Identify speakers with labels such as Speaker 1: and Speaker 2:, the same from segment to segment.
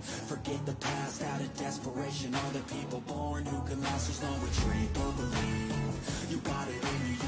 Speaker 1: Forget the past out of desperation All the people born who can last, there's no retreat But believe, you got it in you,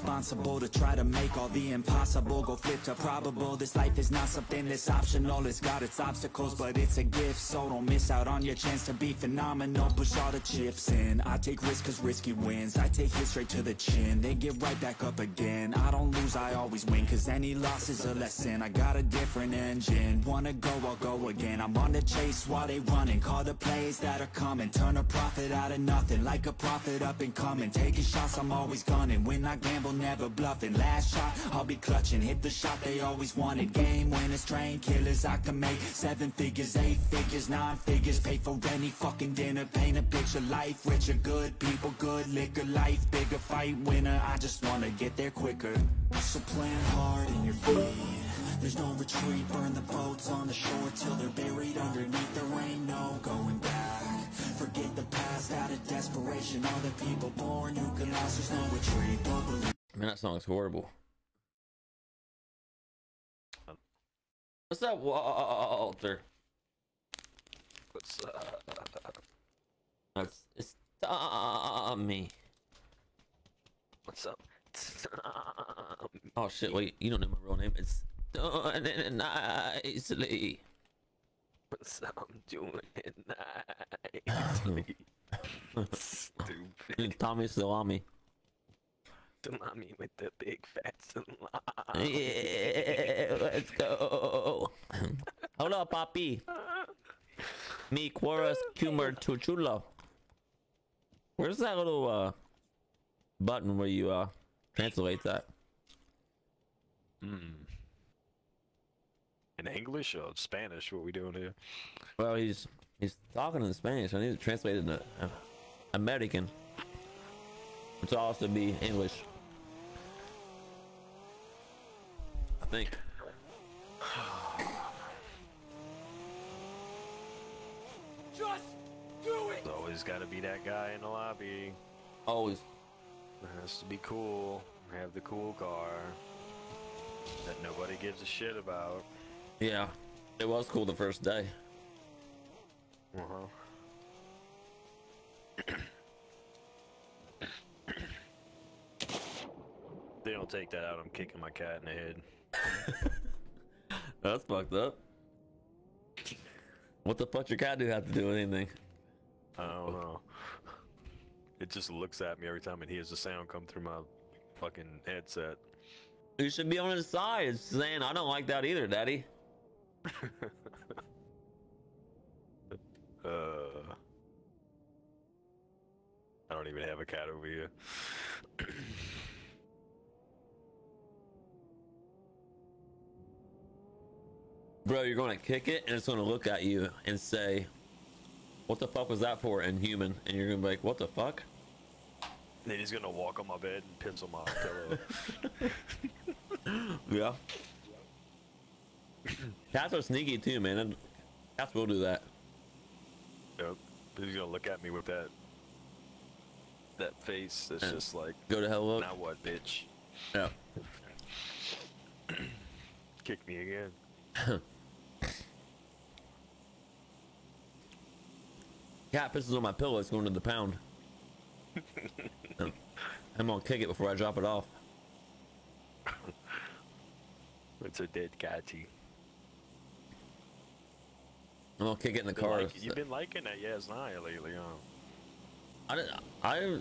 Speaker 1: unstoppable and responsible to try to make all the impossible go flip to probable. This life is not something that's optional, it's got its obstacles, but it's a gift. So don't miss out on your chance to be phenomenal. Push all the chips in. I take risks cause risky wins. I take hits straight to the chin, then get right back up again. I don't lose, I always win, cause any loss is a lesson. I got a different engine. Wanna go, I'll go again. I'm on the chase while they running. Call the plays that are coming. Turn a profit out of nothing, like a prophet up and coming. Taking shots, I'm always gunning. When I gamble, never bluffing. Last shot, I'll be clutching. Hit the shot they always wanted. Game winners, train killers. I can make seven figures, eight figures, nine figures. Pay for any fucking dinner. Paint a picture, life richer. Good people, good liquor. Life bigger, fight winner. I just wanna get there quicker. So plan hard in your feet. There's no retreat, burn the boats on the shore till they're buried underneath. There ain't no going back. Forget the past out of desperation. All the people born who can last, there's no retreat.
Speaker 2: Man, that song's horrible. What's up, Walter?
Speaker 3: What's up?
Speaker 2: It's, it's Tommy.
Speaker 3: Uh, uh, uh, What's up?
Speaker 2: Oh shit! Wait, you don't know my real name. It's done nicely.
Speaker 3: What's up? I'm doing it nicely. Stupid.
Speaker 2: Tommy Salami.
Speaker 3: Salami with the big fat salami.
Speaker 2: Yeah, let's go. Hold up, Papi. Mi quoras cumer chuchulo. Where's that little uh button where you uh translate that?
Speaker 3: Hmm. In English or Spanish? What we doing here?
Speaker 2: Well, he's he's talking in Spanish. I need to translate it into uh, American. It's also be English. I think.
Speaker 4: Just do it!
Speaker 3: There's always got to be that guy in the lobby.
Speaker 2: Always.
Speaker 3: It has to be cool. Have the cool car that nobody gives a shit about.
Speaker 2: Yeah. It was cool the first day.
Speaker 3: Uh huh. they don't take that out. I'm kicking my cat in the head.
Speaker 2: That's fucked up. What the fuck your cat do have to do with anything?
Speaker 3: I don't know. It just looks at me every time it hears the sound come through my fucking headset.
Speaker 2: You should be on his side saying, I don't like that either, daddy.
Speaker 3: uh, I don't even have a cat over here.
Speaker 2: Bro, you're gonna kick it and it's gonna look at you and say, What the fuck was that for in human? And you're gonna be like, What the fuck?
Speaker 3: then he's gonna walk on my bed and pencil my pillow.
Speaker 2: Yeah. Cats are sneaky too, man. And cats will do that.
Speaker 3: Yep. He's gonna look at me with that that face that's
Speaker 2: Yeah.
Speaker 3: just like,
Speaker 2: Go to hell look.
Speaker 3: now what, bitch?
Speaker 2: Yeah.
Speaker 3: Kick me again.
Speaker 2: Cat pisses on my pillow. It's going to the pound. I'm gonna kick it before I drop it off.
Speaker 3: It's a dead catty.
Speaker 2: I'm gonna kick it in the car.
Speaker 3: like- you've been liking that Yasnaya lately, huh?
Speaker 2: I, don't- I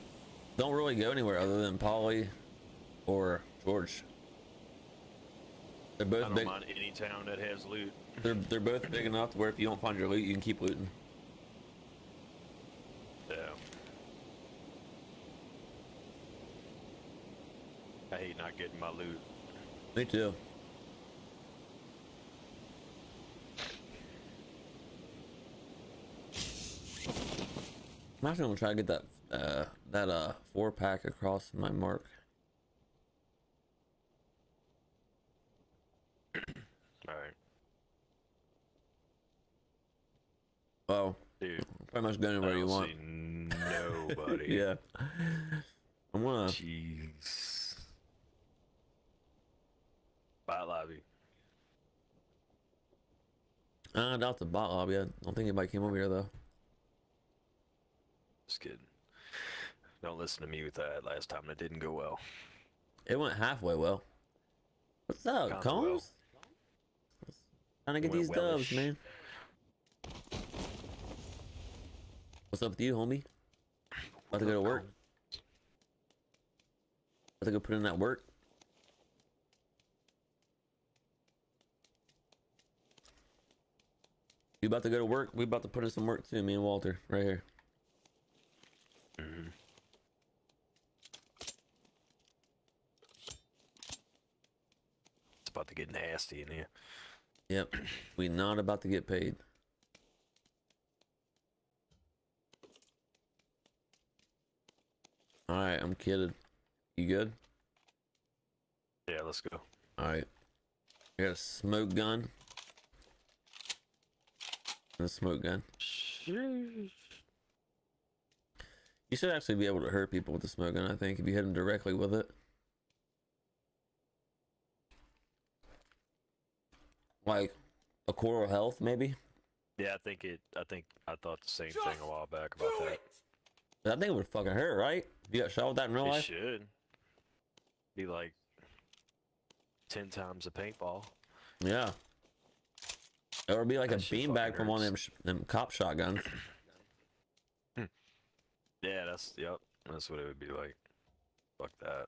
Speaker 2: don't really go anywhere other than Polly or George. They're
Speaker 3: I
Speaker 2: both
Speaker 3: don't
Speaker 2: big.
Speaker 3: mind any town that has loot.
Speaker 2: They're they're both big enough to where if you don't find your loot, you can keep looting.
Speaker 3: Yeah. I hate not getting my loot.
Speaker 2: Me too. I'm actually gonna try to get that uh that uh four pack across my mark.
Speaker 3: Alright.
Speaker 2: Oh,
Speaker 3: Dude.
Speaker 2: Pretty much go anywhere you want.
Speaker 3: nobody.
Speaker 2: yeah. I'm gonna
Speaker 3: Jeez. Bot lobby.
Speaker 2: I doubt the bot lobby. I don't think anybody came over here though.
Speaker 3: Just kidding. Don't listen to me with that. Last time it didn't go well.
Speaker 2: It went halfway well. What's up, Combs? Trying to get these dubs, man. What's up with you, homie? About to go to work? About to go put in that work? You about to go to work? We about to put in some work too, me and Walter, right here.
Speaker 3: It's about to get nasty in here.
Speaker 2: Yep. We not about to get paid. Alright, I'm kidding. You good?
Speaker 3: Yeah, let's go.
Speaker 2: Alright. I got a smoke gun. And a smoke gun.
Speaker 3: Sheesh.
Speaker 2: You should actually be able to hurt people with the smoke gun, I think, if you hit them directly with it. Like a quarter health, maybe?
Speaker 3: Yeah, I think it. I think I thought the same
Speaker 4: Just
Speaker 3: thing a while back about
Speaker 4: Do
Speaker 3: that.
Speaker 4: it!
Speaker 2: I think it would fucking hurt, right? If you got shot with that in real
Speaker 3: It
Speaker 2: life?
Speaker 3: should be like ten times a paintball.
Speaker 2: Yeah. It would be like
Speaker 3: That
Speaker 2: a beanbag from one of them, sh- them cop shotguns. Hmm.
Speaker 3: Yeah, that's yep. That's what it would be like. Fuck that.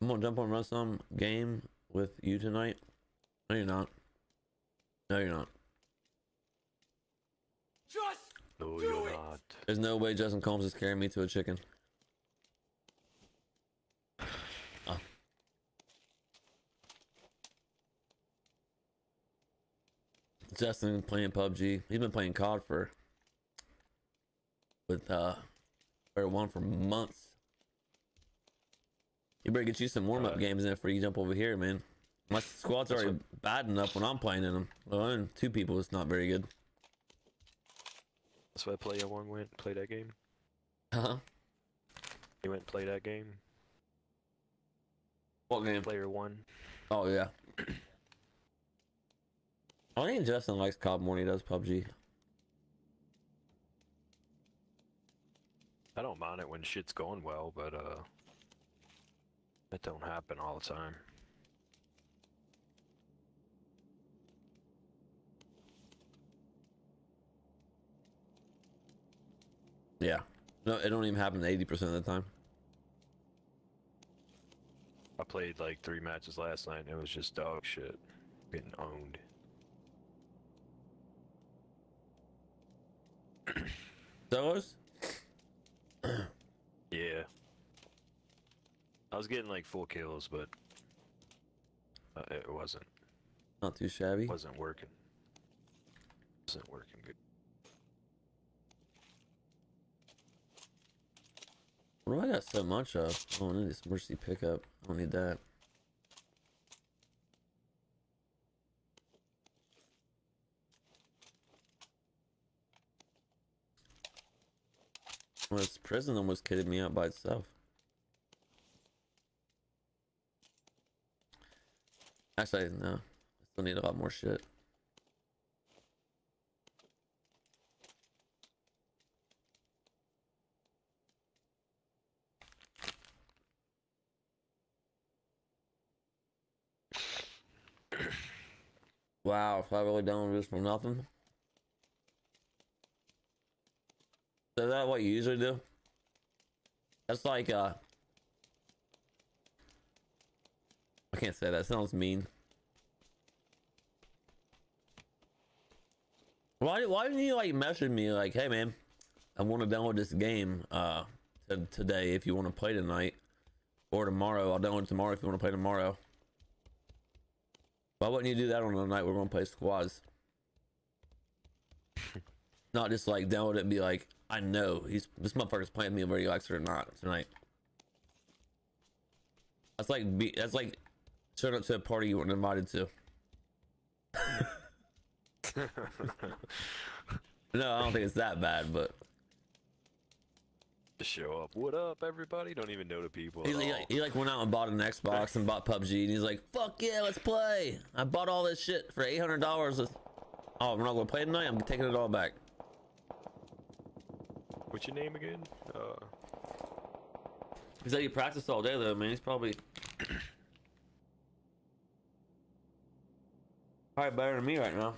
Speaker 2: I'm gonna jump on run some game with you tonight. No, you're not. No, you're not.
Speaker 4: Just
Speaker 3: No,
Speaker 4: Do
Speaker 3: you're
Speaker 4: it.
Speaker 3: not.
Speaker 2: There's no way Justin Combs is carrying me to a chicken. Justin playing PUBG. He's been playing COD for with uh Player One for months. You better get you some warm up
Speaker 3: Uh,
Speaker 2: games in before you jump over here, man. My squad's already bad enough when I'm playing in them. Well, and two people is not very good.
Speaker 3: That's why player one went and play that game.
Speaker 2: Huh?
Speaker 3: He went and play that game.
Speaker 2: What game?
Speaker 3: Player one.
Speaker 2: Oh yeah. I think Justin likes COD more than he does PUBG.
Speaker 3: I don't mind it when shit's going well, but uh, that don't happen all the time.
Speaker 2: Yeah. No, it don't even happen eighty percent of the time.
Speaker 3: I played like three matches last night and it was just dog shit. Getting owned.
Speaker 2: Solos?
Speaker 3: Yeah. I was getting like four kills, but uh, it wasn't
Speaker 2: Not too shabby.
Speaker 3: wasn't working. Wasn't working good.
Speaker 2: What do I got so much of? Oh, I need this mercy pickup. I don't need that. Well, this prison almost kitted me out by itself. Actually, no. I still need a lot more shit. Wow, if I really done this for nothing. So is that what you usually do? That's like uh I can't say that, sounds mean. Why why didn't you like message me like, hey man, I want to download this game uh today if you want to play tonight. Or tomorrow. I'll download tomorrow if you want to play tomorrow. Why wouldn't you do that on the night we're gonna play squads? Not just like download it and be like, I know he's this motherfucker's playing me whether he likes it or not tonight. That's like be that's like showing up to a party you weren't invited to. No, I don't think it's that bad, but
Speaker 3: Just show up. What up, everybody? Don't even know the people.
Speaker 2: he,
Speaker 3: at
Speaker 2: he,
Speaker 3: all.
Speaker 2: like, he like went out and bought an Xbox and bought PUBG and he's like, "Fuck yeah, let's play! I bought all this shit for eight hundred dollars. Oh, we're not gonna play tonight. I'm taking it all back."
Speaker 3: What's your name again? Uh,
Speaker 2: He said he practiced all day though, man. He's probably probably better than me right now.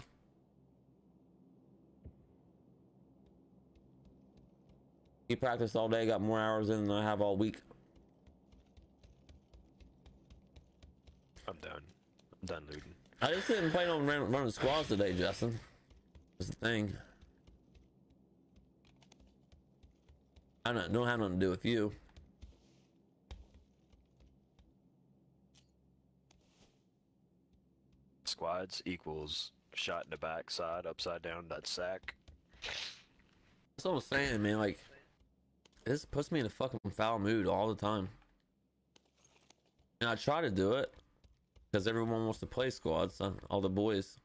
Speaker 2: He practiced all day, got more hours in than I have all week.
Speaker 3: I'm done. I'm done looting.
Speaker 2: I just didn't plan on run, running squads today, Justin. That's the thing. I don't, don't have nothing to do with you.
Speaker 3: Squads equals shot in the backside, upside down, that sack.
Speaker 2: That's what I'm saying, man. Like, this puts me in a fucking foul mood all the time. And I try to do it because everyone wants to play squads, uh, all the boys,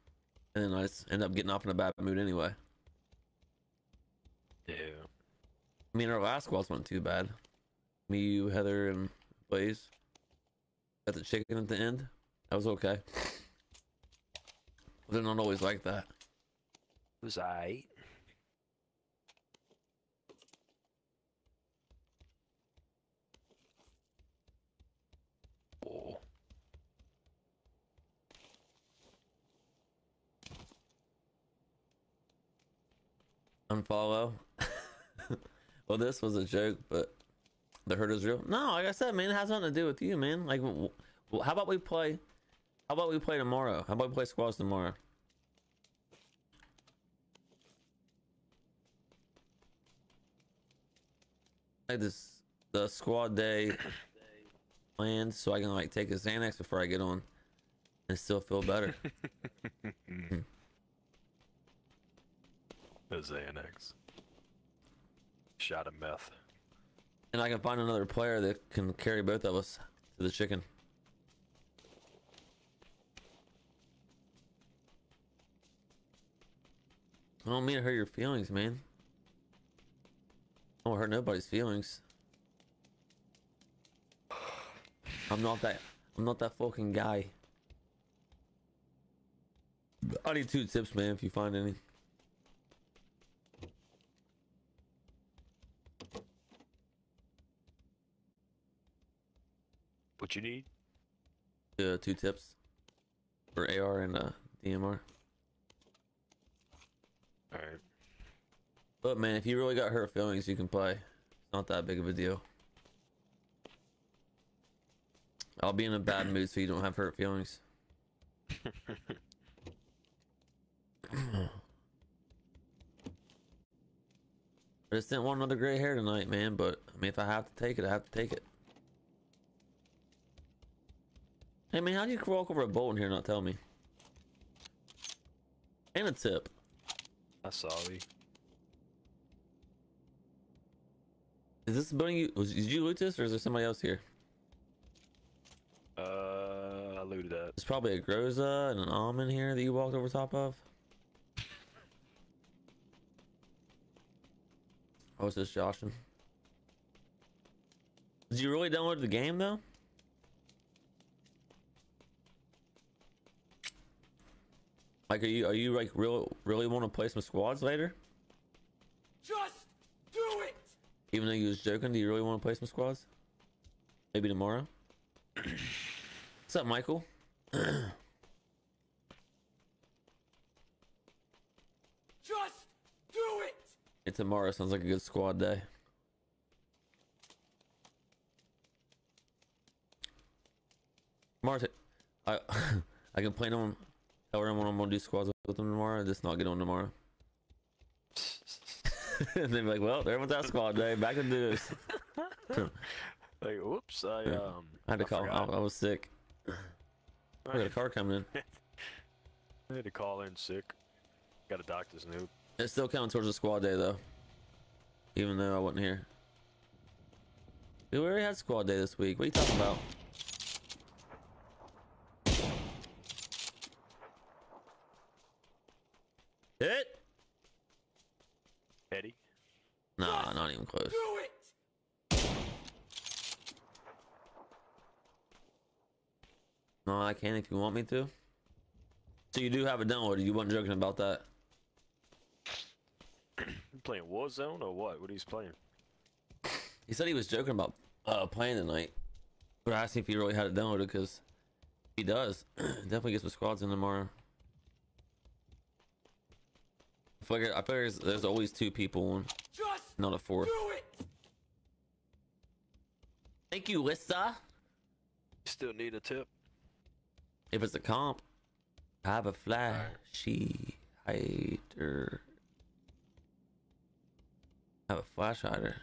Speaker 2: and then I just end up getting off in a bad mood anyway.
Speaker 3: Yeah.
Speaker 2: I mean, our last squads weren't too bad. Me, you, Heather, and Blaze. Got the chicken at the end. That was okay. They're not always like that.
Speaker 3: It was I. Oh.
Speaker 2: Unfollow. Well, this was a joke, but the hurt is real. No, like I said, man, it has nothing to do with you, man. Like, how about we play? How about we play tomorrow? How about we play squads tomorrow? Like this, the squad day planned, so I can like take a Xanax before I get on, and still feel better.
Speaker 3: The Xanax. Shot of meth.
Speaker 2: And I can find another player that can carry both of us to the chicken. I don't mean to hurt your feelings, man. I don't hurt nobody's feelings. I'm not that. I'm not that fucking guy. I need two tips, man. If you find any.
Speaker 3: What you need?
Speaker 2: Uh, two tips for AR and uh, DMR.
Speaker 3: Alright.
Speaker 2: But man, if you really got hurt feelings, you can play. It's not that big of a deal. I'll be in a bad mood so you don't have hurt feelings. I just didn't want another gray hair tonight, man. But I mean, if I have to take it, I have to take it. Hey man, how do you walk over a bolt in here and not tell me? And a tip.
Speaker 3: I sorry.
Speaker 2: Is this the building you? Was, did you loot this, or is there somebody else here?
Speaker 3: Uh, I looted that.
Speaker 2: There's probably a Groza and an almond here that you walked over top of. I was just joshing. Did you really download the game though? Like, are you are you like real really want to play some squads later?
Speaker 4: Just do it!
Speaker 2: Even though you was joking, do you really want to play some squads? Maybe tomorrow. What's up, Michael?
Speaker 4: Just do it!
Speaker 2: It's tomorrow. Sounds like a good squad day. Mars, I I can play them. Tell them when I'm gonna do squads with them tomorrow. and Just not get on tomorrow. and they'd be like, "Well, everyone's out squad day. Back to do this."
Speaker 3: Like, whoops, I
Speaker 2: Yeah.
Speaker 3: um.
Speaker 2: I had to call. I. I was sick. I got a car coming in.
Speaker 3: I had to call in sick. Got a doctor's note.
Speaker 2: It's still counting towards the squad day though. Even though I wasn't here. Dude, we already had squad day this week. What are you talking about? Hit?
Speaker 3: Eddie.
Speaker 2: Nah, not even close.
Speaker 4: Do it!
Speaker 2: No, I can if you want me to. So you do have it downloaded. You weren't joking about that.
Speaker 3: You playing Warzone or what? What are you playing?
Speaker 2: He said he was joking about uh, playing tonight. But I asked him if he really had it downloaded because he does. Definitely gets with squads in tomorrow. I figure, I figure there's always two people on,
Speaker 4: Just
Speaker 2: not a fourth.
Speaker 4: do it!
Speaker 2: Thank you, Lissa.
Speaker 3: Still need a tip.
Speaker 2: If it's a comp, I have a flashy hider. I have a flash hider.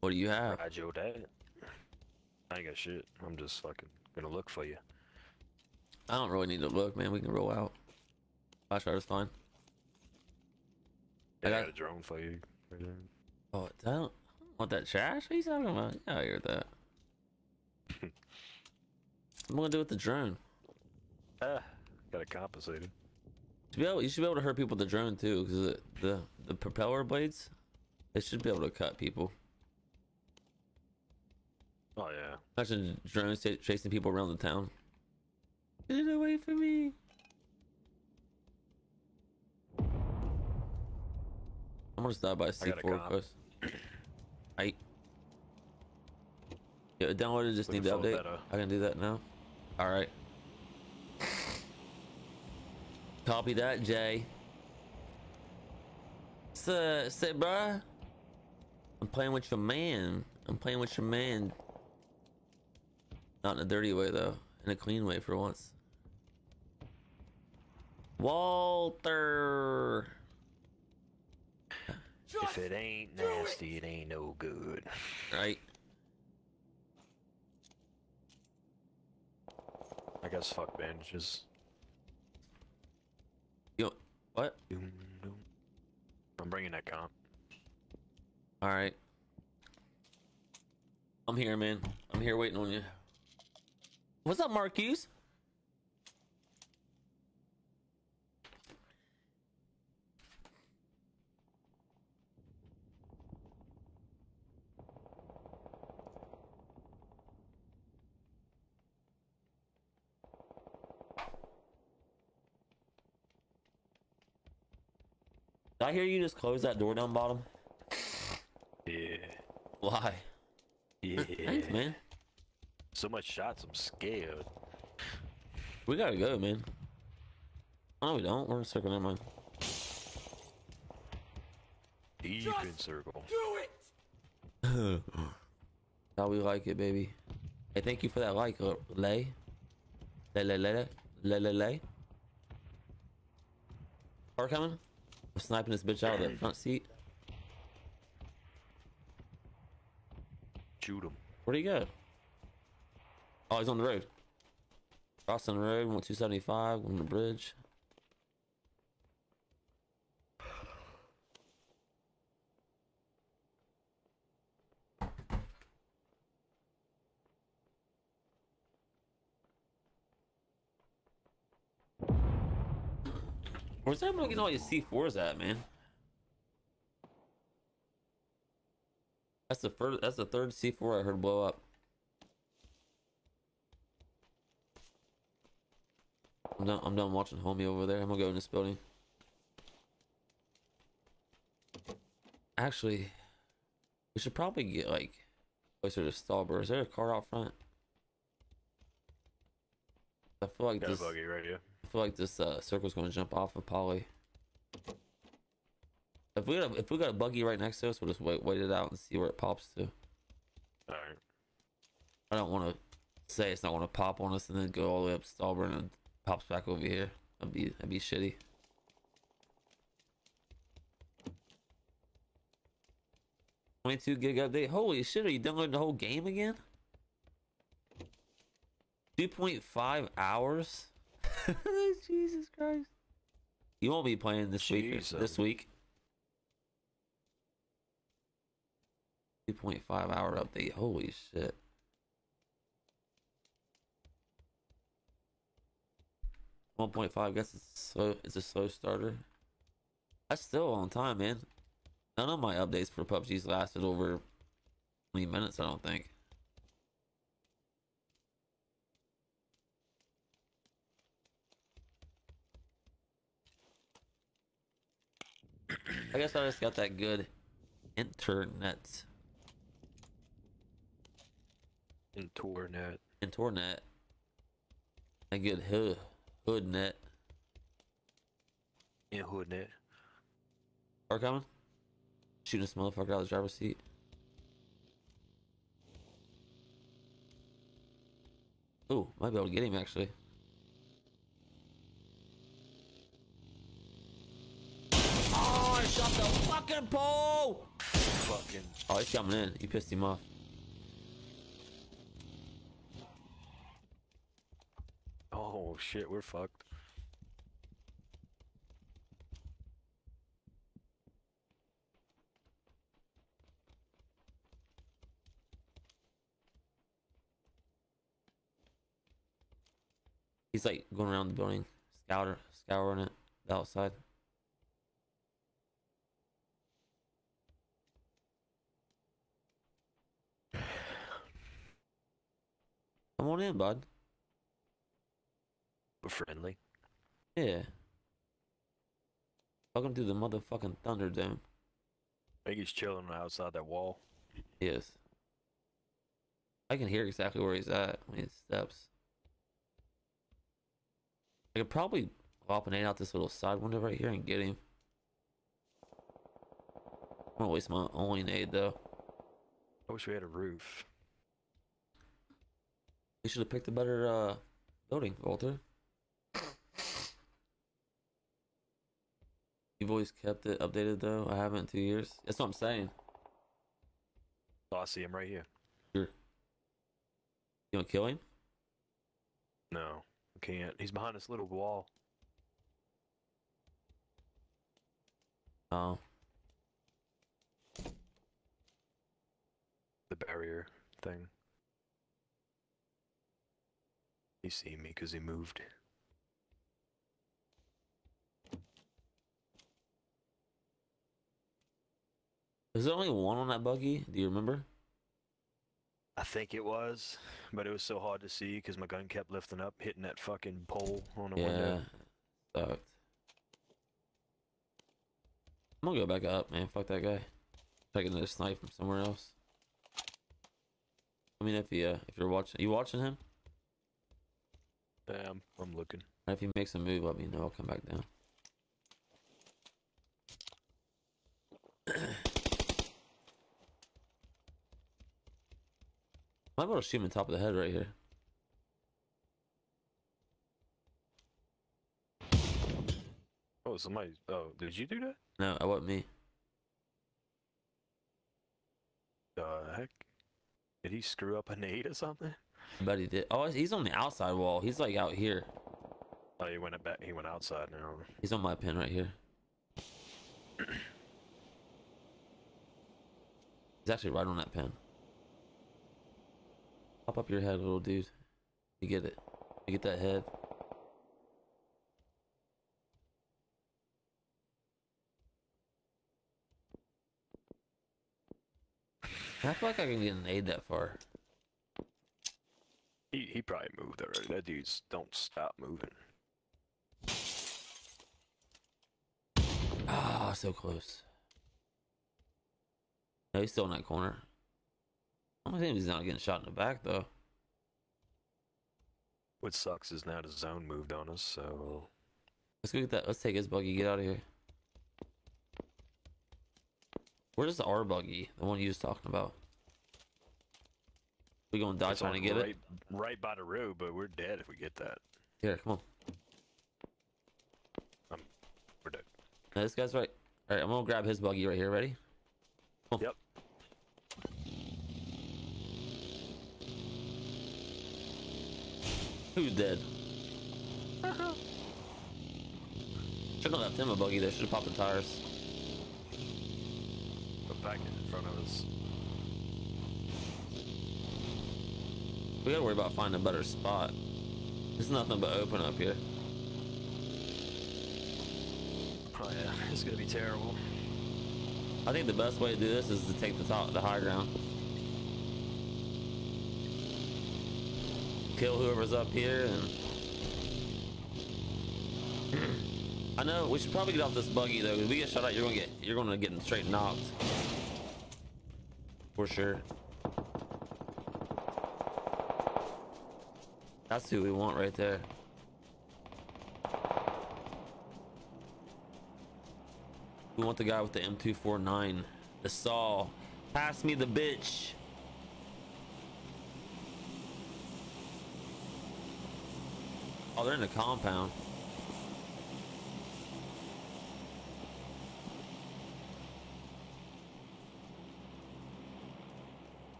Speaker 2: What do you have?
Speaker 3: Ride your dad. I ain't got shit. I'm just fucking gonna look for you.
Speaker 2: I don't really need to look, man. We can roll out. Flash hider's fine. I
Speaker 3: I
Speaker 2: got-
Speaker 3: got a drone for you.
Speaker 2: Oh, I don't, I don't want that trash? What are you talking about? Yeah, I hear that. I'm gonna do with the drone.
Speaker 3: Ah, got it compensated.
Speaker 2: To be able, you should be able to hurt people with the drone too, because the, the the propeller blades, they should be able to cut people.
Speaker 3: Oh yeah.
Speaker 2: Imagine drones ch- chasing people around the town. Get it away from me! I'm gonna stop by
Speaker 3: I got a
Speaker 2: C4
Speaker 3: cop.
Speaker 2: close. I. Yeah, downloaded. Just need
Speaker 3: Looking
Speaker 2: the update.
Speaker 3: better-
Speaker 2: I can do that now. All right. Copy that, Jay. So, say, bruh. I'm playing with your man. I'm playing with your man. Not in a dirty way, though. In a clean way for once. Walter.
Speaker 4: Just
Speaker 3: If it ain't
Speaker 4: do it.
Speaker 3: nasty, it ain't no good.
Speaker 2: Right?
Speaker 3: I guess fuck bandages.
Speaker 2: Yo, What?
Speaker 3: Doom, doom. I'm bringing that comp.
Speaker 2: All right. I'm here, man. I'm here waiting on you. What's up, Marquise? Did I hear you just close that door down bottom?
Speaker 3: Yeah.
Speaker 2: Why?
Speaker 3: Yeah.
Speaker 2: Thanks, man.
Speaker 3: So much shots, I'm scared.
Speaker 2: We gotta go, man. No, we don't. We're in circle. Never mind.
Speaker 3: Deep
Speaker 4: Just
Speaker 3: in circle.
Speaker 4: do it!
Speaker 2: How we like it, baby. Hey, thank you for that like, uh, lay. Lay, lay, lay, lay, lay, lay. Car coming? I'm sniping this bitch out of the front seat.
Speaker 3: Shoot him.
Speaker 2: Where'd he go? Oh, he's on the road. Crossing the road, went 275, on the bridge. Where's everyone getting all your C4s at, man? That's the first. That's the third C4 I heard blow up. I'm done. I'm done watching homie over there. I'm gonna go in this building. Actually, we should probably get like closer to Stalber. Is there a car out front? I feel like
Speaker 3: Got
Speaker 2: this.
Speaker 3: buggy right here.
Speaker 2: I feel like this uh, circle's gonna jump off of Polly. If we got a, if we got a buggy right next to us, we'll just wait wait it out and see where it pops to.
Speaker 3: Alright.
Speaker 2: I don't want to say it's not going to pop on us and then go all the way up to and pops back over here. That'd be that'd be shitty. Twenty-two gig update. Holy shit! Are you downloading the whole game again? Two point five hours. Jesus Christ! You won't be playing this week. This week. Two point five hour update. Holy shit! One point five. Guess it's slow. It's a slow starter. That's still on time, man. None of my updates for PUBG's lasted over twenty minutes. I don't think. I guess I just got that good internet.
Speaker 3: In Tornet.
Speaker 2: Internet. A good hood hood net.
Speaker 3: In Hoodnet.
Speaker 2: Car coming? Shooting this motherfucker out of the driver's seat. Ooh, might be able to get him actually. Oh, shot the fucking pole!
Speaker 3: Fucking.
Speaker 2: Oh, he's coming in. You pissed him off.
Speaker 3: Oh shit, we're fucked.
Speaker 2: He's like going around the building, scouter, scouring it, the outside. Come on in, bud.
Speaker 3: We're friendly.
Speaker 2: Yeah. Welcome to the motherfucking Thunderdome.
Speaker 3: I think he's chilling outside that wall.
Speaker 2: Yes. I can hear exactly where he's at when he steps. I could probably eight out this little side window right here and get him. I'm gonna waste my only nade though.
Speaker 3: I wish we had a roof.
Speaker 2: You should have picked a better uh building, Walter. You've always kept it updated though. I haven't in two years. That's what I'm saying.
Speaker 3: Oh, I see him right here.
Speaker 2: Sure. You gonna kill him?
Speaker 3: No, I can't. He's behind this little wall.
Speaker 2: Oh.
Speaker 3: The barrier thing. He see me because he moved.
Speaker 2: Is there only one on that buggy? Do you remember?
Speaker 3: I think it was, but it was so hard to see because my gun kept lifting up, hitting that fucking pole on the
Speaker 2: Yeah.
Speaker 3: window.
Speaker 2: Sucked. I'm gonna go back up, man. Fuck that guy. Taking this knife from somewhere else. I mean, if you uh, if you're watching, you watching him?
Speaker 3: Yeah, I'm, I'm looking.
Speaker 2: If he makes a move, let me know. I'll come back down. Might be able to shoot him in top of the head right here.
Speaker 3: Oh, somebody. Oh, did you do that?
Speaker 2: No, that wasn't me.
Speaker 3: The heck? Did he screw up a nade or something?
Speaker 2: I bet he did. Oh, he's on the outside wall. He's like out here.
Speaker 3: Oh, he went back. He went outside now.
Speaker 2: He's on my pin right here. He's actually right on that pin. Pop up your head, little dude. You get it. You get that head. I feel like I can get an aid that far.
Speaker 3: He he probably moved already. That dude's don't stop moving.
Speaker 2: Ah, so close. No, he's still in that corner. I don't think he's not getting shot in the back though.
Speaker 3: What sucks is now the zone moved on us, so
Speaker 2: Let's go get that. Let's take his buggy. Get out of here. Where's the R buggy? The one you was talking about. We gonna die
Speaker 3: it's
Speaker 2: trying to get
Speaker 3: right,
Speaker 2: it?
Speaker 3: right by the road, but we're dead if we get that.
Speaker 2: Here, come on.
Speaker 3: Um, we're dead.
Speaker 2: No, this guy's right. All right, I'm gonna grab his buggy right here. Ready? Come on.
Speaker 3: Yep.
Speaker 2: Who's dead? Shouldn't have left him a buggy there. Should have popped the tires.
Speaker 3: But back in front of us.
Speaker 2: We gotta worry about finding a better spot. There's nothing but open up here.
Speaker 3: Oh yeah, it's gonna be terrible.
Speaker 2: I think the best way to do this is to take the top, the high ground. Kill whoever's up here, and I know we should probably get off this buggy though. If we get shot at, you're gonna get you're gonna get straight knocked for sure. That's who we want right there. We want the guy with the M249. The saw. Pass me the bitch. Oh, they're in the compound.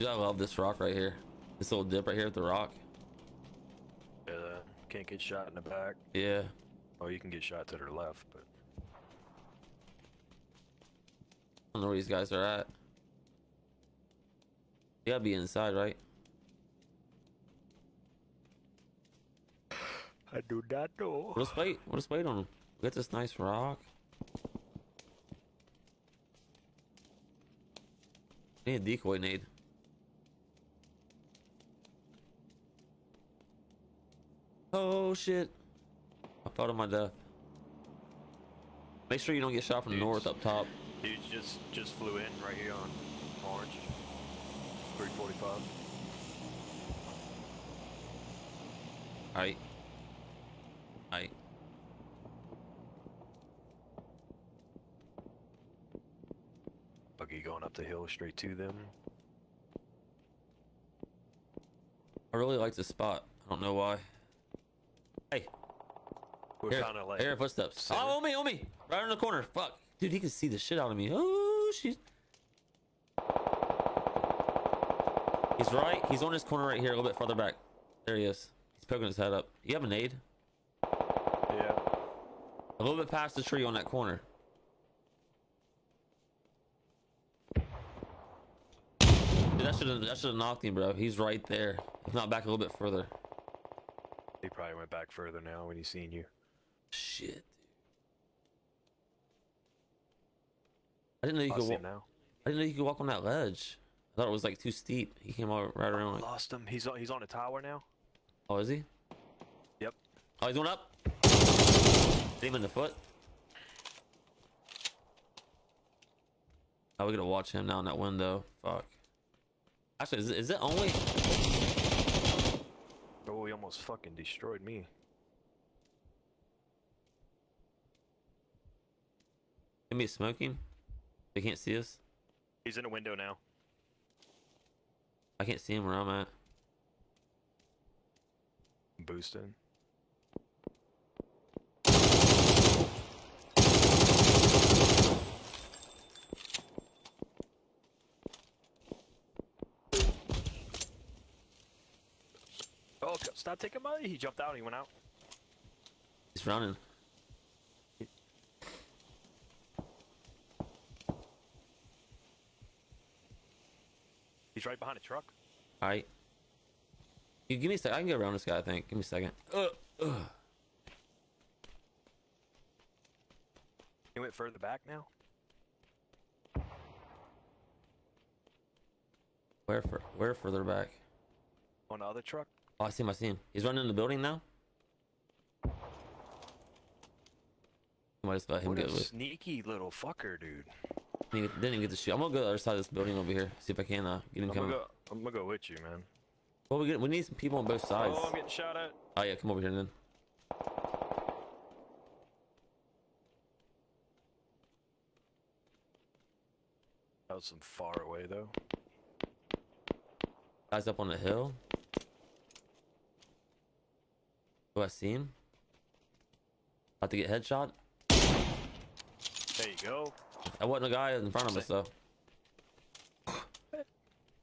Speaker 2: I love this rock right here. This little dip right here at the rock.
Speaker 3: Yeah, can't get shot in the back.
Speaker 2: Yeah.
Speaker 3: Oh, you can get shot to their left, but
Speaker 2: I don't know where these guys are at. You gotta be inside, right?
Speaker 3: I do not know.
Speaker 2: We'll just wait. We'll wait on them. We got this nice rock. I need a decoy nade. Oh shit. I thought of my death. Make sure you don't get shot from the north up top.
Speaker 3: Dude just just flew in right here on orange. 345.
Speaker 2: Alright. Alright.
Speaker 3: Buggy going up the hill straight to them.
Speaker 2: I really like this spot. I don't know why. Hey,
Speaker 3: We're
Speaker 2: Here,
Speaker 3: kind of like
Speaker 2: here, footsteps.
Speaker 3: center.
Speaker 2: Oh, on me, on me. Right in the corner. Fuck. Dude, he can see the shit out of me. Oh, she's. He's right. He's on his corner right here, a little bit farther back. There he is. He's poking his head up. You have a nade?
Speaker 3: yeah.
Speaker 2: A little bit past the tree on that corner. Dude, that should have that should have knocked him, bro. He's right there. If not back a little bit further.
Speaker 3: He probably went back further now when he seen you.
Speaker 2: Shit. Dude. I didn't know you could.
Speaker 3: see
Speaker 2: Wa-
Speaker 3: him now.
Speaker 2: I didn't know you could walk on that ledge. I thought it was like too steep. He came all right around. Like,
Speaker 3: Lost him. He's on. He's on a tower now.
Speaker 2: oh, is he?
Speaker 3: Yep.
Speaker 2: Oh, he's going up. Hit him in the foot. Oh, we gotta watch him now in that window. Fuck. Actually, is it, is it only?
Speaker 3: He almost fucking destroyed me.
Speaker 2: Give me smoking. They can't see us.
Speaker 3: He's in a window now.
Speaker 2: I can't see him where I'm at.
Speaker 3: Boosting. Oh, c- stop taking money. He jumped out. He went out.
Speaker 2: He's running.
Speaker 3: He's right behind a truck.
Speaker 2: All right. You give me a second. I can get around this guy. I think. Give me a second. Uh, ugh.
Speaker 3: He went further back now.
Speaker 2: Where for? Where further back?
Speaker 3: On the other truck?
Speaker 2: Oh, I see him. I see him. He's running in the building now. Might just let him
Speaker 3: What
Speaker 2: get
Speaker 3: a
Speaker 2: with.
Speaker 3: sneaky little fucker, dude.
Speaker 2: Didn't didn't even get to shoot. I'm gonna go to the other side of this building over here. See if I can uh, get him
Speaker 3: I'm gonna,
Speaker 2: coming.
Speaker 3: go, I'm gonna go with you, man.
Speaker 2: Well, we get we need some people on both sides.
Speaker 3: Oh, I'm getting shot at.
Speaker 2: Oh yeah, come over here then.
Speaker 3: That was some far away though.
Speaker 2: Guys up on the hill. Do I see him? About to get headshot.
Speaker 3: There you go.
Speaker 2: That wasn't a guy in front of us though.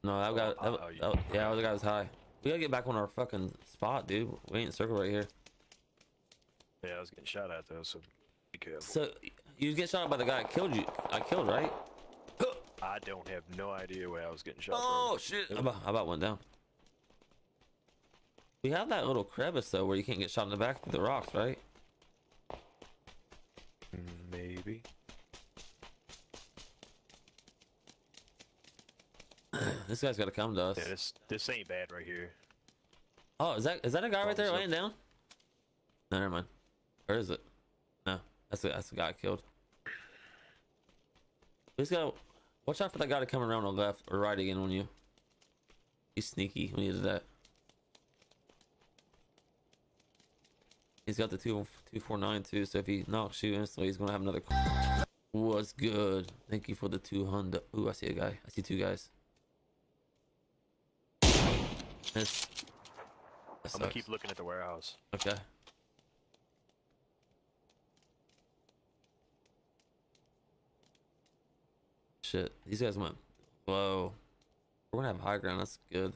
Speaker 2: No, that guy. That,
Speaker 3: oh,
Speaker 2: that, yeah, that guy was high. We gotta get back on our fucking spot, dude. We ain't circle right here.
Speaker 3: Yeah, I was getting shot at though, so be careful.
Speaker 2: So you get shot by the guy that killed you. I killed, right?
Speaker 3: I don't have no idea where I was getting shot
Speaker 2: Oh shit! I about, I about went down. We have that little crevice though, where you can't get shot in the back through the rocks, right?
Speaker 3: Maybe.
Speaker 2: This guy's gotta come to us.
Speaker 3: Yeah, this this ain't bad right here.
Speaker 2: Oh, is that is that a guy right there
Speaker 3: up.
Speaker 2: laying down? No, never mind. Where is it? No, that's the that's the guy I killed. He's got. Watch out for that guy to come around on left or right again on you. He's sneaky when he did that. He's got the two two four nine too, so if he knocks you instantly, he's gonna have another. What's good? Thank you for the two hundred. Ooh, I see a guy. I see two guys. That
Speaker 3: I'm gonna keep looking at the warehouse.
Speaker 2: Okay. Shit, these guys went Whoa. We're gonna have high ground. That's good.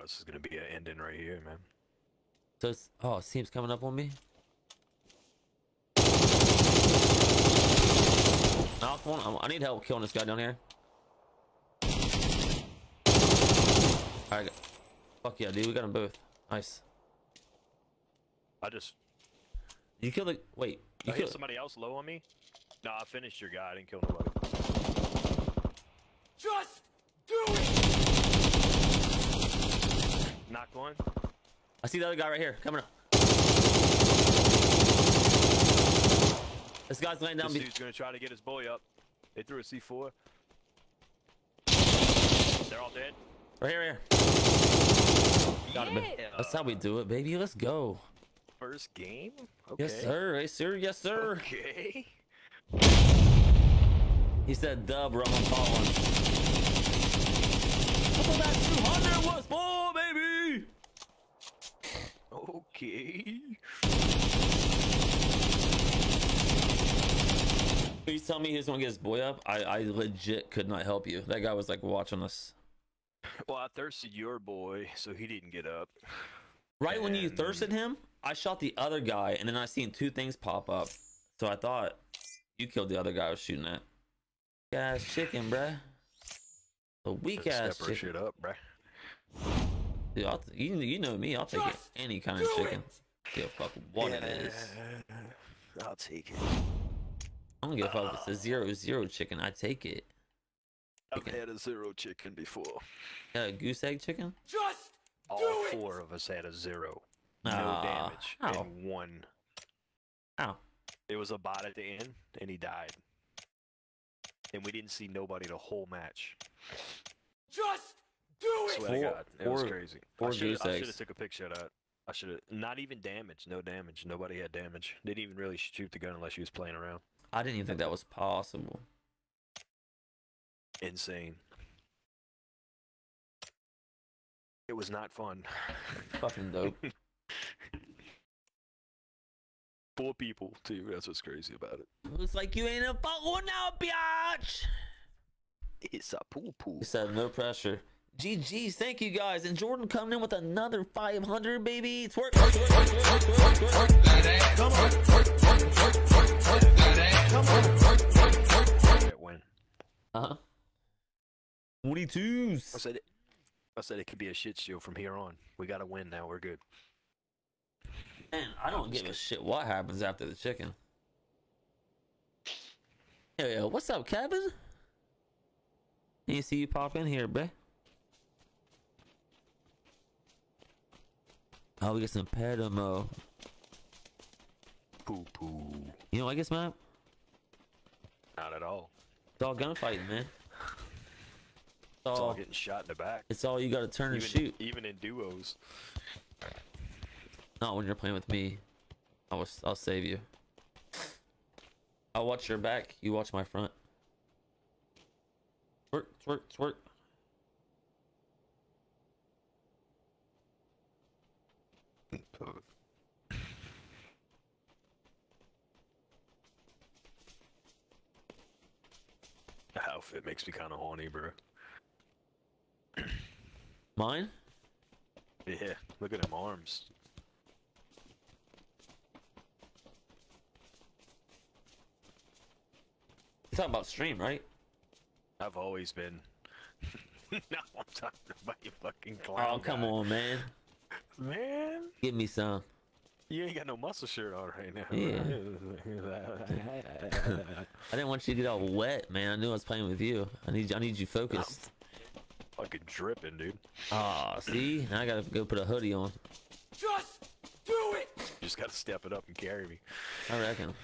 Speaker 3: Wow, this is gonna be an ending right here, man.
Speaker 2: So it's oh, it seems coming up on me. Knock one. I- I need help killing this guy down here. All right. Fuck yeah, dude. We got them both. Nice.
Speaker 3: I just
Speaker 2: You killed the. Wait. You
Speaker 3: I
Speaker 2: killed.
Speaker 3: somebody else low on me. No, I finished your guy. I didn't kill nobody.
Speaker 4: Just do it!
Speaker 3: Knocked one.
Speaker 2: I see the other guy right here coming up. This guy's laying down.
Speaker 3: This
Speaker 2: Be-
Speaker 3: dude's gonna try to get his boy up. They threw a C4. They're all dead.
Speaker 2: right here, right here. Got it, baby. That's how we do it, baby. Let's go.
Speaker 3: First game. Okay.
Speaker 2: Yes, sir. Yes, sir. Yes, sir.
Speaker 3: Okay.
Speaker 2: He said, "Dub, bro. I'm following." Look at that 200 was for, baby.
Speaker 3: Okay.
Speaker 2: Please tell me he was gonna get his boy up. I, I legit could not help you. That guy was like watching us.
Speaker 3: Well, I thirsted your boy, so he didn't get up.
Speaker 2: Right when you
Speaker 3: And-
Speaker 2: thirsted him, I shot the other guy, and then I seen two things pop up. So I thought you killed the other guy I was shooting at. Ass chicken, bruh. A weak
Speaker 3: Step
Speaker 2: ass
Speaker 3: her
Speaker 2: chicken.
Speaker 3: shit up, bruh.
Speaker 2: Dude, I'll t- you, you know me. I'll take it. Any kind of
Speaker 4: do
Speaker 2: chicken. Give a fuck what it is.
Speaker 3: I'll take it.
Speaker 2: I don't give a fuck if it's a zero zero chicken. I take it.
Speaker 3: I've had a zero chicken before.
Speaker 2: Yeah, a goose egg chicken.
Speaker 4: Just
Speaker 3: All
Speaker 4: do it!
Speaker 3: four of us had a zero. No
Speaker 2: Ah,
Speaker 3: damage.
Speaker 2: how?
Speaker 3: And one.
Speaker 2: Ow.
Speaker 3: It was a bot at the end, and he died. And we didn't see nobody the whole match.
Speaker 4: Just do it!
Speaker 3: Swear to God, it was
Speaker 2: four-
Speaker 3: crazy.
Speaker 2: four
Speaker 3: I should have took a picture of that. I should have not even damage, no damage. Nobody had damage. Didn't even really shoot the gun unless she was playing around.
Speaker 2: I didn't even think that was possible.
Speaker 3: Insane. It was not fun.
Speaker 2: Fucking dope.
Speaker 3: Four people too. That's what's crazy about it.
Speaker 2: Looks like you ain't a fuck one now, biatch.
Speaker 3: It's a poo poo.
Speaker 2: He said no pressure. GG's, thank you guys. And Jordan coming in with another 500, baby. It's work. work, work, work, work, work, work.
Speaker 3: That win.
Speaker 2: Uh-huh. 22s.
Speaker 3: I said it. I said it could be a shit show from here on. We got to win now. We're good.
Speaker 2: Man, I don't give a shit what happens after the chicken. Yeah, what's up, Kevin? You see you pop in here, bruh. Oh, we got some Paramo.
Speaker 3: Poo poo.
Speaker 2: You know, I guess, man,
Speaker 3: Not at all.
Speaker 2: it's all gunfighting, man. It's
Speaker 3: It's all
Speaker 2: all,
Speaker 3: getting shot in the back.
Speaker 2: it's all you gotta turn and shoot.
Speaker 3: even in duos.
Speaker 2: Not when you're playing with me. I will, I'll save you. I'll watch your back. You watch my front. Twerk, twerk, twerk.
Speaker 3: The outfit makes me kind of horny, bro.
Speaker 2: Mine?
Speaker 3: Yeah, look at them arms.
Speaker 2: You talking about stream, right?
Speaker 3: I've always been. no, I'm talking about you fucking oh, clown.
Speaker 2: Oh, come
Speaker 3: guy.
Speaker 2: on, man.
Speaker 3: Man.
Speaker 2: Give me some.
Speaker 3: You ain't got no muscle shirt on right now.
Speaker 2: Yeah. I didn't want you to get all wet, man. I knew I was playing with you. I need, I need you focused.
Speaker 3: I'm fucking dripping, dude.
Speaker 2: Ah, see? Now I gotta go put a hoodie on.
Speaker 4: Just do it!
Speaker 3: You just gotta step it up and carry me.
Speaker 2: I reckon.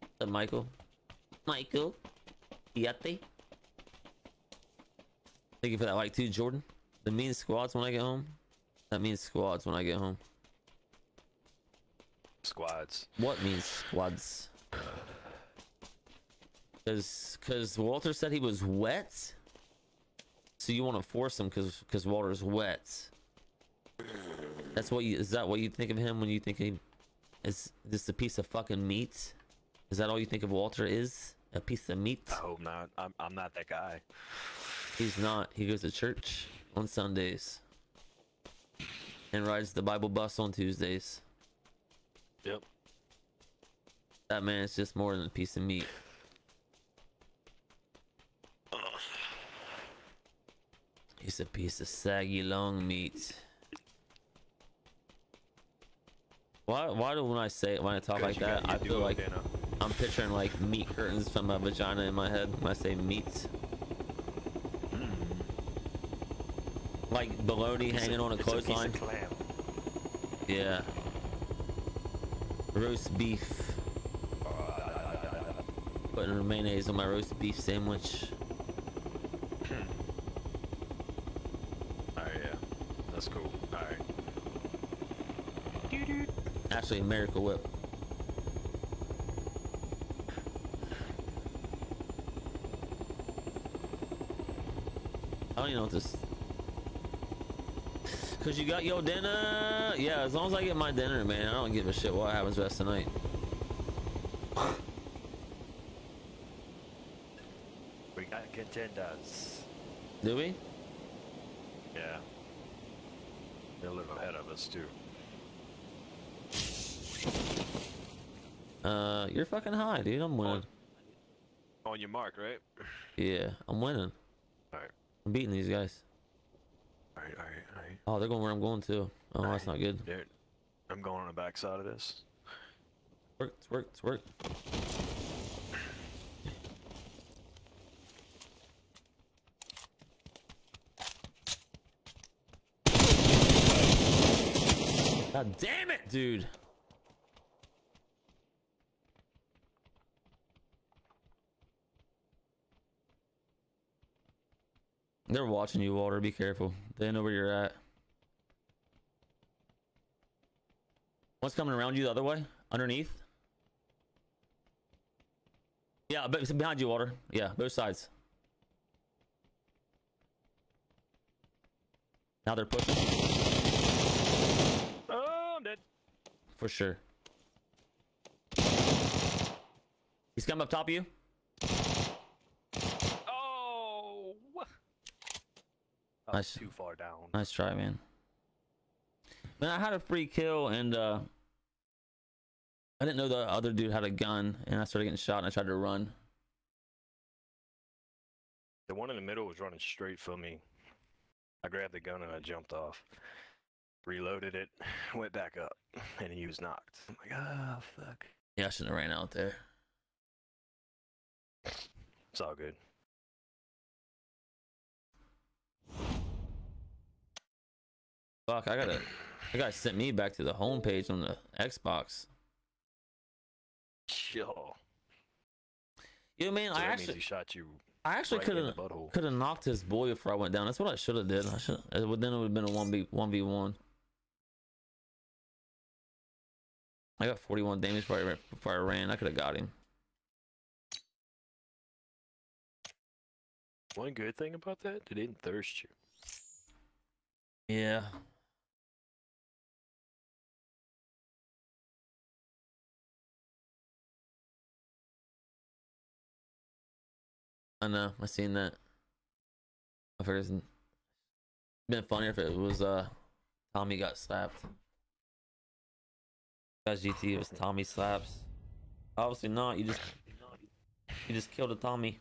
Speaker 2: What's up, Michael? Michael? Yate? Thank you for that like too, Jordan. The mean squads when I get home. That means squads when I get home.
Speaker 3: Squads.
Speaker 2: What means squads? Cause, cause Walter said he was wet. So you want to force him cause, cause Walter's wet. That's what you, is that what you think of him when you think he is just a piece of fucking meat? Is that all you think of Walter is? A piece of meat?
Speaker 3: I hope not. I'm, I'm not that guy.
Speaker 2: He's not. He goes to church on Sundays. And rides the Bible bus on Tuesdays.
Speaker 3: Yep.
Speaker 2: That man is just more than a piece of meat. He's a piece of saggy long meat. Why? Why do when I say it, when I talk like that, I feel like
Speaker 3: dinner.
Speaker 2: I'm picturing like meat curtains from my vagina in my head when I say meat. Like
Speaker 3: baloney
Speaker 2: hanging on a
Speaker 3: it's piece of
Speaker 2: clothesline. Yeah. Roast beef. Putting mayonnaise on my roast beef sandwich. Hmm.
Speaker 3: Alright, yeah. That's cool. Alright.
Speaker 2: Actually, Miracle Whip. I don't even know what this. Cause you got your dinner. Yeah, as long as I get my dinner, man, I don't give a shit what happens rest of the night.
Speaker 3: We got contenders.
Speaker 2: Do we?
Speaker 3: Yeah. They're a little ahead of us, too.
Speaker 2: Uh, you're fucking high, dude. I'm winning.
Speaker 3: On your mark, right?
Speaker 2: Yeah, I'm winning.
Speaker 3: Alright.
Speaker 2: I'm beating these guys.
Speaker 3: Alright, alright, alright.
Speaker 2: Oh, they're going where I'm going too. Oh, that's not good.
Speaker 3: Dude, I'm going on the backside of this.
Speaker 2: Work, it's work, it's work. God damn it, dude. They're watching you, Walter. Be careful. They know where you're at. What's coming around you the other way? Underneath? Yeah, but behind you, Walter. Yeah, both sides. Now they're pushing
Speaker 3: Oh, I'm dead.
Speaker 2: for sure. He's coming up top of you.
Speaker 3: Oh! I was
Speaker 2: Nice.
Speaker 3: too far down.
Speaker 2: Nice try, man. Man, I had a free kill and uh I didn't know the other dude had a gun and I started getting shot and I tried to run.
Speaker 3: The one in the middle was running straight for me. I grabbed the gun and I jumped off. Reloaded it, went back up, and he was knocked. I'm like, ah, fuck.
Speaker 2: Yeah, I shouldn't have ran out there.
Speaker 3: It's all good.
Speaker 2: Fuck, I gotta. I gotta sent me back to the homepage on the Xbox.
Speaker 3: Yo.
Speaker 2: Yeah, man,
Speaker 3: So
Speaker 2: I actually,
Speaker 3: shot you
Speaker 2: I actually
Speaker 3: right
Speaker 2: could have, could have knocked his boy before I went down. That's what I should have did. I should. Then it would have been a one v one v one. I got 41 damage before I, ran- before I ran. I could have got him.
Speaker 3: One good thing about that, it didn't thirst you.
Speaker 2: Yeah. I know. I seen that. I figured it's been funnier if it was uh Tommy got slapped. Guys, GT was Tommy slaps. Obviously not. You just you just killed a Tommy.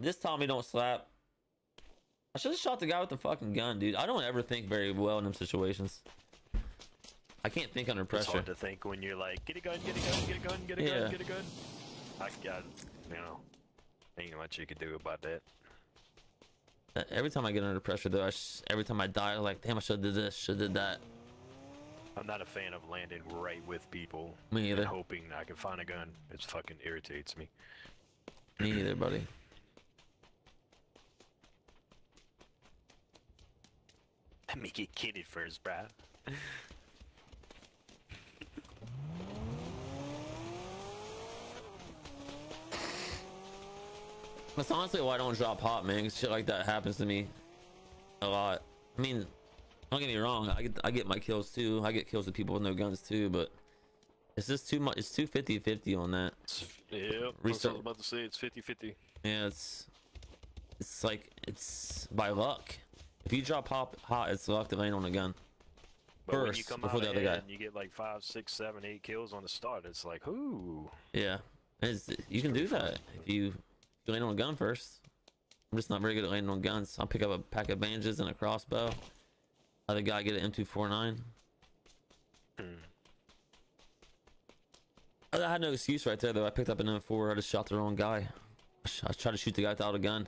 Speaker 2: This Tommy don't slap. I should have shot the guy with the fucking gun, dude. I don't ever think very well in them situations. I can't think under pressure.
Speaker 3: It's hard to think when you're like, get a gun, get a gun, get a gun, get a
Speaker 2: Yeah.
Speaker 3: gun, get a gun. I got, you know, ain't much you could do about that.
Speaker 2: Uh, Every time I get under pressure, though, I sh- every time I die, I'm like, damn, I should have did this, should have did that.
Speaker 3: I'm not a fan of landing right with people
Speaker 2: Me either.
Speaker 3: hoping I can find a gun. It fucking irritates me.
Speaker 2: Me either, buddy.
Speaker 3: Let me get kidded first, bruh.
Speaker 2: That's honestly why I don't drop hot, man. 'cause shit like that happens to me a lot. I mean, don't get me wrong. I get I get my kills too. I get kills with people with no guns too, but it's just too much. It's too 50-50 on that.
Speaker 3: Yeah, what I was about to say. It's 50-50.
Speaker 2: Yeah, it's it's like it's by luck. If you drop hot, hot, it's luck to land on a gun.
Speaker 3: But when you
Speaker 2: First,
Speaker 3: come
Speaker 2: before
Speaker 3: out
Speaker 2: the other guy.
Speaker 3: and you get like five, six, seven, eight kills on the start, it's like, ooh.
Speaker 2: Yeah, it's, you can do that if you, land on a gun first. I'm just not very good at landing on guns. I'll pick up a pack of bandages and a crossbow. Other guy get an M249.
Speaker 3: Hmm.
Speaker 2: I had no excuse right there though. I picked up an M4. I just shot the wrong guy. I, tried to shoot the guy without a gun.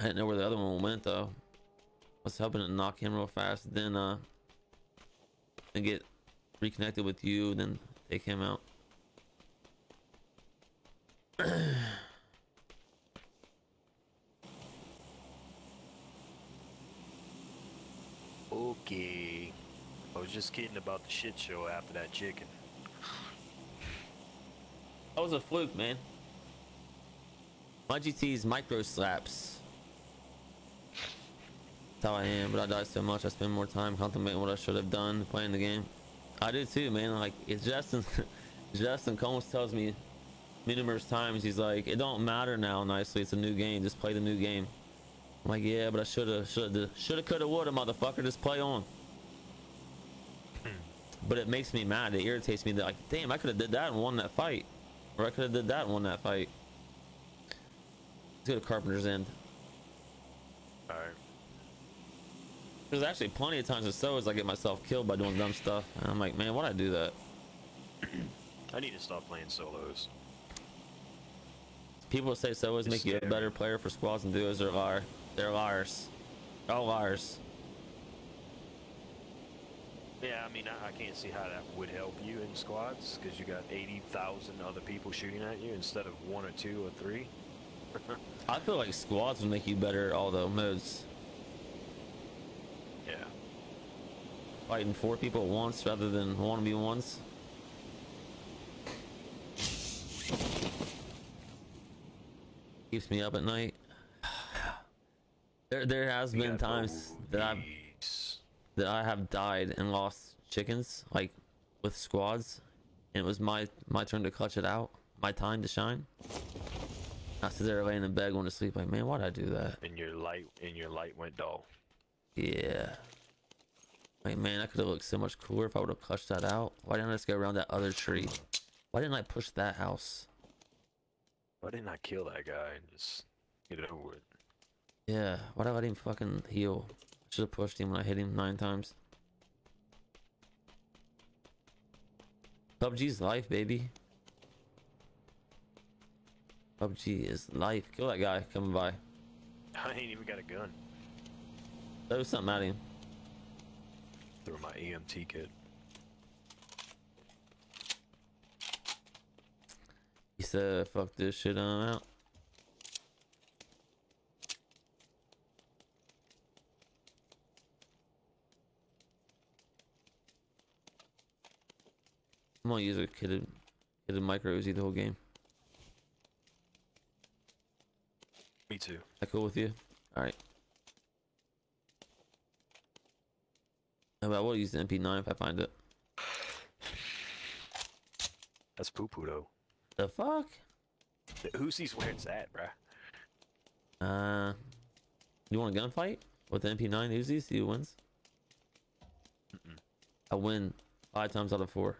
Speaker 2: I didn't know where the other one went though. I was hoping to knock him real fast, then uh, then get reconnected with you, then take him out.
Speaker 3: Okay. I was just kidding about the shit show after that chicken.
Speaker 2: That was a fluke, man. My GT's micro slaps. That's how I am, but I die so much I spend more time contemplating what I should have done playing the game. I do too, man. Like it's Justin Justin Combs tells me numerous times, he's like, It don't matter now nicely, it's a new game, just play the new game. I'm like, yeah, but I shoulda shoulda shoulda coulda woulda motherfucker, just play on. But it makes me mad, it irritates me that like, damn, I could have did that and won that fight. Or I could have did that and won that fight. Let's go to Carpenter's End.
Speaker 3: Alright.
Speaker 2: There's actually plenty of times with solos I get myself killed by doing dumb stuff. And I'm like, man, why'd I do that?
Speaker 3: I need to stop playing solos.
Speaker 2: People say solos
Speaker 3: It's
Speaker 2: make you a better player for squads and duos. They're liar. They're liars. They're all liars.
Speaker 3: Yeah, I mean, I, I can't see how that would help you in squads because you got 80,000 other people shooting at you instead of one or two or three.
Speaker 2: I feel like squads would make you better at all the modes.
Speaker 3: Yeah.
Speaker 2: Fighting four people at once rather than one v ones. Keeps me up at night. There, there has been times that I've. That I have died and lost chickens, like with squads, and it was my my turn to clutch it out, my time to shine. I sit there laying in the bed going to sleep, like, man, why'd I do that?
Speaker 3: And your light and your light went dull.
Speaker 2: Yeah. Like, man, I could have looked so much cooler if I would have clutched that out. Why didn't I just go around that other tree? Why didn't I push that house?
Speaker 3: Why didn't I kill that guy and just get it over with?
Speaker 2: Yeah, why did I him fucking heal? Should have pushed him when I hit him nine times. PUBG's life, baby. PUBG is life. Kill that guy coming by.
Speaker 3: I ain't even got a gun.
Speaker 2: Throw something at him.
Speaker 3: Through my EMT kit.
Speaker 2: He said, fuck this shit, I'm out. I'm gonna use a kitted, kitted micro Uzi the whole game.
Speaker 3: Me too.
Speaker 2: That cool with you? Alright. About we'll use the MP9 if I find it.
Speaker 3: That's poo poo though.
Speaker 2: The fuck?
Speaker 3: The Uzis where it's at, bruh.
Speaker 2: Uh, you want a gunfight with the MP9 Uzi? See who wins?
Speaker 3: Mm-mm.
Speaker 2: I win five times out of four.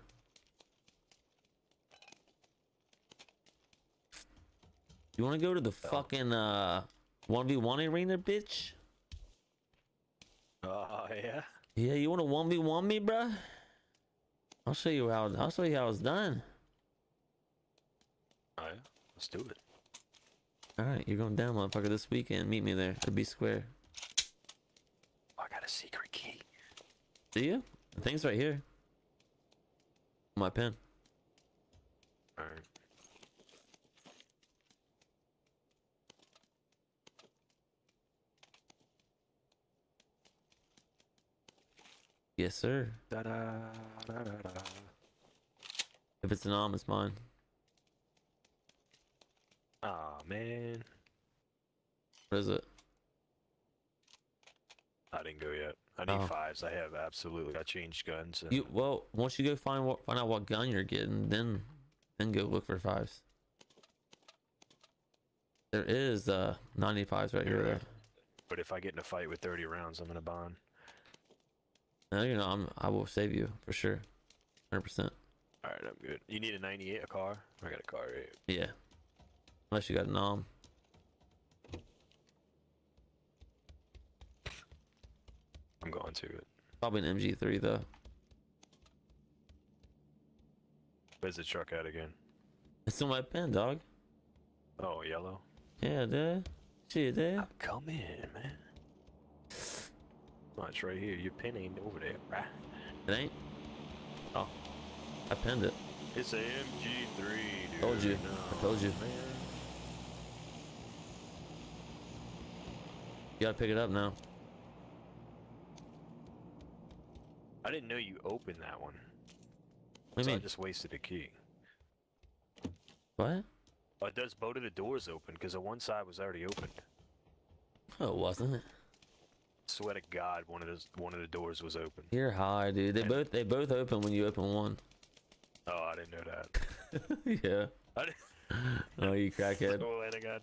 Speaker 2: You want to go to the fucking uh 1v1 arena, bitch?
Speaker 3: Oh yeah.
Speaker 2: Yeah, you want to 1v1 me, bruh? I'll show you how. I'll show you how it's done.
Speaker 3: Oh yeah. Let's do it.
Speaker 2: All right, you're going down, motherfucker, this weekend. Meet me there at B Square.
Speaker 3: Oh, I got a secret key.
Speaker 2: Do you? The thing's right here. My pen.
Speaker 3: Alright.
Speaker 2: Yes, sir.
Speaker 3: Da da da.
Speaker 2: If it's an arm, it's mine.
Speaker 3: Aw man.
Speaker 2: What is it?
Speaker 3: I didn't go yet. I need
Speaker 2: Oh.
Speaker 3: fives. I have absolutely. I changed guns. And
Speaker 2: You well, once you go find what find out what gun you're getting, then then go look for fives. There is uh 95s right here. Though.
Speaker 3: But if I get in a fight with 30 rounds, I'm gonna bond.
Speaker 2: No, you know I'm I will save you for sure, hundred percent.
Speaker 3: All right, I'm good. You need a 98, a car? I got a car right here.
Speaker 2: Yeah. Unless you got an arm.
Speaker 3: I'm going to it.
Speaker 2: Probably an MG3 though.
Speaker 3: Where's the truck at again?
Speaker 2: It's on my pen, dog.
Speaker 3: Oh, yellow.
Speaker 2: Yeah, dude. Shit, dude.
Speaker 3: Come in, man. Oh, it's right here. Your pin ain't over there, bruh.
Speaker 2: It ain't. Oh, I pinned it.
Speaker 3: It's a MG3, dude.
Speaker 2: Told you. I told you.
Speaker 3: Man.
Speaker 2: You gotta pick it up now.
Speaker 3: I didn't know you opened that one.
Speaker 2: What do
Speaker 3: so
Speaker 2: you
Speaker 3: I just wasted a key.
Speaker 2: What?
Speaker 3: Oh, it does both of the doors open because the one side was already opened.
Speaker 2: Oh, wasn't.
Speaker 3: Swear to God, one of those one of the doors was open.
Speaker 2: You're high, dude. They
Speaker 3: And-
Speaker 2: both they both open when you open one.
Speaker 3: Oh, I didn't know that.
Speaker 2: yeah.
Speaker 3: I didn't.
Speaker 2: Oh, you crackhead.
Speaker 3: Oh, I got.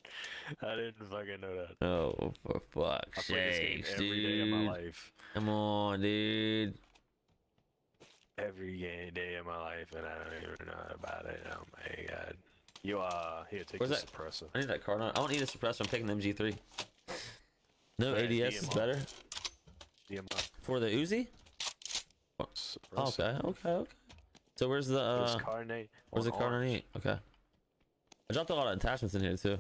Speaker 3: I didn't fucking know that.
Speaker 2: Oh, for fuck's
Speaker 3: play this game
Speaker 2: sake,
Speaker 3: every day of my
Speaker 2: dude.
Speaker 3: life.
Speaker 2: Come on, dude.
Speaker 3: Every day of my life, and I don't even know about it. Oh my god. You uh, here, take
Speaker 2: Where's
Speaker 3: the
Speaker 2: that?
Speaker 3: suppressor.
Speaker 2: I need that card on. I don't need a suppressor. I'm taking the MG3. No ADS is better
Speaker 3: DMR.
Speaker 2: for the Uzi. Oh, okay, okay, okay. So where's the uh?
Speaker 3: carnate.
Speaker 2: Where's the
Speaker 3: on
Speaker 2: card on
Speaker 3: orange.
Speaker 2: eight? Okay. I dropped a lot of attachments in here too.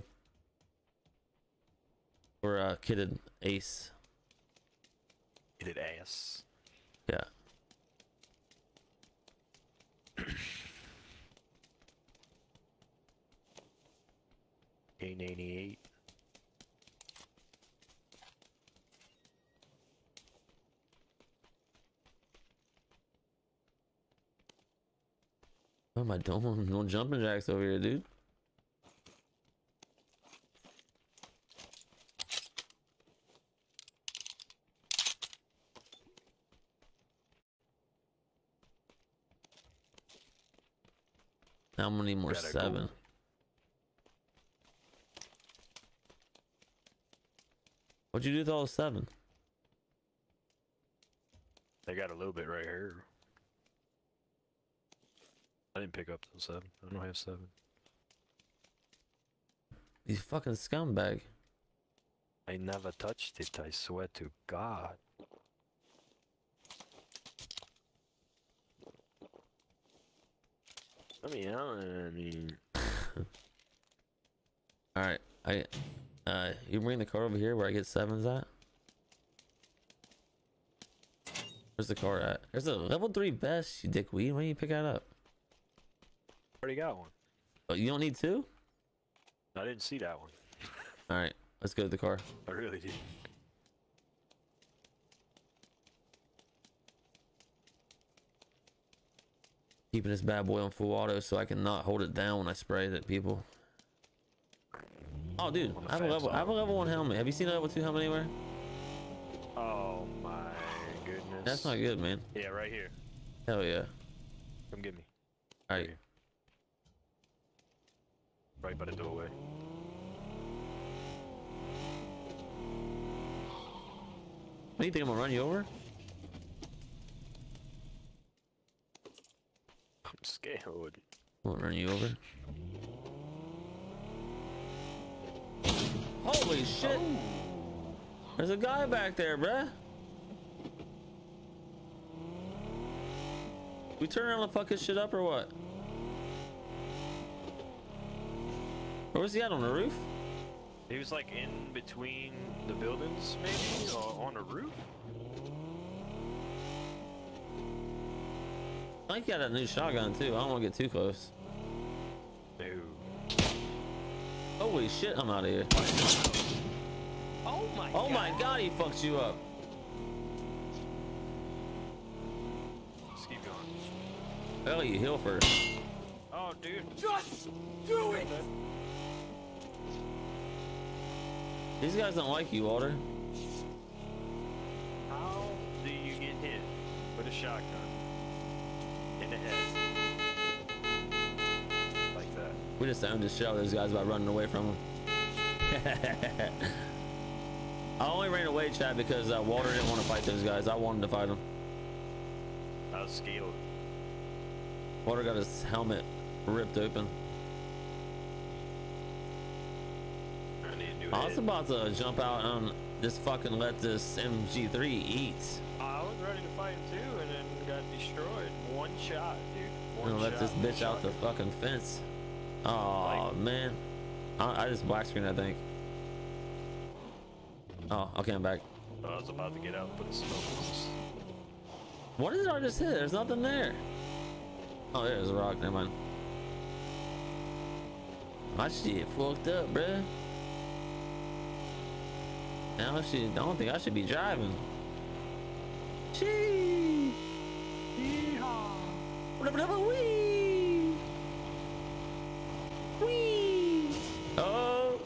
Speaker 2: For uh, kitted ace.
Speaker 3: It ass.
Speaker 2: Yeah.
Speaker 3: K98.
Speaker 2: What am I doing? No jumping jacks over here, dude. Gonna need more
Speaker 3: Gotta go.
Speaker 2: seven. What'd you do with all the seven?
Speaker 3: They got a little bit right here. I didn't pick up those seven. I don't have seven.
Speaker 2: You fucking scumbag.
Speaker 3: I never touched it, I swear to God. I mean, I, don't, I mean,
Speaker 2: All right, I, uh, you bring the car over here where I get sevens at. Where's the car at? There's a level three best, you dickweed. Why don't you pick that up?
Speaker 3: Already got one.
Speaker 2: Oh, you don't need two?
Speaker 3: I didn't see that one.
Speaker 2: All right, let's go to the car.
Speaker 3: I really did.
Speaker 2: Keeping this bad boy on full auto so I can not hold it down when I spray it at people. Oh, dude, I have a level. I have a level one helmet. Have you seen a level two helmet anywhere?
Speaker 3: Oh my goodness.
Speaker 2: That's not good, man.
Speaker 3: Yeah, right here.
Speaker 2: Hell yeah.
Speaker 3: Come get me.
Speaker 2: All right.
Speaker 3: Right by the doorway.
Speaker 2: What do you think I'm gonna run you over?
Speaker 3: I'm scared.
Speaker 2: Won't run you over. Holy shit! There's a guy back there, bruh. We turn around and fuck his shit up or what? Where was he at on the roof?
Speaker 3: He was like in between the buildings, maybe, or on a roof.
Speaker 2: I think he had that new shotgun too. I don't want to get too close.
Speaker 3: No.
Speaker 2: Holy shit! I'm out of here.
Speaker 3: Oh my.
Speaker 2: Oh my god, he fucks you up.
Speaker 3: Let's keep going.
Speaker 2: Hell, you heal first.
Speaker 3: Oh, dude.
Speaker 4: Just do it!
Speaker 2: These guys don't like you, Walter.
Speaker 3: How do you get hit with a shotgun in the head? Like that.
Speaker 2: We just owned the shell those guys by running away from them. I only ran away, Chad, because uh, Walter didn't want to fight those guys. I wanted to fight them.
Speaker 3: I was scared.
Speaker 2: Walter got his helmet ripped open.
Speaker 3: I need to do
Speaker 2: I was about to jump out and just fucking let this MG3 eat.
Speaker 3: I was ready to fight him too, and then got destroyed. One shot, dude.
Speaker 2: I'm
Speaker 3: One
Speaker 2: gonna let this bitch out the fucking fence. Oh man, I, I just black screen. I think. Oh, okay, I'm back.
Speaker 3: I was about to get out and put a smoke on this.
Speaker 2: What did I just hit? There's nothing there. Oh, there's a rock. Never mind. My shit fucked up, bruh. Now I don't think I should be driving. Chee. Wee. Wee. Oh.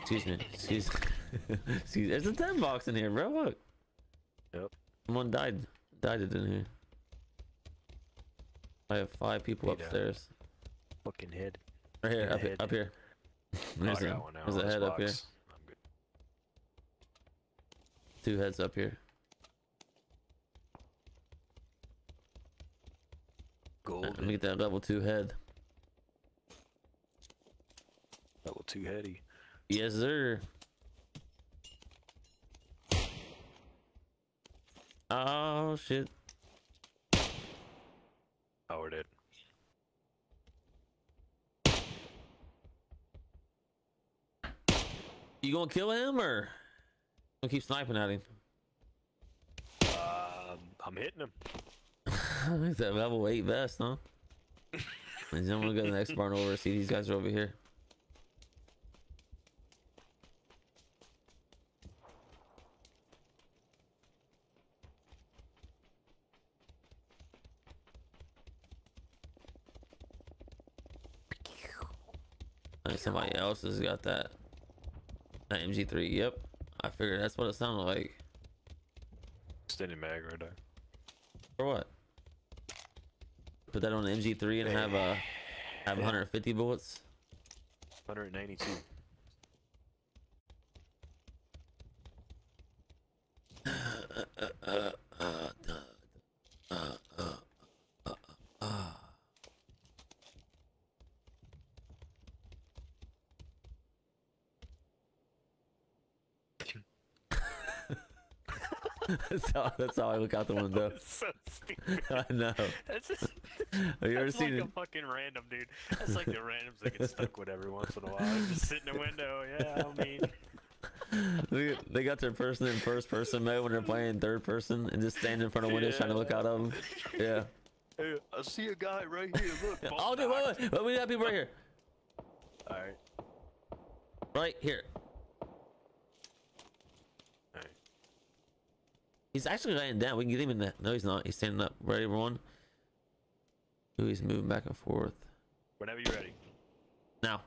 Speaker 2: Excuse me. Excuse. Excuse. There's a ten box in here, bro. Look.
Speaker 3: Yep.
Speaker 2: Someone died. Died it in here. I have five people upstairs.
Speaker 3: Fucking head.
Speaker 2: Right here. Up here.
Speaker 3: head.
Speaker 2: Up here.
Speaker 3: Oh,
Speaker 2: There's
Speaker 3: I
Speaker 2: a,
Speaker 3: one
Speaker 2: there's a head up here. Two heads up here.
Speaker 3: Gold.
Speaker 2: Let me get that level two head.
Speaker 3: Level two heady.
Speaker 2: Yes, sir. Oh shit.
Speaker 3: Oh, we're dead.
Speaker 2: You gonna kill him or gonna keep sniping at him?
Speaker 3: Um, I'm hitting him.
Speaker 2: It's that level eight vest, huh? I'm gonna go to the next barn over. See these guys are over here. somebody else has got that. That MG3. Yep. I figured that's what it sounded like.
Speaker 3: Standing mag right there.
Speaker 2: For what? Put that on the MG3 and hey. have a have 150 bullets.
Speaker 3: 192. uh, uh, uh.
Speaker 2: That's, how, that's how I look out the window.
Speaker 3: That's so stupid.
Speaker 2: I know.
Speaker 3: That's just
Speaker 2: Have you ever seen
Speaker 3: like
Speaker 2: it?
Speaker 3: a fucking random dude. That's like the randoms that get stuck with every once in a while. Just sit in the window. Yeah, I mean,
Speaker 2: They, got their person in first person mode when they're playing third person and just stand in front of windows trying to look out of them. Yeah.
Speaker 3: hey, I see a guy right here. Look.
Speaker 2: Oh, dude, wait, wait, wait. We got people right here.
Speaker 3: All right.
Speaker 2: Right here.
Speaker 3: All right.
Speaker 2: He's actually laying down. We can get him in that. No, he's not. He's standing up. Ready, everyone? Ooh, he's moving back and forth.
Speaker 3: Whenever you're ready.
Speaker 2: Now.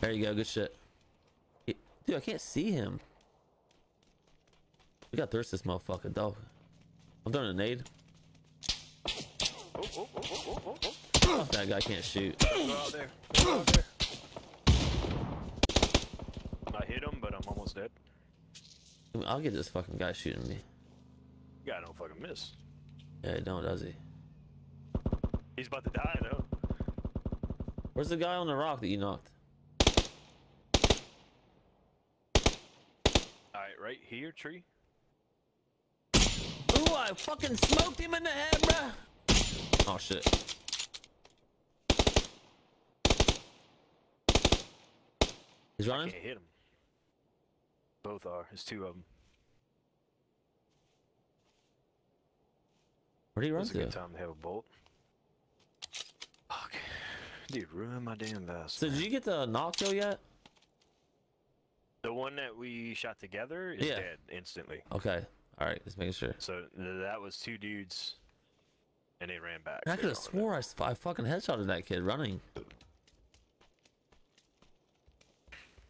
Speaker 2: There you go. Good shit. Dude, I can't see him. We got thirst this motherfucker, dog. I'm throwing a nade.
Speaker 3: Oh, oh, oh, oh, oh, oh, oh.
Speaker 2: That guy can't shoot.
Speaker 3: Go out there. Go out there. I hit him, but I'm almost dead.
Speaker 2: I'll get this fucking guy shooting me.
Speaker 3: Guy don't fucking miss.
Speaker 2: Yeah, he don't, does he?
Speaker 3: He's about to die though.
Speaker 2: Where's the guy on the rock that you knocked?
Speaker 3: All right, right here, tree.
Speaker 2: Ooh, I fucking smoked him in the head, bruh. Oh shit. He's
Speaker 3: I
Speaker 2: running?
Speaker 3: can't hit him. Both are. There's two of them.
Speaker 2: Where do you run
Speaker 3: It's a good time to have a bolt. Fuck. Dude, ruin my damn vest.
Speaker 2: So did you get the knock kill yet?
Speaker 3: The one that we shot together is
Speaker 2: Yeah.
Speaker 3: dead instantly.
Speaker 2: Okay. Alright, just making sure.
Speaker 3: So that was two dudes, and they ran back.
Speaker 2: I could have swore I fucking headshotted that kid running.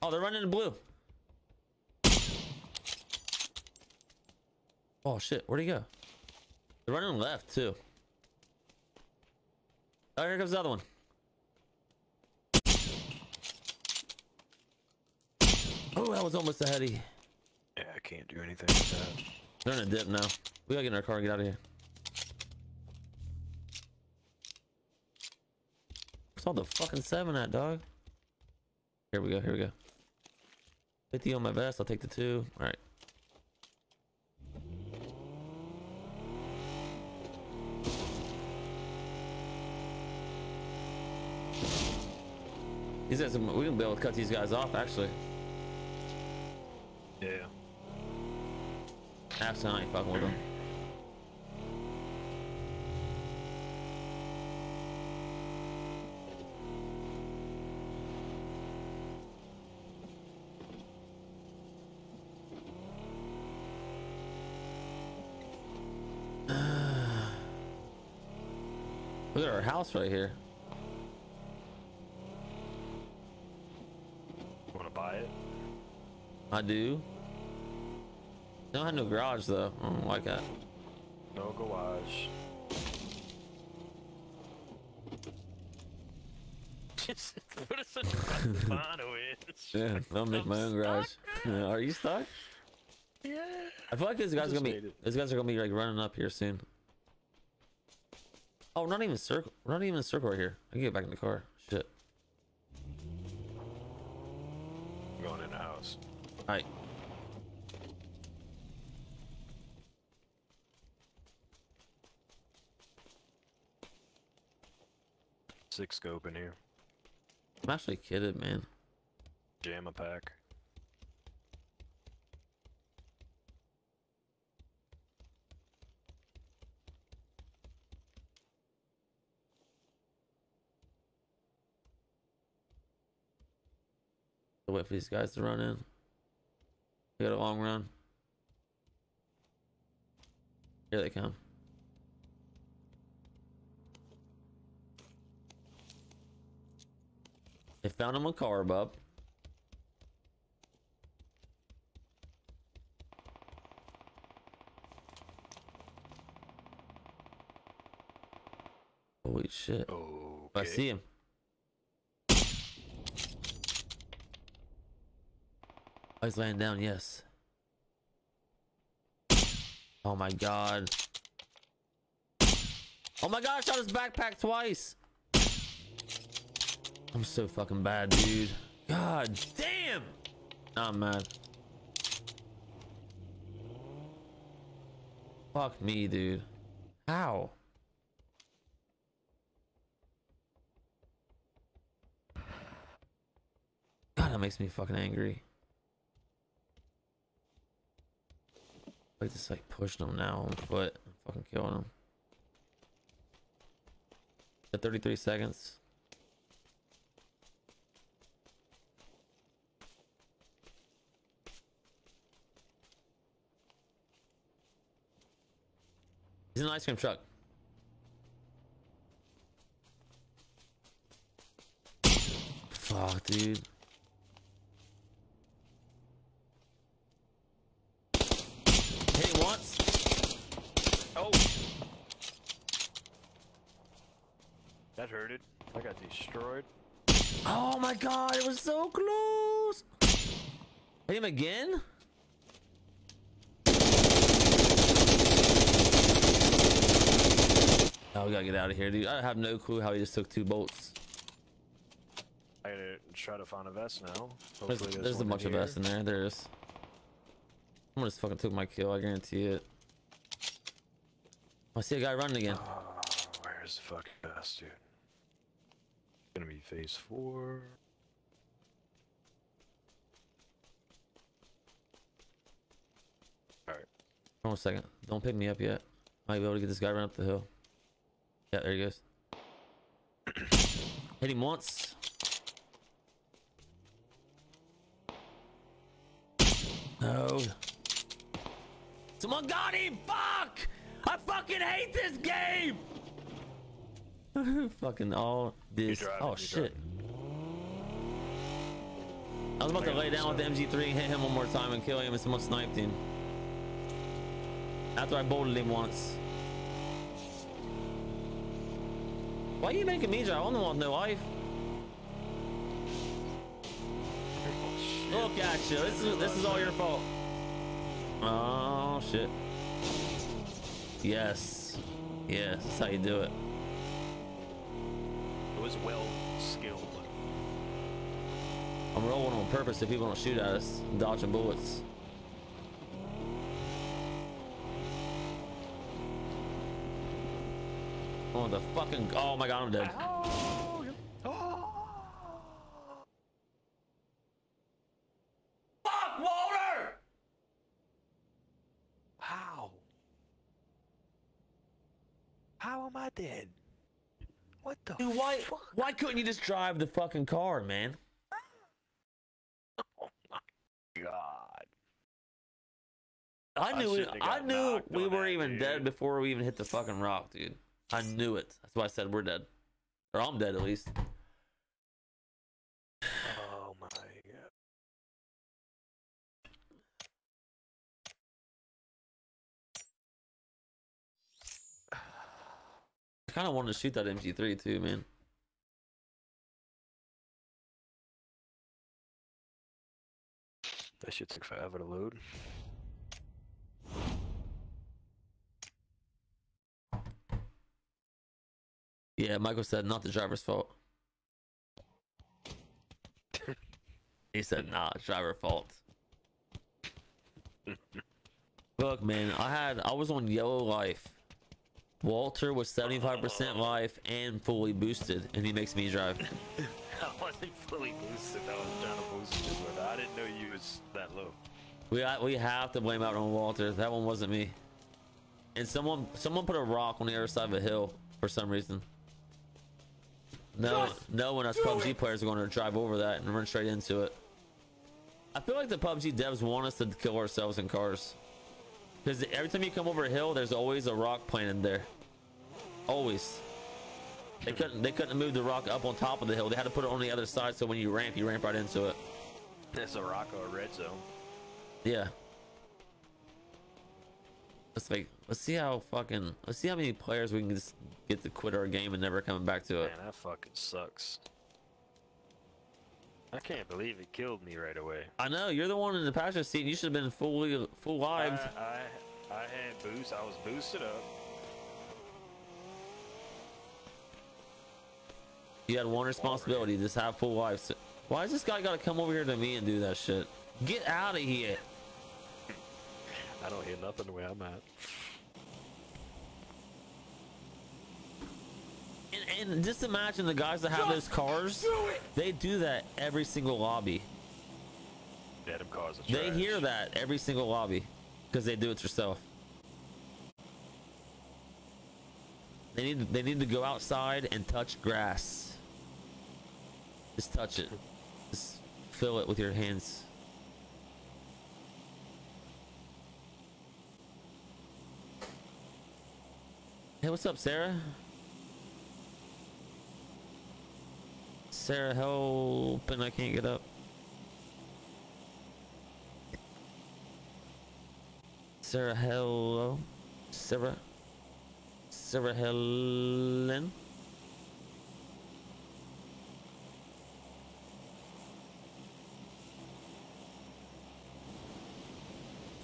Speaker 2: Oh, they're running in blue. Oh shit, where'd he go? They're running left too. Oh, here comes the other one. Oh, that was almost a heady.
Speaker 3: Yeah, I can't do anything with that.
Speaker 2: They're in a dip now. We gotta get in our car and get out of here. Where's all the fucking seven at, dog? Here we go, here we go. 50 on my vest, I'll take the two. Alright. These guys, we can be able to cut these guys off actually.
Speaker 3: Yeah.
Speaker 2: Actually, I ain't fucking with them. Look at our house right here.
Speaker 3: Want to buy it?
Speaker 2: I do. Don't have no garage though. I don't like that.
Speaker 3: No garage. Just put us in the mono in.
Speaker 2: Yeah, I'll make my own garage. Yeah, are you stuck?
Speaker 3: Yeah.
Speaker 2: I feel like these guys are gonna be
Speaker 3: it.
Speaker 2: these guys are gonna be like running up here soon. Oh, we're not even circle. We're not even in circle right here. I can get back in the car. Shit.
Speaker 3: I'm going in the house.
Speaker 2: All right.
Speaker 3: Six scope in here.
Speaker 2: I'm actually kidding, man.
Speaker 3: Jam a
Speaker 2: pack. Wait for these guys to run in. We got a long run. Here they come. They found him a car, bub. Holy shit.
Speaker 3: Oh.
Speaker 2: I see him. Oh, he's laying down, yes. Oh my god. Oh my god, I shot his backpack twice. I'm so fucking bad, dude. God damn. I'm mad. Fuck me, dude. How? God, that makes me fucking angry. Like just like pushing him now on foot, fucking killing him. At 33 seconds. He's in an ice cream truck. Fuck, dude. Hit him once.
Speaker 3: Oh! That hurted. I got destroyed.
Speaker 2: Oh my god, it was so close. Hit him again? Oh, we gotta get out of here, dude. I have no clue how he just took two bolts.
Speaker 3: I gotta try to find a vest now.
Speaker 2: There's,
Speaker 3: Hopefully
Speaker 2: there's a bunch of vests in there. There is. Someone just fucking took my kill. I guarantee it. I see a guy running again.
Speaker 3: Ah, oh, where's the fucking vest, dude? Gonna be phase four. Alright.
Speaker 2: Hold on a second. Don't pick me up yet. Might be able to get this guy run up the hill. Yeah, there he goes. Hit him once. No. Someone got him! Fuck! I fucking hate this game! fucking all this.
Speaker 3: driving,
Speaker 2: Oh shit. I was about to lay down with the MG3 and hit him one more time and kill him and someone sniped him. After I bolted him once. Why are you making me drive? I'm the one no life. Look at you. This is this is all your fault. Oh shit. Yes. Yes, that's how you do it.
Speaker 3: It was well skilled.
Speaker 2: I'm rolling on purpose so people don't shoot at us. Dodging bullets. Oh the fucking oh my god I'm dead.
Speaker 3: Oh.
Speaker 2: Fuck Walter!
Speaker 3: How? How am I dead? What the
Speaker 2: Dude, why
Speaker 3: fuck?
Speaker 2: why couldn't you just drive the fucking car, man?
Speaker 3: Oh my god.
Speaker 2: I
Speaker 3: I
Speaker 2: knew it.
Speaker 3: shouldn't
Speaker 2: I knew we were
Speaker 3: that,
Speaker 2: even dead before we even hit the fucking rock, dude. I knew it. That's why I said we're dead. Or I'm dead at least.
Speaker 3: Oh my god.
Speaker 2: I kind of wanted to shoot that MG3 too, man.
Speaker 3: That shit took forever to load.
Speaker 2: Yeah, Michael said not the driver's fault. he said, nah, driver fault. Look, man, I had I was on yellow life. Walter was 75% life and fully boosted, and he makes me drive.
Speaker 3: I wasn't fully boosted. I was trying to boost it, but I didn't know you was that low.
Speaker 2: We we have to blame out on Walter. That one wasn't me. And someone someone put a rock on the other side of a hill for some reason. No, no one us PUBG players are going to drive over that and run straight into it. I feel like the PUBG devs want us to kill ourselves in cars. Because every time you come over a hill, there's always a rock planted there. Always. They couldn't they couldn't move the rock up on top of the hill. They had to put it on the other side so when you ramp, you ramp right into it.
Speaker 3: That's a rock or a red zone.
Speaker 2: Yeah. Let's like let's see how fucking let's see how many players we can just get to quit our game and never coming back to it.
Speaker 3: Man, that fucking sucks. I can't believe it killed me right away.
Speaker 2: I know you're the one in the passenger seat. You should have been fully full
Speaker 3: I,
Speaker 2: lives.
Speaker 3: I, I had boost. I was boosted up.
Speaker 2: You had one responsibility, just have full life. Why does this guy gotta come over here to me and do that shit? Get out of here.
Speaker 3: I don't hear nothing the way I'm at.
Speaker 2: And, and just imagine the guys that have those cars, they do that every single lobby.
Speaker 3: Yeah, them cars are
Speaker 2: They hear that every single lobby because they do it themselves. They need they need to go outside and touch grass. Just touch it. Just fill it with your hands. Hey, what's up, Sarah? Sarah, help, and I can't get up. Sarah, hello. Sarah. Sarah Helen.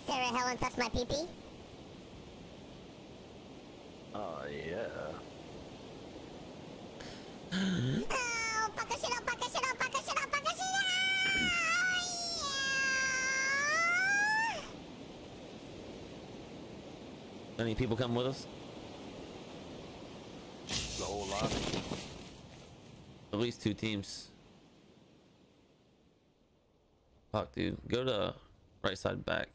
Speaker 5: Sarah Helen touched my pee-pee.
Speaker 3: Oh yeah.
Speaker 5: Uh,
Speaker 2: Any people come with us?
Speaker 3: The whole lot.
Speaker 2: At least two teams. Fuck, dude. Go to right side back.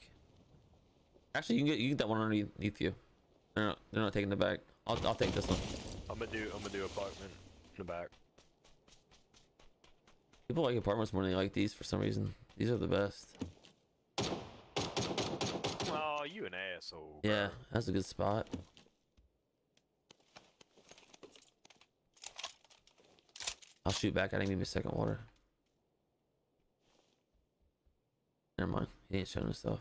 Speaker 2: Actually, you can get you can get that one underneath you. They're not they're not taking the back. I'll I'll take this one.
Speaker 3: I'm gonna do. I'm gonna do apartment in the back.
Speaker 2: People like apartments more than they like these for some reason. These are the best.
Speaker 3: Oh, you an asshole. bro.
Speaker 2: Yeah, that's a good spot. I'll shoot back. I didn't give me a second water. Never mind. He ain't showing stuff.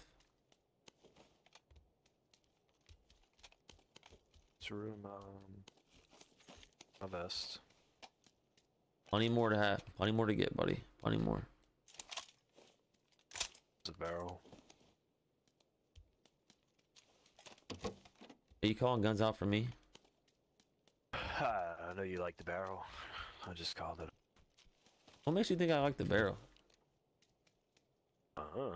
Speaker 3: This room. Um. My vest.
Speaker 2: Plenty more to have. Plenty more to get, buddy. Plenty more.
Speaker 3: There's a barrel.
Speaker 2: Are you calling guns out for me?
Speaker 3: I know you like the barrel. I just called it.
Speaker 2: What makes you think I like the barrel?
Speaker 3: Uh huh.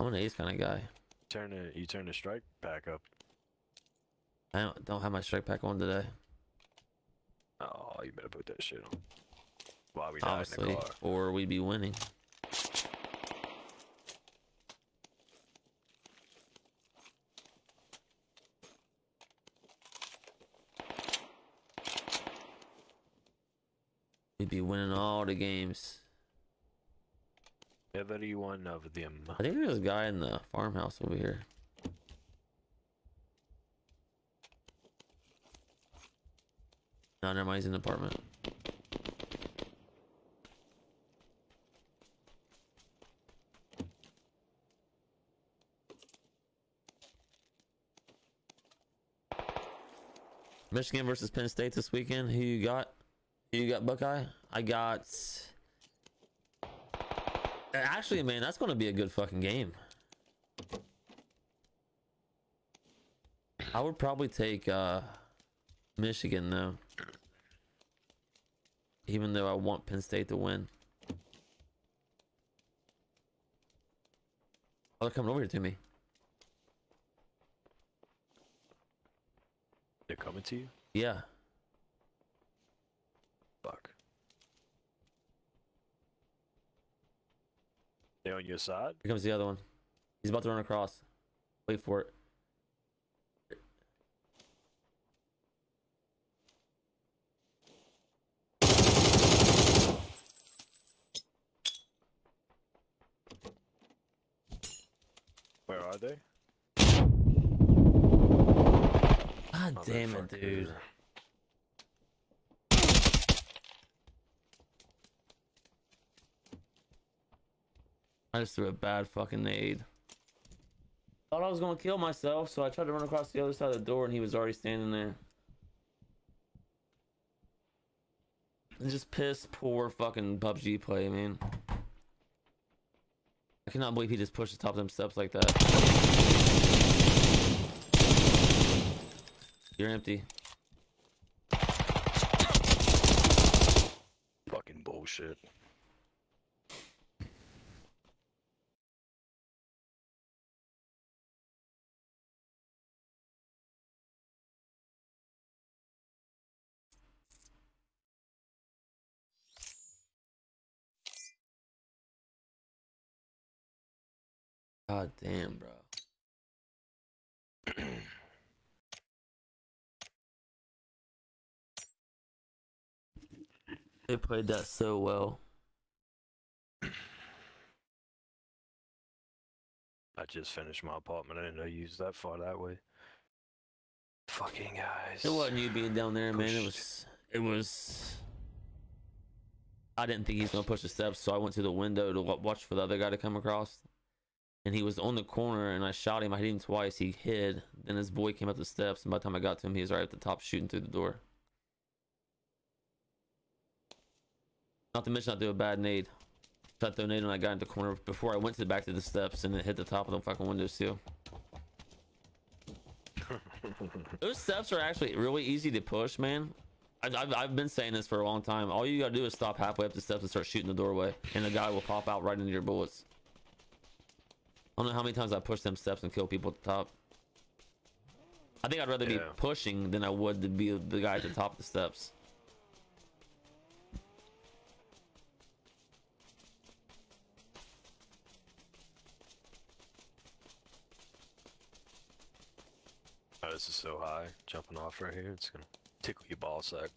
Speaker 2: I'm an ace kind of guy.
Speaker 3: Turn it. You turn the strike back up.
Speaker 2: I don't, don't have my strike pack on today.
Speaker 3: Oh, you better put that shit on. While we
Speaker 2: Obviously, or we'd be winning. We'd be winning all the games.
Speaker 3: Every one of them.
Speaker 2: I think there's a guy in the farmhouse over here. No, never mind. He's in the apartment. Michigan versus Penn State this weekend. Who you got? You got, Buckeye? I got. Actually, man, that's going to be a good fucking game. I would probably take uh, Michigan though, even though I want Penn State to win. Oh, they're coming over here to me.
Speaker 3: Coming to you.
Speaker 2: Yeah.
Speaker 3: Fuck. They on your side?
Speaker 2: Here comes the other one. He's about to run across. Wait for it.
Speaker 3: Where are they?
Speaker 2: God damn it, dude. I just threw a bad fucking nade. Thought I was gonna kill myself, so I tried to run across the other side of the door and he was already standing there. It's just piss poor fucking PUBG play, man. I cannot believe he just pushed the top of them steps like that. You're empty.
Speaker 3: Fucking bullshit.
Speaker 2: God damn, bro. They played that so well.
Speaker 3: I just finished my apartment. I didn't know you used that far that way. Fucking guys.
Speaker 2: It wasn't you being down there, man. It was. It was. I didn't think he was gonna push the steps, so I went to the window to watch for the other guy to come across. And he was on the corner, and I shot him. I hit him twice. He hid. Then his boy came up the steps, and by the time I got to him, he was right at the top, shooting through the door. Not to mention, I threw a bad nade. Shot the nade on that guy in the corner before I went to the back to the steps, and it hit the top of the fucking window sill. Those steps are actually really easy to push, man. I've, I've, I've been saying this for a long time. All you gotta do is stop halfway up the steps and start shooting the doorway, and the guy will pop out right into your bullets. I don't know how many times I pushed them steps and kill people at the top. I think I'd rather be pushing than I would to be the guy at the top of the steps.
Speaker 3: This is so high. Jumping off right here. It's gonna tickle your ball sack.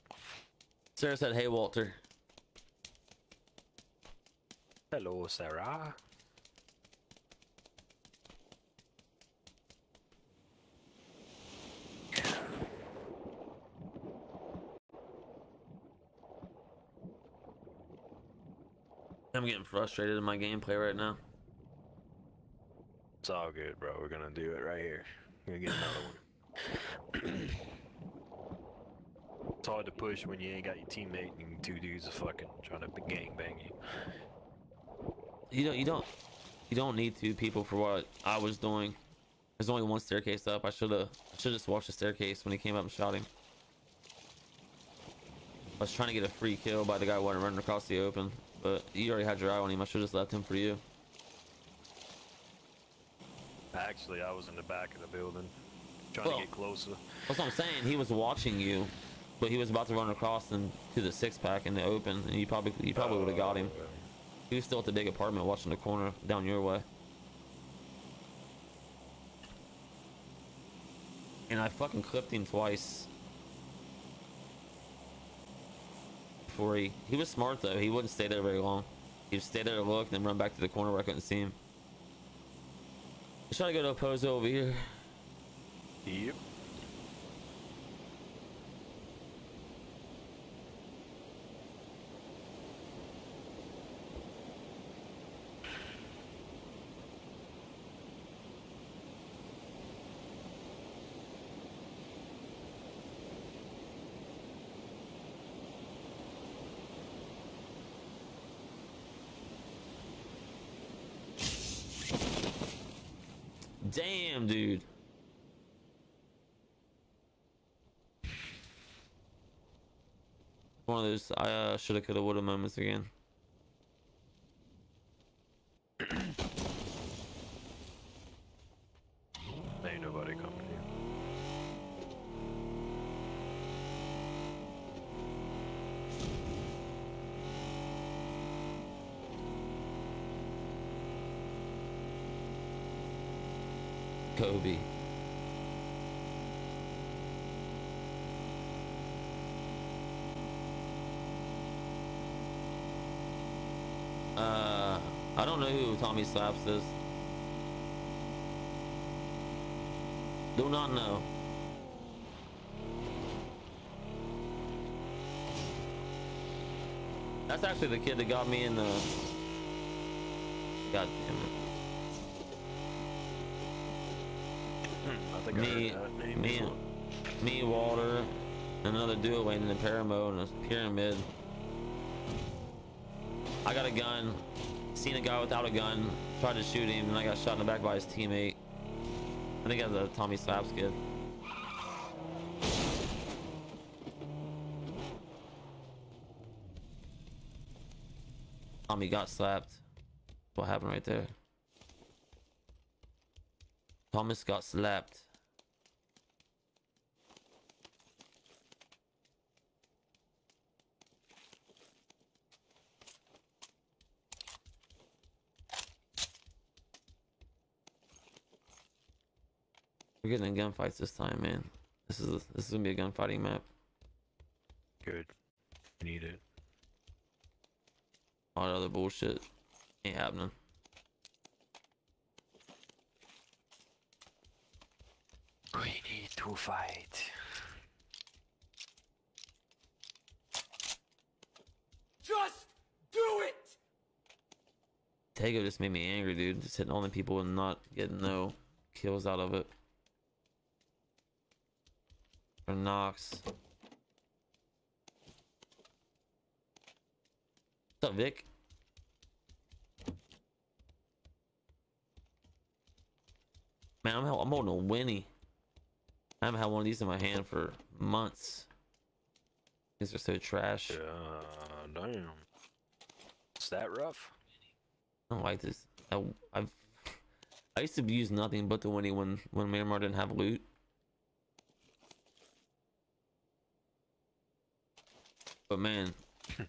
Speaker 2: Sarah said, "Hey Walter."
Speaker 3: Hello, Sarah.
Speaker 2: I'm getting frustrated in my gameplay right now.
Speaker 3: It's all good, bro. We're gonna do it right here. We're gonna get another one. It's hard to push when you ain't got your teammate and two dudes are fucking trying to gang bang you.
Speaker 2: You don't. You don't. You don't need two people for what I was doing. There's only one staircase up. I should have. I should just watched the staircase when he came up and shot him. I was trying to get a free kill by the guy wanting running across the open, but you already had your eye on him. I should have just left him for you.
Speaker 3: Actually, I was in the back of the building, trying
Speaker 2: Well-
Speaker 3: to get closer.
Speaker 2: That's what I'm saying. He was watching you, but he was about to run across and to the six pack in the open, and you probably you probably would have got him. He was still at the big apartment watching the corner down your way. And I fucking clipped him twice. Before he he was smart though. He wouldn't stay there very long. He'd stay there to look, and then run back to the corner where I couldn't see him. Trying to go to a pose over here.
Speaker 3: Yep.
Speaker 2: Damn, dude. One of those I uh, shoulda, coulda, woulda moments again.
Speaker 3: Ain't nobody coming here.
Speaker 2: Kobe. Uh, I don't know who Tommy Slaps is. Do not know. That's actually the kid that got me in the. God damn it.
Speaker 3: Hmm, I think I
Speaker 2: me,
Speaker 3: heard that
Speaker 2: me, me, Walter, and another duo waiting in the Paramo and a pyramid. I got a gun, seen a guy without a gun, tried to shoot him, and I got shot in the back by his teammate. I think that's a Tommy Slaps kid. Tommy got slapped. What happened right there? Thomas got slapped. We're getting in gunfights this time, man. This is this is gonna be a gunfighting map.
Speaker 3: Good. Need it.
Speaker 2: All that other bullshit ain't happening.
Speaker 3: We need to fight.
Speaker 4: Just do it!
Speaker 2: Taego just made me angry, dude. Just hitting all the people and not getting no kills out of it. Knox. What's up, Vic? Man, I'm, I'm holding a Winnie. I haven't had one of these in my hand for months. These are so trash.
Speaker 3: Uh, damn. Is that rough?
Speaker 2: I don't like this. I, I've I used to use nothing but the Winnie when when Miramar didn't have loot. But man,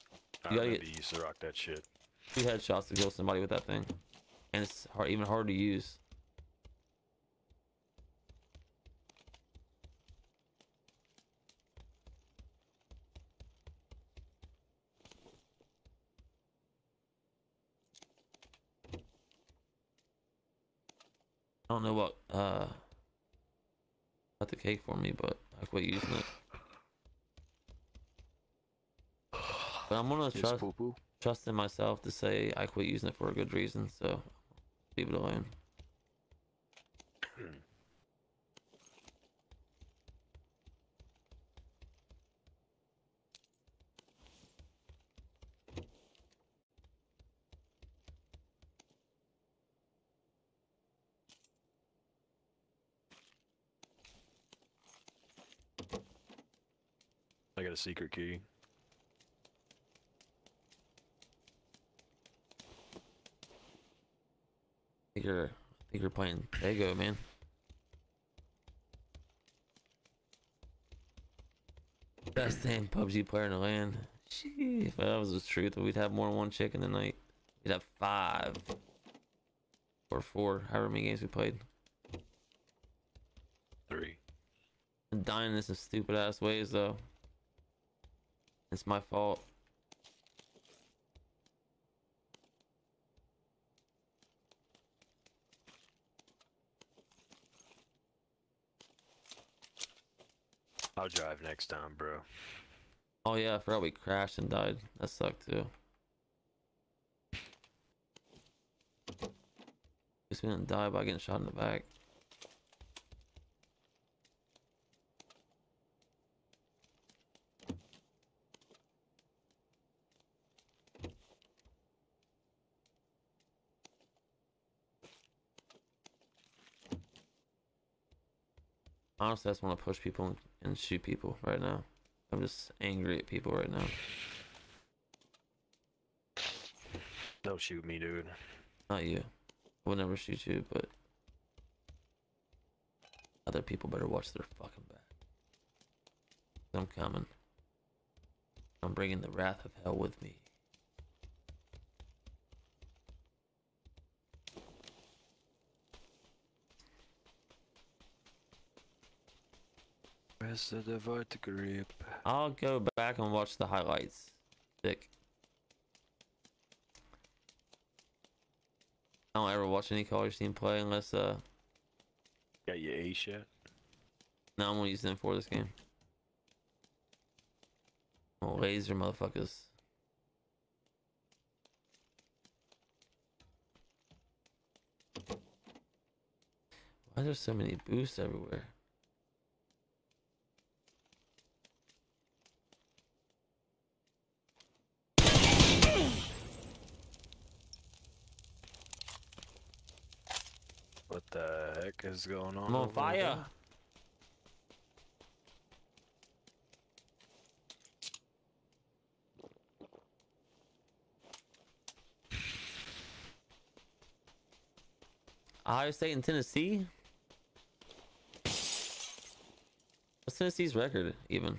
Speaker 3: I
Speaker 2: gotta get-
Speaker 3: used to rock that shit.
Speaker 2: two headshots to kill somebody with that thing, and it's hard, even hard to use. I don't know what uh got the cake for me, but I quit using it. But I'm gonna
Speaker 3: Just
Speaker 2: trust
Speaker 3: poo poo.
Speaker 2: trust in myself to say I quit using it for a good reason, so leave it alone.
Speaker 3: I got a secret key.
Speaker 2: Think you're I think you're playing Lego, man. Best damn PUBG player in the land. Gee, if that was the truth, we'd have more than one chicken tonight. We'd have five or four, however many games we played.
Speaker 3: Three.
Speaker 2: I'm dying in some stupid ass ways though. It's my fault.
Speaker 3: I'll drive next time, bro.
Speaker 2: Oh yeah, I forgot we crashed and died. That sucked too. Guess we didn't die by getting shot in the back. Honestly, I just want to push people and, shoot people right now. I'm just angry at people right now.
Speaker 3: Don't shoot me, dude.
Speaker 2: Not you. I would never shoot you, but other people better watch their fucking back. I'm coming. I'm bringing the wrath of hell with me.
Speaker 3: Where's the device grip?
Speaker 2: I'll go back and watch the highlights. Dick. I don't ever watch any college team play unless uh
Speaker 3: Got your ace yet?
Speaker 2: no I'm gonna use them for this game. Oh, laser motherfuckers. Why are there so many boosts everywhere?
Speaker 3: What the heck is going on?
Speaker 2: I'm on fire!
Speaker 3: There?
Speaker 2: Ohio State and Tennessee? What's Tennessee's record, even?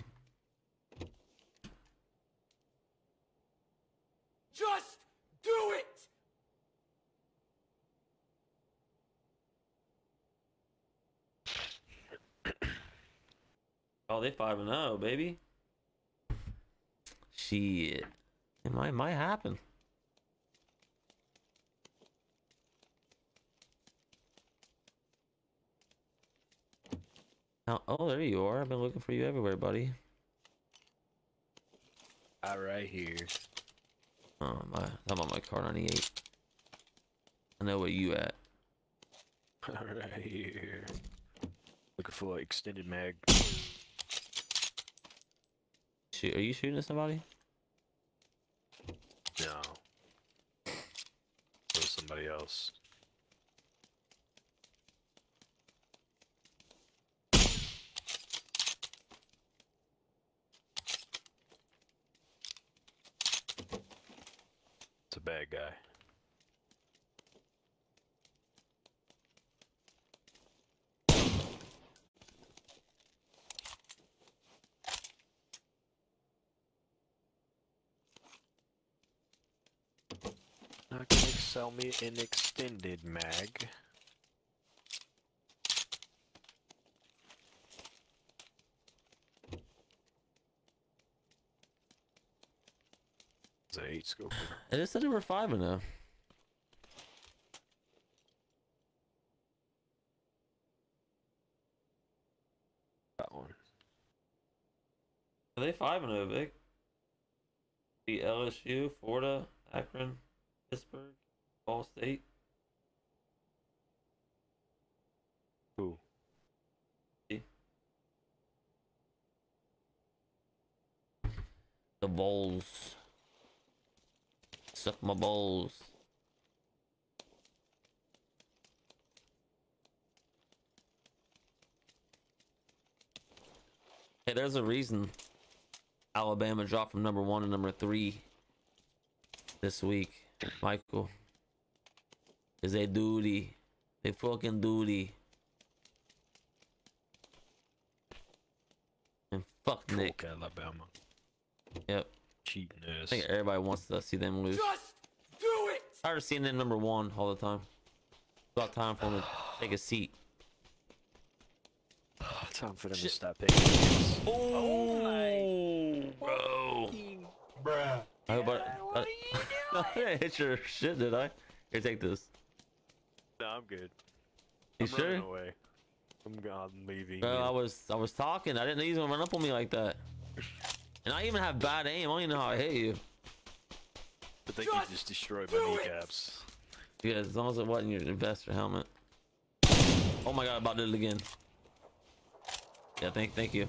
Speaker 2: Oh, they five and zero, baby. Shit, it might might happen. Oh, oh, there you are. I've been looking for you everywhere, buddy.
Speaker 3: I right here.
Speaker 2: Oh my, I'm on my Kar98. I know where you at.
Speaker 3: right here. Looking for extended mag.
Speaker 2: Shoot, are you shooting at somebody?
Speaker 3: No. Or somebody else. It's a bad guy. Not gonna sell me an extended mag. It's a eight scope.
Speaker 2: It is said they were five and oh.
Speaker 3: That one.
Speaker 2: Are they five and zero, Vic? The LSU, Florida, Akron, Pittsburgh, Ball State.
Speaker 3: Who?
Speaker 2: The bowls. Suck my balls. Hey, there's a reason Alabama dropped from number one to number three this week, Michael. Cause they duty. They fucking duty. And fuck Nick.
Speaker 3: Fuck Alabama.
Speaker 2: Yep.
Speaker 3: Cheating
Speaker 2: I think everybody wants to see them lose.
Speaker 4: Just do it!
Speaker 2: Tired of seeing them number one all the time. About time for them to take a seat.
Speaker 3: Time for them to stop picking.
Speaker 2: Oh, bro.
Speaker 4: Bruh.
Speaker 2: I hope I, I, I didn't hit your shit, did I? Here, take this.
Speaker 3: No, I'm good.
Speaker 2: You
Speaker 3: I'm
Speaker 2: sure?
Speaker 3: running away. I'm gone leaving.
Speaker 2: Bro,
Speaker 3: you.
Speaker 2: I was I was talking. I didn't know you was gonna run up on me like that. And I even have bad aim. I don't even know how I hit you.
Speaker 3: I think
Speaker 4: Just
Speaker 3: you just destroyed
Speaker 4: do
Speaker 3: my
Speaker 4: it!
Speaker 3: kneecaps.
Speaker 2: Yeah, as long as it wasn't your investor helmet. Oh my god, about did it again. Yeah, thank thank you.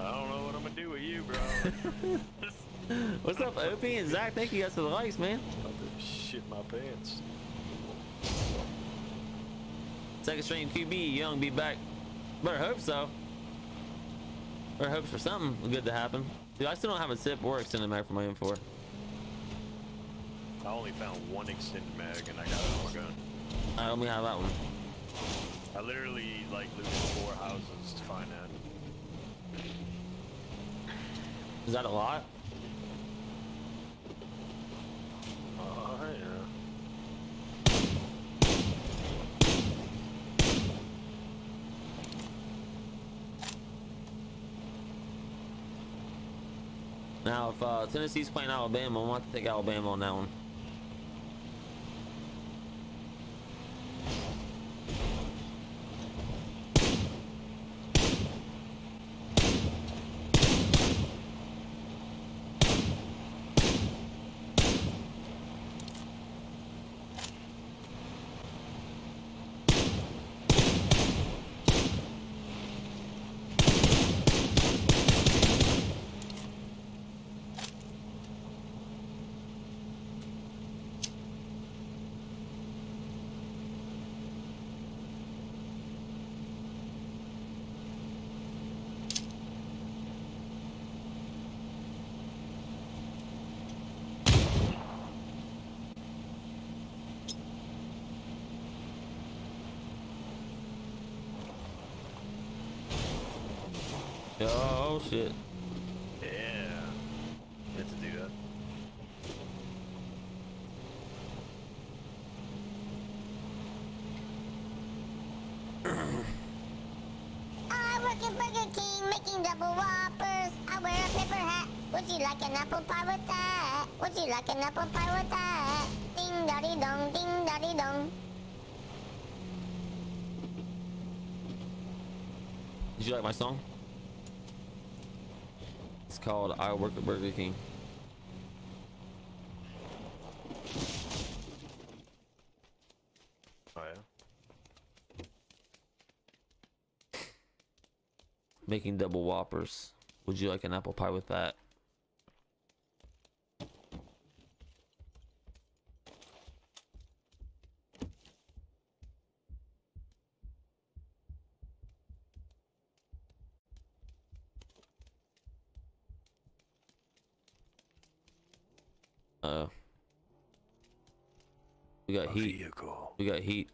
Speaker 3: I don't know what I'm gonna do with you, bro.
Speaker 2: What's up, OP and Zach? Thank you guys for the likes, man.
Speaker 3: About to shit my pants.
Speaker 2: Second stream QB, Young be back. Better hope so. Better hopes for something good to happen. Dude, I still don't have a zip or extended mag for my M4.
Speaker 3: I only found one extended mag and I got it all gun.
Speaker 2: I only have that one.
Speaker 3: I literally like looted four houses to find that.
Speaker 2: Is that a lot?
Speaker 3: Oh yeah.
Speaker 2: Now, if uh, Tennessee's playing Alabama, I'm going to have to take Alabama on that one. Oh shit.
Speaker 3: Yeah. Meant to do that.
Speaker 5: I work at Burger King making double whoppers. I wear a paper hat. Would you like an apple pie with that? Would you like an apple pie with that? Ding daddy dong, ding daddy dong.
Speaker 2: Did you like my song? Called I Work at Burger King.
Speaker 3: Oh yeah.
Speaker 2: Making double whoppers. Would you like an apple pie with that? Uh, we got heat.
Speaker 3: vehicle.
Speaker 2: We got heat.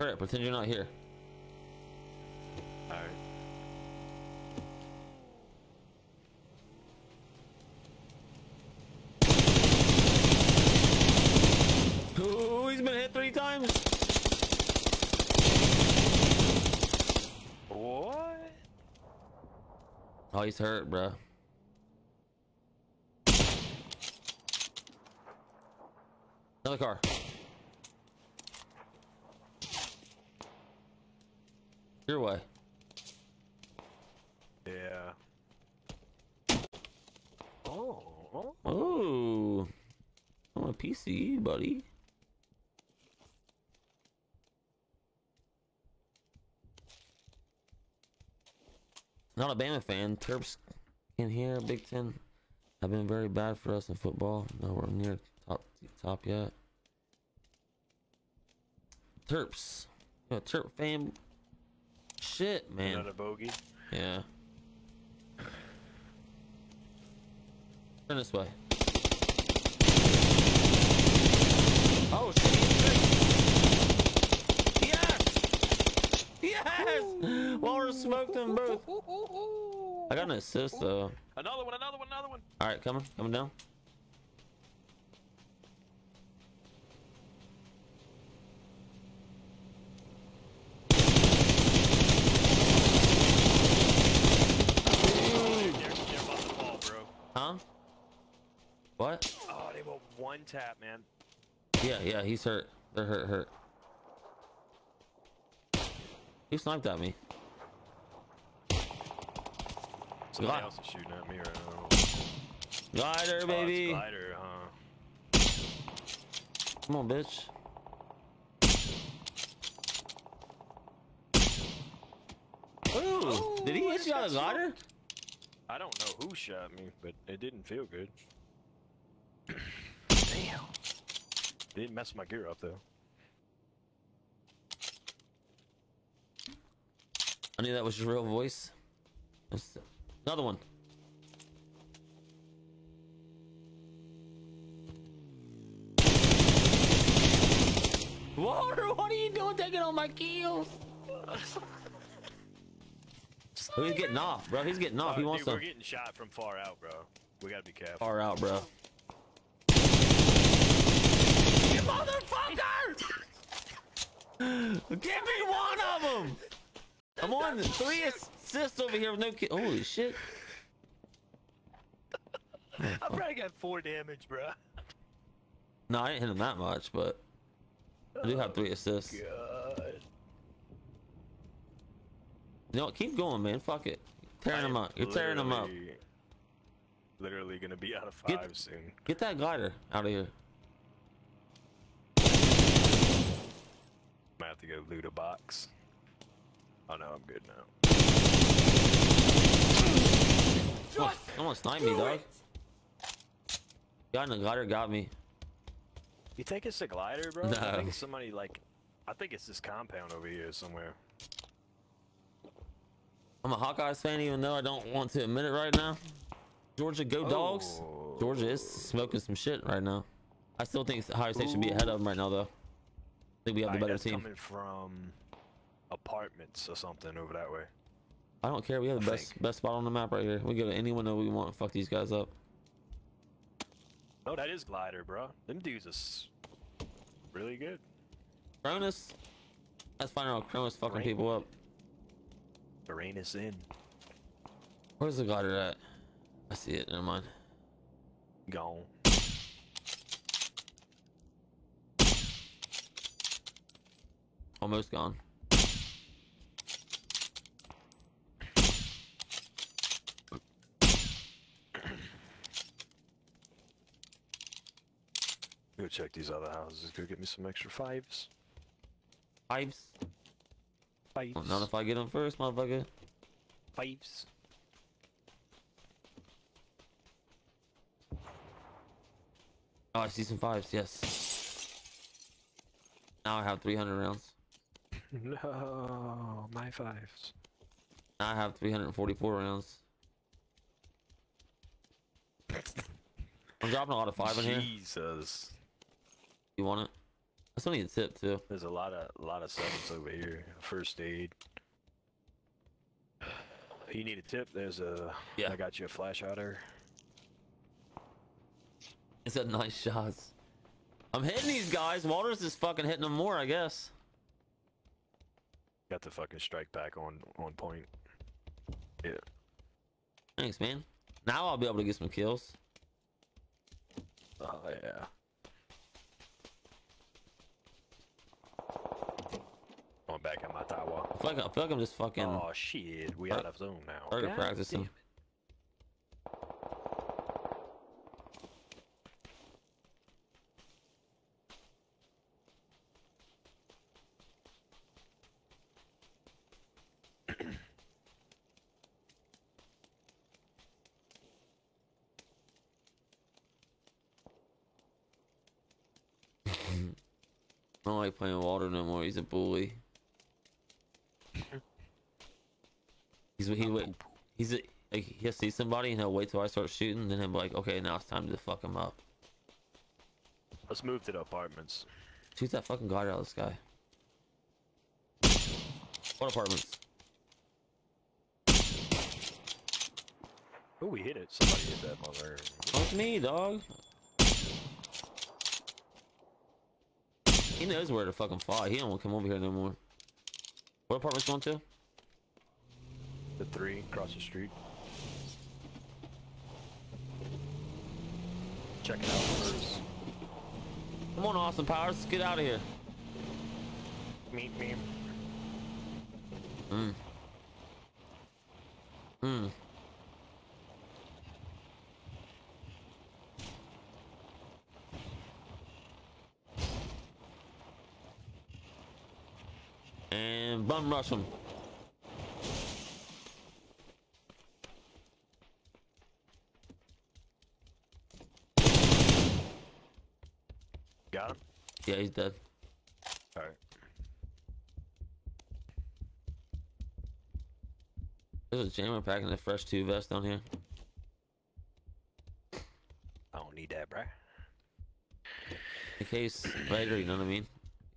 Speaker 2: Alright, pretend you're not here.
Speaker 3: Alright.
Speaker 2: Ooh, he's been hit three times.
Speaker 3: What?
Speaker 2: Oh, he's hurt, bro. Another car. Your way.
Speaker 3: Yeah. Oh. oh.
Speaker 2: I'm a PC, buddy. Not a Bama fan. Terps in here, Big Ten have been very bad for us in football. Nowhere near top top yet. Terps, you know, Terp fan. Shit, man.
Speaker 3: Another bogey.
Speaker 2: Yeah. Turn this way. Oh shit! Yes! Yes! Walter smoked them both. I got an assist though.
Speaker 3: Another one, another one, another one.
Speaker 2: All right, coming, coming down.
Speaker 3: They're, they're about to fall, bro.
Speaker 2: Huh? What?
Speaker 3: Oh, they were one tap, man.
Speaker 2: Yeah, yeah, he's hurt. They're hurt, hurt. He sniped at me.
Speaker 3: Somebody
Speaker 2: Gli-
Speaker 3: else is shooting at me right now.
Speaker 2: Glider,
Speaker 3: Oh, it's
Speaker 2: baby.
Speaker 3: glider, huh?
Speaker 2: Come on, bitch. Ooh, did he hit you out
Speaker 3: got
Speaker 2: of the glider?
Speaker 3: smoked. I don't know who shot me, but it didn't feel good. Damn. Didn't mess my gear up though.
Speaker 2: I knew that was your real voice. Another one. Walter, what are you doing taking all my kills? Oh, he's getting off, bro. He's getting off.
Speaker 3: Oh,
Speaker 2: he wants
Speaker 3: dude, we're
Speaker 2: to
Speaker 3: getting shot from far out, bro. We gotta be careful.
Speaker 2: far out, bro. You motherfucker! Give me one of them! I'm on three assists over here with no kill. Holy shit.
Speaker 3: I probably got four damage, bro.
Speaker 2: No, I didn't hit him that much, but I do have three assists. You
Speaker 3: God.
Speaker 2: Know what? Keep going, man. Fuck it. Tearing them up. You're tearing them up.
Speaker 3: literally- Literally gonna be out of
Speaker 2: Get-
Speaker 3: five soon.
Speaker 2: Get that glider out of here.
Speaker 3: I have to go loot a box. Oh no, I'm good now.
Speaker 2: Almost, almost sniped me, dog. Got in the glider got me.
Speaker 3: You think it's a glider, bro? I think it's somebody like. I think it's this compound over here somewhere.
Speaker 2: I'm a Hawkeyes fan, even though I don't want to admit it right now. Georgia, go dogs.
Speaker 3: Oh.
Speaker 2: Georgia is smoking some shit right now. I still think Ohio State should be ahead of them right now, though. I think we have the better team.
Speaker 3: coming from apartments or something over that way.
Speaker 2: I don't care. We have the
Speaker 3: I
Speaker 2: best
Speaker 3: think.
Speaker 2: best spot on the map right here. We go to any window we want. And fuck these guys up.
Speaker 3: No, that is glider, bro. Them dudes is really good.
Speaker 2: Cronus. Let's find out Cronus fucking people up.
Speaker 3: Uranus in.
Speaker 2: Where's the glider at? I see it. Never mind.
Speaker 3: Gone.
Speaker 2: Almost gone.
Speaker 3: Go check these other houses. Go get me some extra fives.
Speaker 2: Fives.
Speaker 3: Fives.
Speaker 2: Well, not if I get them first, motherfucker.
Speaker 3: fives.
Speaker 2: Oh, I see some fives. Yes. Now I have 300 rounds.
Speaker 3: No, my fives.
Speaker 2: Now I have 344 rounds. I'm dropping a lot of five in here.
Speaker 3: Jesus.
Speaker 2: You want it? I still need a tip too.
Speaker 3: There's a lot of a lot of sevens over here. First aid. You need a tip? There's a.
Speaker 2: Yeah.
Speaker 3: I got you a flash hider.
Speaker 2: It's a nice shots. I'm hitting these guys. Walters is fucking hitting them more, I guess.
Speaker 3: Got the fucking strike back on on point. Yeah.
Speaker 2: Thanks, man. Now I'll be able to get some kills.
Speaker 3: Oh yeah. Back in my tower.
Speaker 2: I feel like, I feel like I'm just fucking
Speaker 3: Oh shit, we out of zone now.
Speaker 2: started
Speaker 3: God
Speaker 2: practicing.
Speaker 3: damn it.
Speaker 2: I don't like playing Walter no more. He's a bully. He's he wait. He's a, like he'll see somebody and he'll wait till I start shooting. Then he'll be like, okay, now it's time to fuck him up.
Speaker 3: Let's move to the apartments.
Speaker 2: Shoot that fucking glider out of the sky. What apartments?
Speaker 3: Oh, we hit it. Somebody hit that mother.
Speaker 2: Fuck me, dog. He knows where to fucking fly. He don't want to come over here no more. What apartment's going to?
Speaker 3: The three across the street. Check it out first.
Speaker 2: Come on, Austin Powers. Let's get out of here.
Speaker 3: Meet me.
Speaker 2: Mm. Mm. And bum rush him.
Speaker 3: Got him?
Speaker 2: Yeah, he's dead.
Speaker 3: Alright.
Speaker 2: There's a jammer pack and a fresh two vest down here.
Speaker 3: I don't need that, bruh.
Speaker 2: In case later, you know what I mean?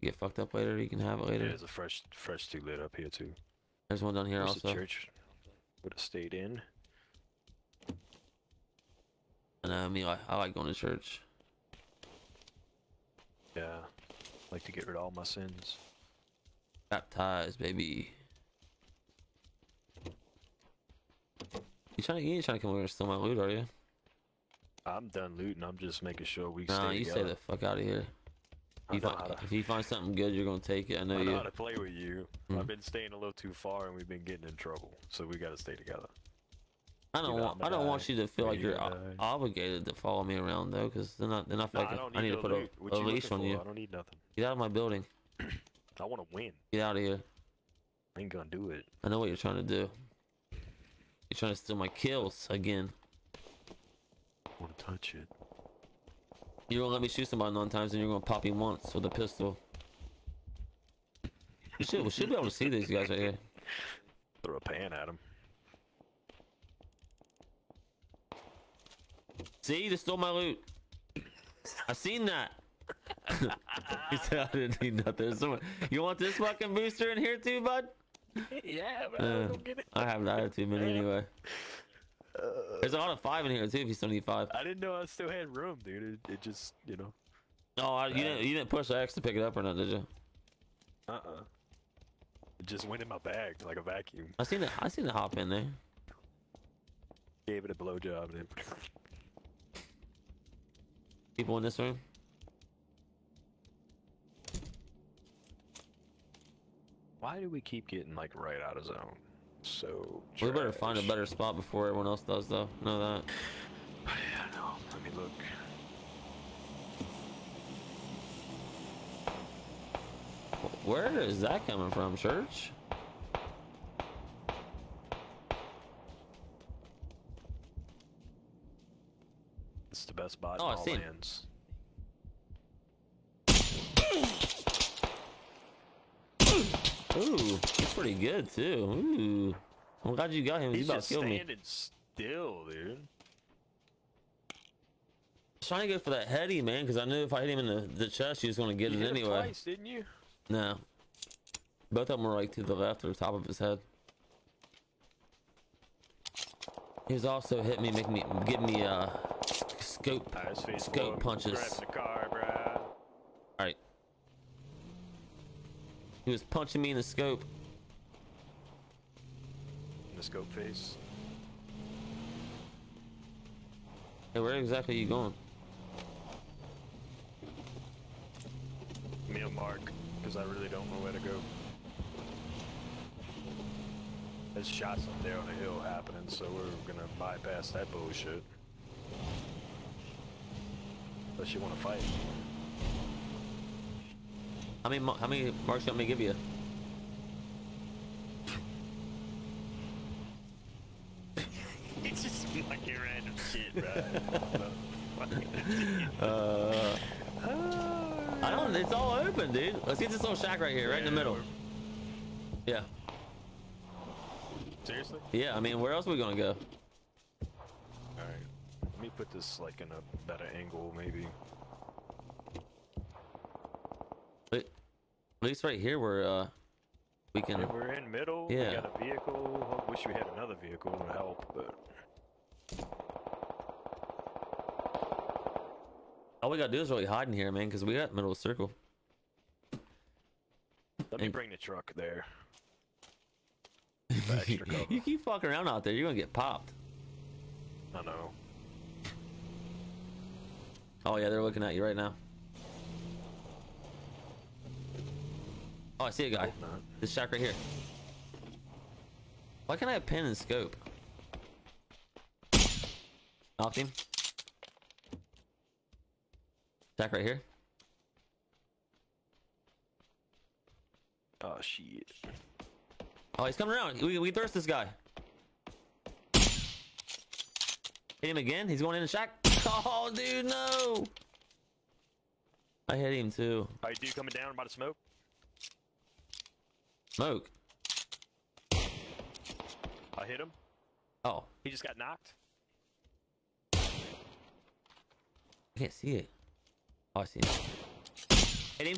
Speaker 2: You get fucked up later, you can have it later.
Speaker 3: There's a fresh fresh two lit up here too.
Speaker 2: There's one down here
Speaker 3: There's the
Speaker 2: also.
Speaker 3: church. Would have stayed in.
Speaker 2: And uh, me, I, I like going to church.
Speaker 3: Yeah. Like to get rid of all my sins.
Speaker 2: Baptized, baby. You trying to you ain't trying to come over and steal my loot, are you?
Speaker 3: I'm done looting. I'm just making sure we
Speaker 2: Nah,
Speaker 3: stay
Speaker 2: you stay the fuck out of here. You
Speaker 3: know
Speaker 2: fi-
Speaker 3: how to-
Speaker 2: if you find something good, you're gonna take it. I know you.
Speaker 3: I know how to play with you.
Speaker 2: Mhm.
Speaker 3: I've been staying a little too far, and we've been getting in trouble. So we got to stay together.
Speaker 2: I don't want.
Speaker 3: I'ma
Speaker 2: don't want you to feel like
Speaker 3: you
Speaker 2: you're obligated to follow me around though, because then I then I feel
Speaker 3: Nah,
Speaker 2: like
Speaker 3: I
Speaker 2: I
Speaker 3: need
Speaker 2: to put a, a leash on
Speaker 3: for?
Speaker 2: you.
Speaker 3: I don't need nothing.
Speaker 2: Get out of my building.
Speaker 3: I want to win.
Speaker 2: Get out of here.
Speaker 3: I ain't gonna do it.
Speaker 2: I know what you're trying to do. You're trying to steal my kills again.
Speaker 3: I want to touch it.
Speaker 2: You're gonna let me shoot somebody nine times, and you're gonna pop him once with a pistol. We should, we should be able to see these guys right here.
Speaker 3: Throw a pan at him.
Speaker 2: See, they stole my loot. I seen that. he said I didn't need nothing. Someone, you want this fucking booster in here too, bud?
Speaker 3: yeah, but
Speaker 2: Uh,
Speaker 3: I don't get it.
Speaker 2: I have I have too many anyway. There's a lot of five in here too. If you still need five.
Speaker 3: I didn't know I still had room, dude. It, it just, you know.
Speaker 2: I, you didn't you didn't push X to pick it up or not, did you?
Speaker 3: Uh-uh. It just went in my bag like a vacuum.
Speaker 2: I seen it. I seen it hop in there.
Speaker 3: Gave it a blowjob and it.
Speaker 2: People in this room.
Speaker 3: Why do we keep getting like right out of zone? So.
Speaker 2: We better find a better spot before everyone else does, though. Know that.
Speaker 3: Yeah, no. Let me look.
Speaker 2: Where is that coming from, church?
Speaker 3: Best spot
Speaker 2: Oh, I
Speaker 3: in all
Speaker 2: see him.
Speaker 3: lands.
Speaker 2: Ooh, he's pretty good too. Ooh, I'm glad you got him. He's,
Speaker 3: He's
Speaker 2: about
Speaker 3: just
Speaker 2: to kill me.
Speaker 3: standing still, dude.
Speaker 2: I was trying to go for that heady, man, because I knew if I hit him in the, the chest, he was going to get
Speaker 3: You
Speaker 2: it
Speaker 3: hit
Speaker 2: anyway.
Speaker 3: twice, didn't you?
Speaker 2: No. Both of them were like to the left or top of his head. He was also hitting me, making me, give me uh, scope.
Speaker 3: Face
Speaker 2: Scope
Speaker 3: blow
Speaker 2: punches.
Speaker 3: Grabbing the car, bruh.
Speaker 2: Alright. He was punching me in the scope.
Speaker 3: In the scope face.
Speaker 2: Hey, where exactly are you going?
Speaker 3: Me and Mark, because I really don't know where to go. There's shots up there on the hill happening, so we're gonna bypass that bullshit. Unless you want to fight.
Speaker 2: How many, mo- how many marks you want me to give you?
Speaker 3: it's just fucking random shit, bro.
Speaker 2: Uh, I don't. It's all open, dude. Let's get this little shack right here, right in the middle. Yeah,
Speaker 3: Seriously?
Speaker 2: yeah. I mean, where else are we gonna go?
Speaker 3: Me put this like in a better angle, maybe.
Speaker 2: At least right here, where uh, we can.
Speaker 3: We're in middle,
Speaker 2: Yeah.
Speaker 3: we got a vehicle. I wish we had another vehicle to help, but
Speaker 2: All we gotta do is really hide in here, man, because we got middle of the circle.
Speaker 3: let me bring the truck there. Cover.
Speaker 2: you keep fucking around out there, you're gonna get popped.
Speaker 3: I know.
Speaker 2: Oh yeah, they're looking at you right now. Oh, I see a guy. This shack right here. Why can't I have pin and scope? Knocked him. Shack right here.
Speaker 3: Oh shit.
Speaker 2: Oh, he's coming around. We, we thirst this guy. Hit him again. He's going in the shack. Oh, dude, no. I hit him too.
Speaker 3: Alright, dude coming down, about to smoke.
Speaker 2: Smoke.
Speaker 3: I hit him.
Speaker 2: Oh,
Speaker 3: He just got knocked.
Speaker 2: I can't see it. Oh, I see him. Hit him.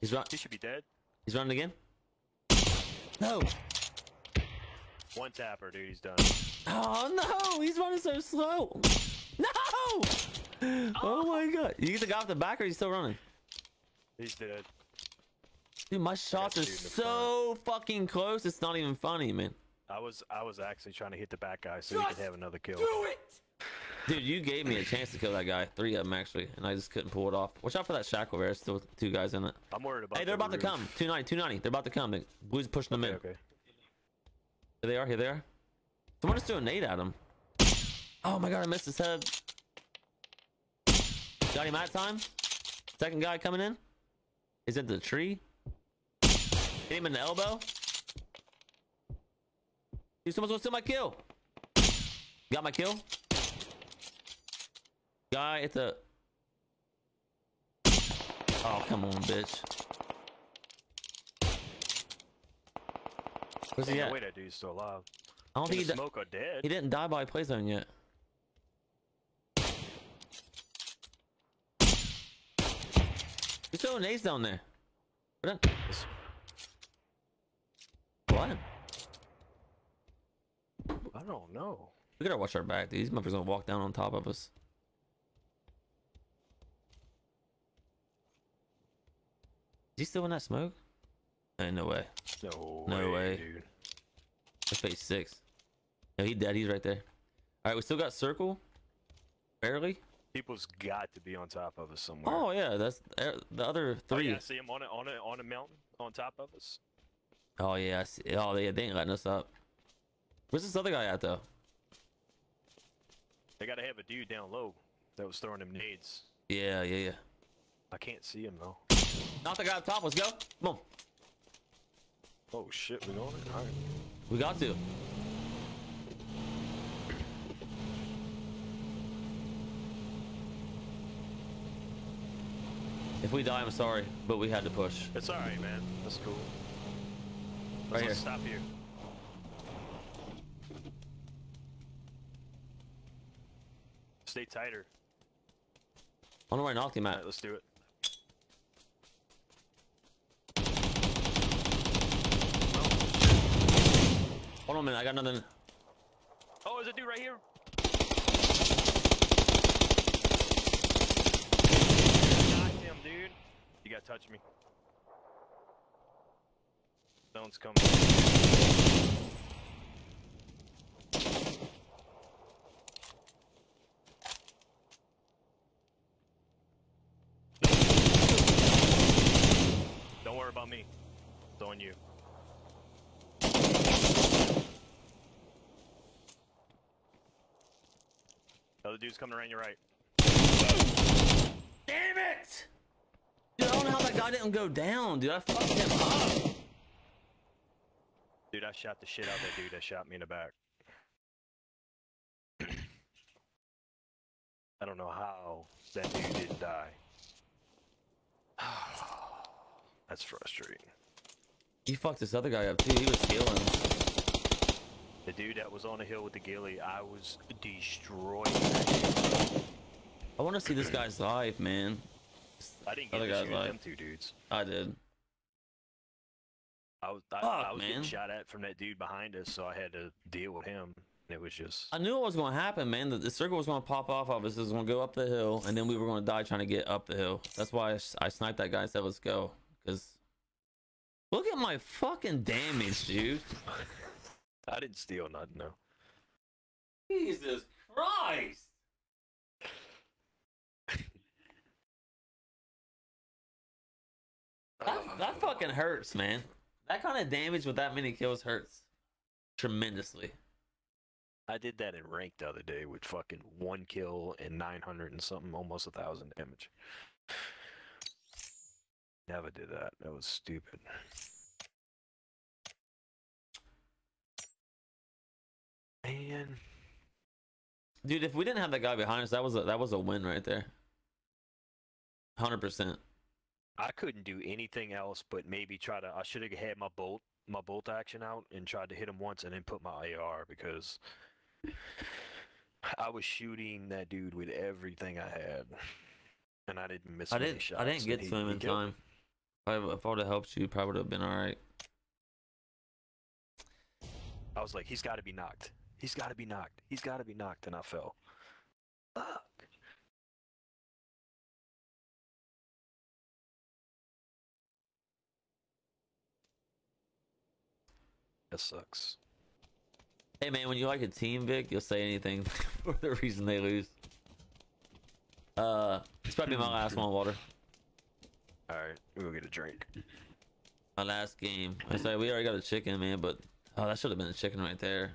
Speaker 2: He's run.
Speaker 3: He should be dead.
Speaker 2: He's running again. No.
Speaker 3: One tapper, dude. He's done.
Speaker 2: Oh no, he's running so slow. No. Oh, oh my god. You get the guy off the back or he's still running?
Speaker 3: He's dead.
Speaker 2: Dude, my shots are
Speaker 3: in
Speaker 2: so fucking close. It's not even funny, man.
Speaker 3: I was I was actually trying to hit the back guy so he could have another kill.
Speaker 4: Do it!
Speaker 2: Dude, you gave me a chance to kill that guy. Three of them actually, and I just couldn't pull it off. Watch out for that shack over there. There's still two guys in it.
Speaker 3: I'm worried about.
Speaker 2: Hey, they're
Speaker 3: the
Speaker 2: about to come. 290, 290. They're about to come. Blue's pushing them in.
Speaker 3: Okay, okay.
Speaker 2: Here they are. Here they are. Someone just threw a nade at him. Oh my god, I missed his head. Got him that time. Second guy coming in. He's into the tree. Hit him in the elbow. Dude, someone's gonna steal my kill. Got my kill. Guy at the. Oh, come on, bitch. Where's he at?
Speaker 3: no way that dude's still alive.
Speaker 2: I don't
Speaker 3: In
Speaker 2: think he,
Speaker 3: smoke or dead.
Speaker 2: he didn't die by play zone yet. Who's throwing nades down there? What? What?
Speaker 3: I don't know.
Speaker 2: We gotta watch our back, dude. These motherfuckers gonna walk down on top of us. Is he still in that smoke? Ain't no way.
Speaker 3: No,
Speaker 2: No way.
Speaker 3: dude.
Speaker 2: That's phase six. No, he dead. He's right there. All right, we still got circle. Barely.
Speaker 3: People's got to be on top of us somewhere.
Speaker 2: Oh yeah, that's uh, the other
Speaker 3: Oh,
Speaker 2: three.
Speaker 3: yeah, I see him on a on a on a mountain on top of us.
Speaker 2: Oh yeah, I see. Oh yeah, they ain't letting us up. Where's this other guy at though?
Speaker 3: They gotta have a dude down low that was throwing them nades.
Speaker 2: Yeah, yeah, yeah.
Speaker 3: I can't see him though.
Speaker 2: Not the guy up top. Let's go. Come on.
Speaker 3: Oh shit, we going? Alright.
Speaker 2: We got to. If we die, I'm sorry, but we had to push.
Speaker 3: It's alright, man. That's cool.
Speaker 2: Right
Speaker 3: Let's,
Speaker 2: here.
Speaker 3: stop here. Stay tighter.
Speaker 2: I don't know where I knocked him at.
Speaker 3: Alright, let's do it.
Speaker 2: Hold on a minute, I got nothing.
Speaker 3: Oh, there's a dude right here. Knocked him, dude. You gotta touch me. Stone's coming. Don't worry about me. It's on you. Other dude's coming around your right.
Speaker 2: Damn it! Dude, I don't know how that guy didn't go down, dude. I fucked him up.
Speaker 3: Dude, I shot the shit out of that dude that shot me in the back. I don't know how that dude didn't die. That's frustrating.
Speaker 2: He fucked this other guy up too. He was healing.
Speaker 3: The dude that was on the hill with the ghillie, I was destroyed.
Speaker 2: I want to see this guy's life, man.
Speaker 3: I didn't get
Speaker 2: Other
Speaker 3: to
Speaker 2: guy's
Speaker 3: shoot
Speaker 2: life.
Speaker 3: them two dudes.
Speaker 2: I did.
Speaker 3: I was I,
Speaker 2: Fuck,
Speaker 3: I was
Speaker 2: man.
Speaker 3: getting shot at from that dude behind us, so I had to deal with him. It was just
Speaker 2: I knew it was going to happen, man. The, the circle was going to pop off of us. It was going to go up the hill, and then we were going to die trying to get up the hill. That's why I sniped that guy and said, let's go. Because look at my fucking damage, dude.
Speaker 3: I didn't steal nothing, no.
Speaker 2: Jesus Christ. That, that fucking hurts, man. That kind of damage with that many kills hurts tremendously.
Speaker 3: I did that in rank the other day with fucking one kill and 900 and something, almost a thousand damage. Never did that. That was stupid. Man,
Speaker 2: Dude, if we didn't have that guy behind us, that was a that was a win right there. Hundred percent.
Speaker 3: I couldn't do anything else but maybe try to. I should have had my bolt, my bolt action out and tried to hit him once and then put my AR because I was shooting that dude with everything I had, and I didn't miss.
Speaker 2: I didn't
Speaker 3: shots,
Speaker 2: I didn't get
Speaker 3: he-
Speaker 2: to him in time. If I, if I would have helped you, probably would have been all right.
Speaker 3: I was like, he's got to be knocked. He's got to be knocked. He's got to be knocked, and I fell. Fuck. That sucks.
Speaker 2: Hey man, when you like a team, Vic, you'll say anything for the reason they lose. Uh, it's probably my last one, Walter.
Speaker 3: All right, we'll get a drink.
Speaker 2: My last game. I say we already got a chicken, man, but oh, that should have been a chicken right there.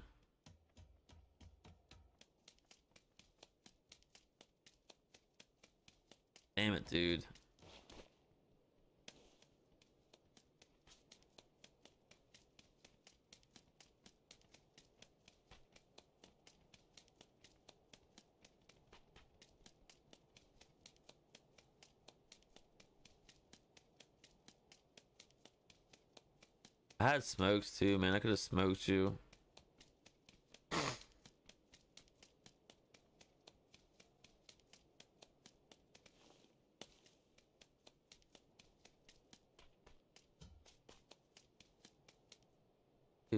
Speaker 2: Damn it, dude. I had smokes too, man. I could have smoked you.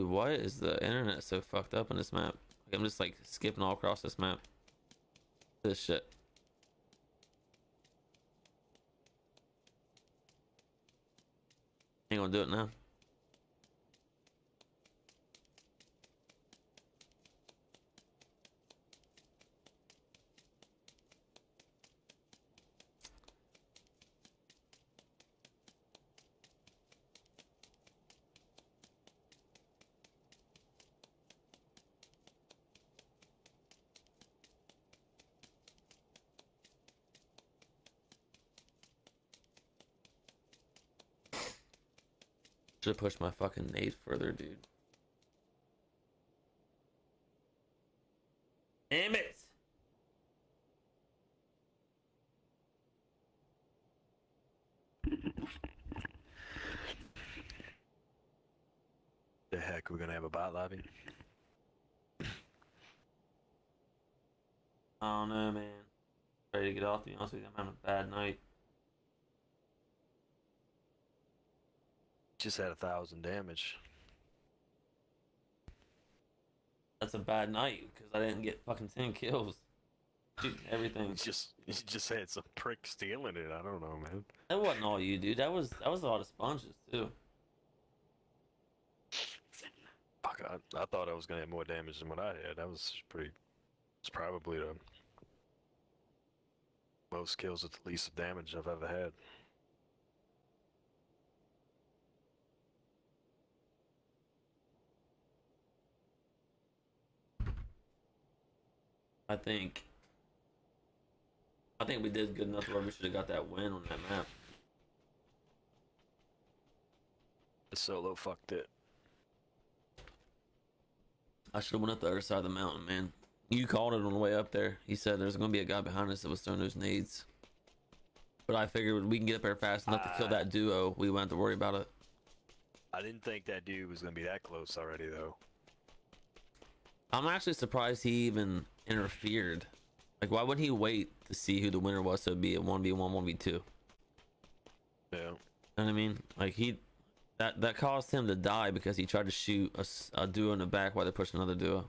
Speaker 2: Dude, why is the internet so fucked up on this map? Like, I'm just like skipping all across this map. This shit. Ain't gonna do it now. Should have pushed my fucking nade further, dude. Damn it!
Speaker 3: The heck, we're gonna have a bot lobby?
Speaker 2: I don't know, man. Ready to get off, to be honest with you. I'm having a bad night.
Speaker 3: Just had a thousand damage.
Speaker 2: That's a bad night because I didn't get fucking 10 kills. Shooting everything.
Speaker 3: It's just, you just had some prick stealing it. I don't know, man.
Speaker 2: That wasn't all you, dude. That was that was a lot of sponges too.
Speaker 3: Fuck, I, I thought I was gonna have more damage than what I had. That was pretty. It's probably the most kills with the least damage I've ever had.
Speaker 2: I think. I think we did good enough where we should have got that win on that map.
Speaker 3: The solo fucked it.
Speaker 2: I should have went up the other side of the mountain, man. You called it on the way up there. He said there's gonna be a guy behind us that was throwing those nades. But I figured we can get up there fast enough to kill
Speaker 3: Uh,
Speaker 2: that duo. We won't have to worry about it.
Speaker 3: I didn't think that dude was gonna be that close already, though.
Speaker 2: I'm actually surprised he even interfered. Like, why would he wait to see who the winner was so it'd be a 1v1, 1v2?
Speaker 3: Yeah.
Speaker 2: You know what I mean? Like he, that that caused him to die because he tried to shoot a duo in the back while they pushed another duo.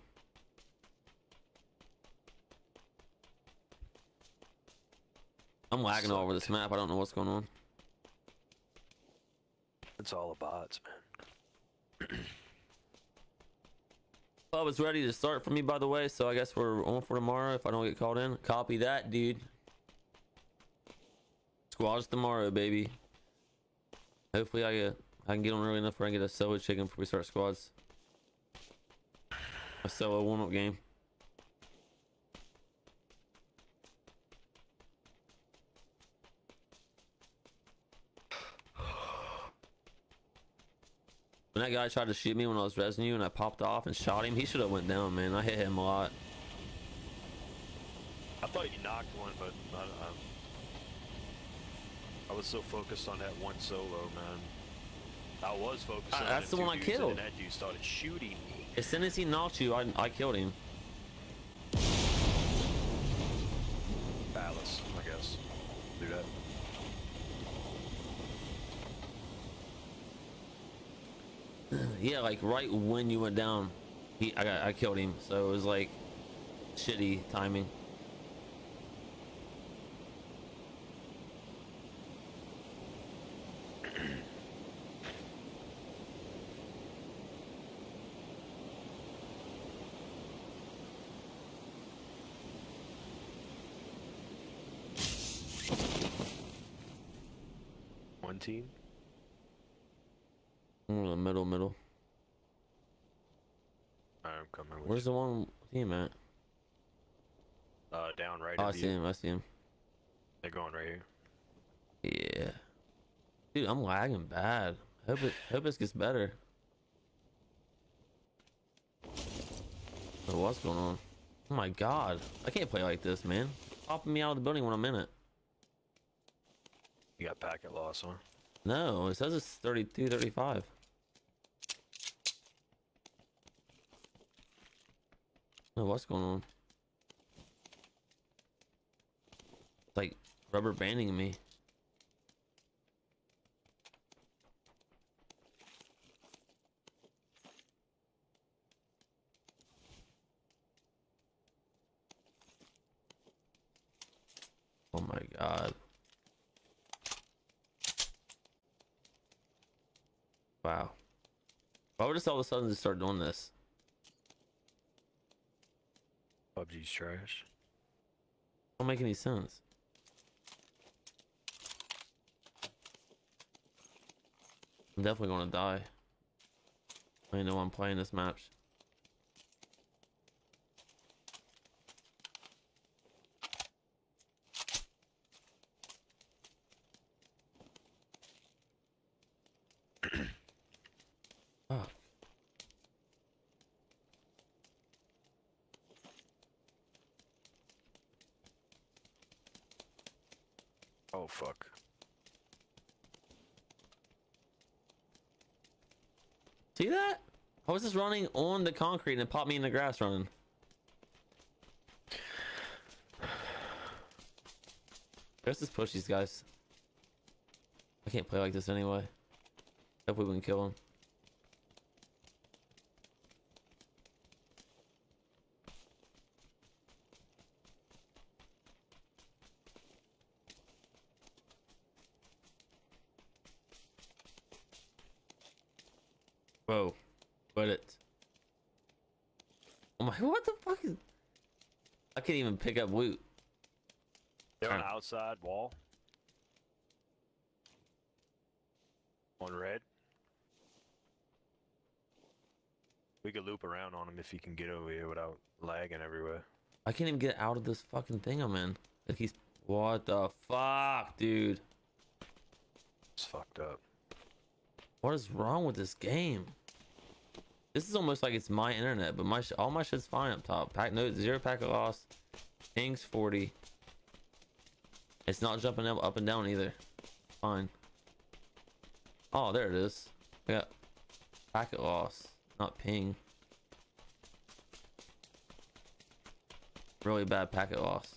Speaker 2: I'm lagging all over this map. I don't know what's going on.
Speaker 3: It's all the bots, man.
Speaker 2: Club is ready to start for me, by the way. So I guess we're on for tomorrow. If I don't get called in, copy that, dude. Squads tomorrow, baby. Hopefully, I get I can get on early enough where I can get a solo chicken before we start squads. A solo warm-up game. When that guy tried to shoot me when I was resing you and I popped off and shot him, he should have went down, man. I hit him a lot.
Speaker 3: I thought you knocked one, but I, I, I was so focused on that one solo, man. I was focused on
Speaker 2: that's the one I
Speaker 3: dudes, and that dude started shooting me.
Speaker 2: As soon as he knocked you, I, I killed him.
Speaker 3: Alice, I guess. Do that.
Speaker 2: Yeah, like right when you went down, he I got I killed him. So it was like shitty timing.
Speaker 3: One team.
Speaker 2: The middle, middle.
Speaker 3: I'm coming.
Speaker 2: Where's the one team at?
Speaker 3: uh down right?
Speaker 2: Oh, I see
Speaker 3: you.
Speaker 2: him. I see him.
Speaker 3: They're going right here.
Speaker 2: Yeah. Dude, I'm lagging bad. Hope it hope this gets better. Oh, what's going on? Oh my god. I can't play like this, man. Popping me out of the building when I'm in it.
Speaker 3: You got packet loss, huh?
Speaker 2: No, it says it's 32, 35. Oh, what's going on? It's like rubber banding me. Oh my god. Wow. Why would this all of a sudden just start doing this?
Speaker 3: PUBG's trash.
Speaker 2: Don't make any sense. I'm definitely gonna die. I know I'm playing this map. Fuck.
Speaker 3: Oh fuck.
Speaker 2: See that? I was just running on the concrete and it popped me in the grass running. Let's just push these guys. I can't play like this anyway. Hopefully we can kill him. Whoa. Quit it. Oh my, what the fuck is... I can't even pick up loot.
Speaker 3: They're on
Speaker 2: Huh.
Speaker 3: the outside wall. On red. We could loop around on him if he can get over here without lagging everywhere.
Speaker 2: I can't even get out of this fucking thing I'm in. Like he's... What the fuck, dude?
Speaker 3: It's fucked up.
Speaker 2: What is wrong with this game? This is almost like it's my internet, but my all my shit's fine up top. Pack no zero packet loss, pings forty. It's not jumping up up and down either. Fine. Oh, there it is. I got packet loss, not ping. Really bad packet loss.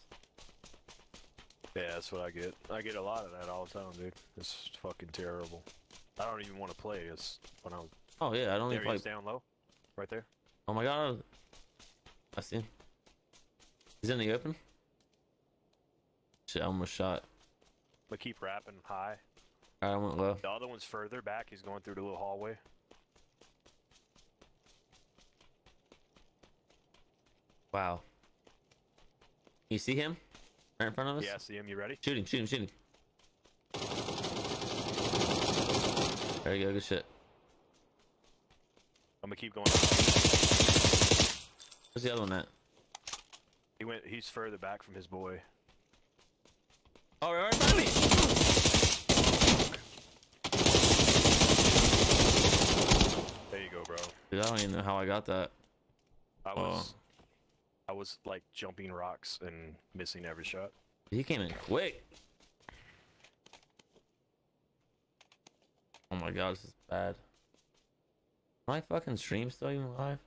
Speaker 3: Yeah, that's what I get. I get a lot of that all the time, dude. It's fucking terrible. I don't even want to play. It's when I was
Speaker 2: Oh yeah, I don't
Speaker 3: there.
Speaker 2: even play.
Speaker 3: down low, right there.
Speaker 2: Oh my god. I see him. He's in the open. Shit, I almost shot.
Speaker 3: But keep rapping high.
Speaker 2: I went low.
Speaker 3: The other one's further back. He's going through the little hallway.
Speaker 2: Wow. You see him? Right in front of us?
Speaker 3: Yeah, I see him. You ready?
Speaker 2: Shoot him, shoot him, shoot him. There you go, good shit.
Speaker 3: I'm gonna keep going.
Speaker 2: Where's the other one at?
Speaker 3: He went. He's further back from his boy.
Speaker 2: Oh, right front me!
Speaker 3: There you go, bro.
Speaker 2: Dude, I don't even know how I got that.
Speaker 3: I
Speaker 2: Oh.
Speaker 3: was. I was like jumping rocks and missing every shot.
Speaker 2: He came in quick. Oh my god, this is bad. My fucking stream still even live?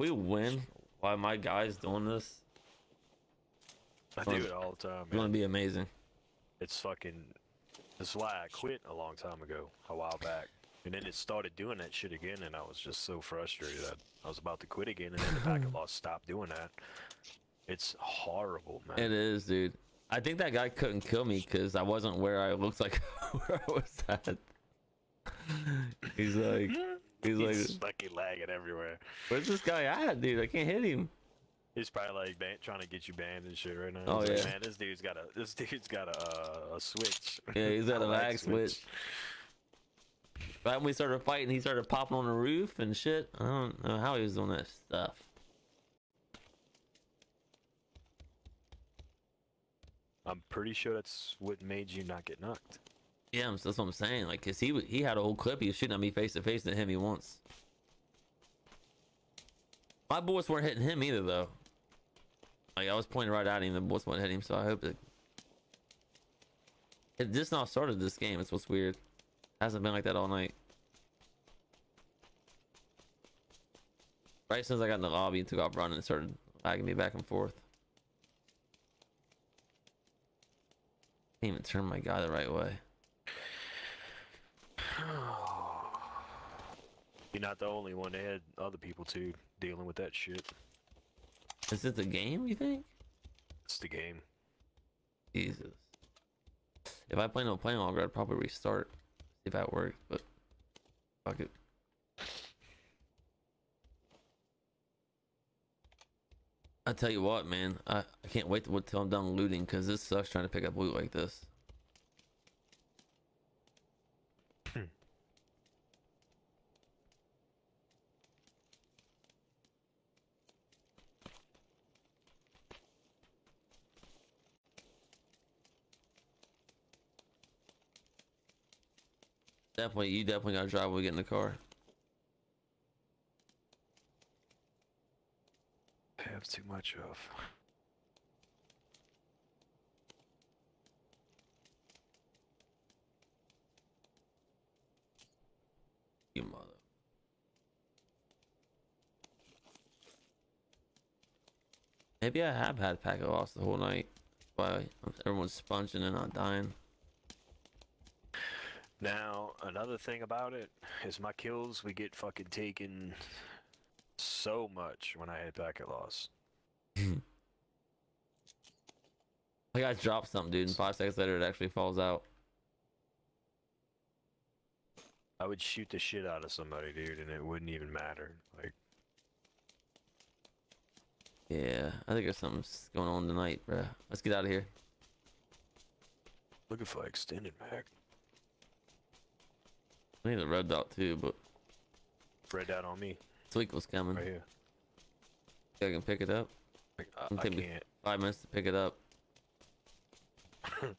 Speaker 2: We win while my guy's doing this,
Speaker 3: I do it all the time.
Speaker 2: it's gonna be amazing.
Speaker 3: It's fucking. That's why I quit a long time ago, a while back. And then it started doing that shit again, and I was just so frustrated that I was about to quit again, and then the packet loss stopped doing that. It's horrible, man.
Speaker 2: It is, dude. I think that guy couldn't kill me because I wasn't where I looked like where I was at. He's like, he's like,
Speaker 3: fucking lagging everywhere.
Speaker 2: where's this guy at, dude? I can't hit him.
Speaker 3: He's probably like ban- trying to get you banned and shit right now.
Speaker 2: Oh,
Speaker 3: He's like,
Speaker 2: yeah.
Speaker 3: man, this dude's got a this dude's got a uh, a switch.
Speaker 2: Yeah, he's got a lag switch. Right when we started fighting, he started popping on the roof and shit. I don't know how he was doing that stuff.
Speaker 3: I'm pretty sure that's what made you not get knocked.
Speaker 2: Yeah, that's what I'm saying. Like, cause he he had a whole clip. He was shooting at me face to face and hit me once. My bullets weren't hitting him either, though. Like I was pointing right at him, the bullets weren't hitting him. So I hope it. It just now started this game. It's what's weird. Hasn't been like that all night. Right since I got in the lobby and took off running, it started lagging me back and forth. Can't even turn my guy the right way.
Speaker 3: You're not the only one. They had other people too dealing with that shit.
Speaker 2: Is it the game? You think?
Speaker 3: It's the game.
Speaker 2: Jesus. If I play no play longer, I'd probably restart. See if that works, but fuck it. I tell you what, man, I, I can't wait to, till I'm done looting because this sucks trying to pick up loot like this. Definitely, you definitely gotta drive when we get in the car.
Speaker 3: I Have too much of.
Speaker 2: You mother. Maybe I have had packet loss the whole night. Why everyone's sponging and not dying.
Speaker 3: Now, another thing about it is my kills we get fucking taken so much when I hit packet loss.
Speaker 2: I got dropped something, dude, and five seconds later it actually falls out.
Speaker 3: I would shoot the shit out of somebody, dude, and it wouldn't even matter. Like,
Speaker 2: Yeah, I think there's something going on tonight, bruh. Let's get out of here.
Speaker 3: looking for extended mag.
Speaker 2: I need a red dot too, but
Speaker 3: Red dot on me,
Speaker 2: Tweak was coming.
Speaker 3: right here.
Speaker 2: I can pick it up.
Speaker 3: I, I
Speaker 2: take me
Speaker 3: can't.
Speaker 2: five minutes to pick it up. what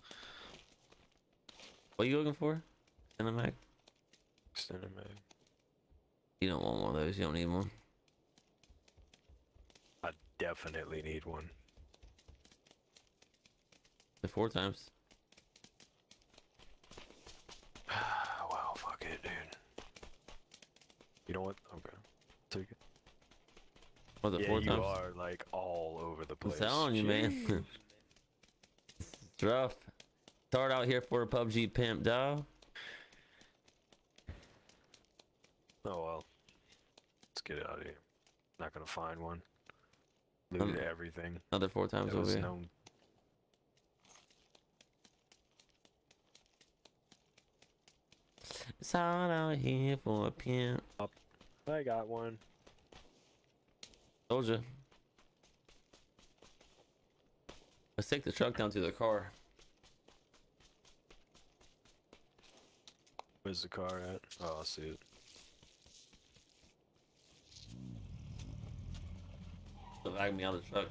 Speaker 2: are you looking for? Cinemac?
Speaker 3: Extended mag.
Speaker 2: You don't want one of those. You don't need one.
Speaker 3: I definitely need one.
Speaker 2: The four times.
Speaker 3: wow, fuck it, dude. You know what? Okay. Take it.
Speaker 2: What the
Speaker 3: yeah,
Speaker 2: four
Speaker 3: you
Speaker 2: times?
Speaker 3: are like all over the place.
Speaker 2: I'm
Speaker 3: place.
Speaker 2: telling you, man. it's rough. Start out here for a PUBG pimp, dog.
Speaker 3: Oh well. Let's get it out of here. Not gonna find one.
Speaker 2: Um,
Speaker 3: everything.
Speaker 2: Another four times over here.
Speaker 3: known.
Speaker 2: It's hot out here for a pimp.
Speaker 3: I got one.
Speaker 2: Told you. Let's take the truck down to the car.
Speaker 3: Where's the car at? Oh, I see it.
Speaker 2: So bag me out of the truck.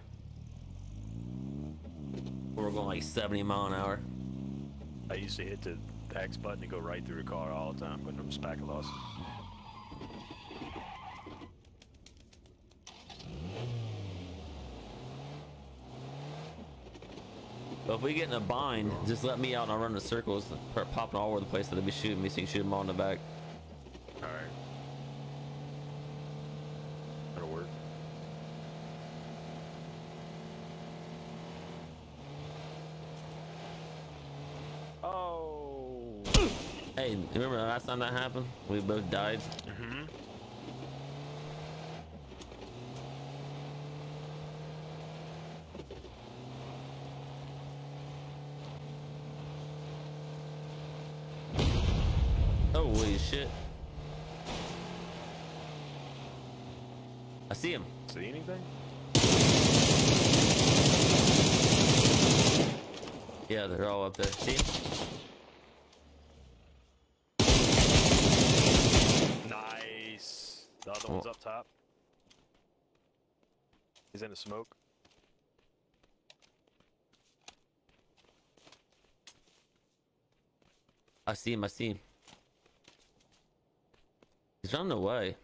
Speaker 2: We're going like 70 mile an hour.
Speaker 3: I used to hit the X button to go right through the car all the time when it was packet loss.
Speaker 2: But if we get in a bind, just let me out and I'll run in circles, start popping all over the place. So they'll be shooting me, so you can shoot them all in the back.
Speaker 3: Alright. That'll work. Oh.
Speaker 2: Hey, remember the last time that happened? We both died.
Speaker 3: Mm-hmm.
Speaker 2: Holy shit. I see him.
Speaker 3: See anything?
Speaker 2: Yeah, they're all up there. See him?
Speaker 3: Nice. The other one's up top. He's in the smoke.
Speaker 2: I see him. I see him. He's running away.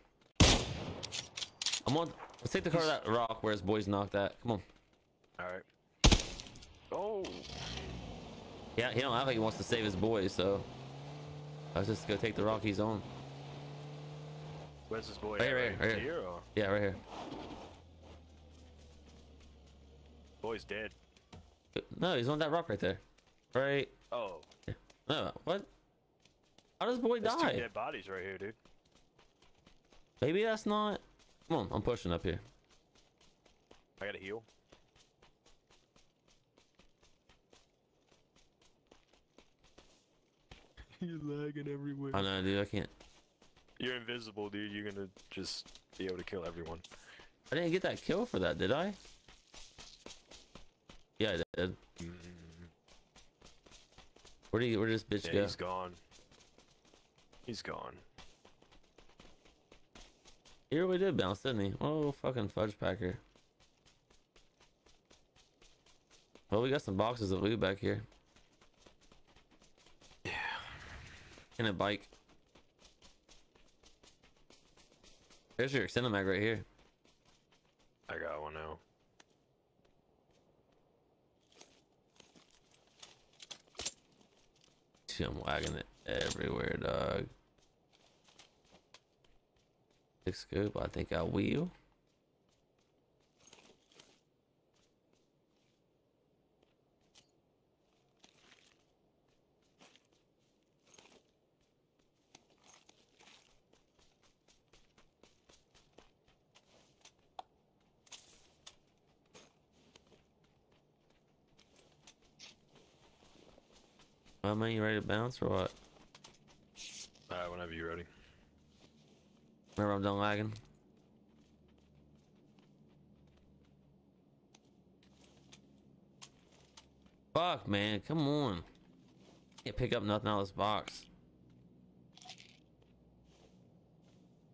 Speaker 2: I'm on. Let's take the car to that rock where his boys knocked at. Come on.
Speaker 3: Alright. Oh!
Speaker 2: Yeah, he don't act like he wants to save his boys, so let's just go take the rock he's on.
Speaker 3: Where's this boy?
Speaker 2: Right
Speaker 3: at?
Speaker 2: here, right here.
Speaker 3: here or?
Speaker 2: Yeah, right here.
Speaker 3: Boy's dead.
Speaker 2: No, he's on that rock right there. Right.
Speaker 3: Oh.
Speaker 2: No, what? How does boy
Speaker 3: There's two
Speaker 2: die?
Speaker 3: dead bodies right here, dude.
Speaker 2: Maybe that's not. Come on, I'm pushing up here.
Speaker 3: I gotta heal. You're lagging everywhere.
Speaker 2: I know, dude. I can't.
Speaker 3: You're invisible, dude. You're gonna just be able to kill everyone.
Speaker 2: I didn't get that kill for that, did I? Yeah, I did.
Speaker 3: Mm,
Speaker 2: Where do you? Where does this bitch
Speaker 3: yeah,
Speaker 2: go?
Speaker 3: he's gone. He's gone.
Speaker 2: He really did bounce, didn't he? Oh, fucking fudge packer. Well, we got some boxes of loot back here.
Speaker 3: Yeah.
Speaker 2: And a bike. There's your extended mag right here.
Speaker 3: I got one now.
Speaker 2: See, I'm wagging it everywhere, dog. Big scoop, I think I will. Man, you ready to bounce or what?
Speaker 3: Alright, whenever you're ready.
Speaker 2: Remember I'm done lagging? Fuck, man, come on. Can't pick up nothing out of this box.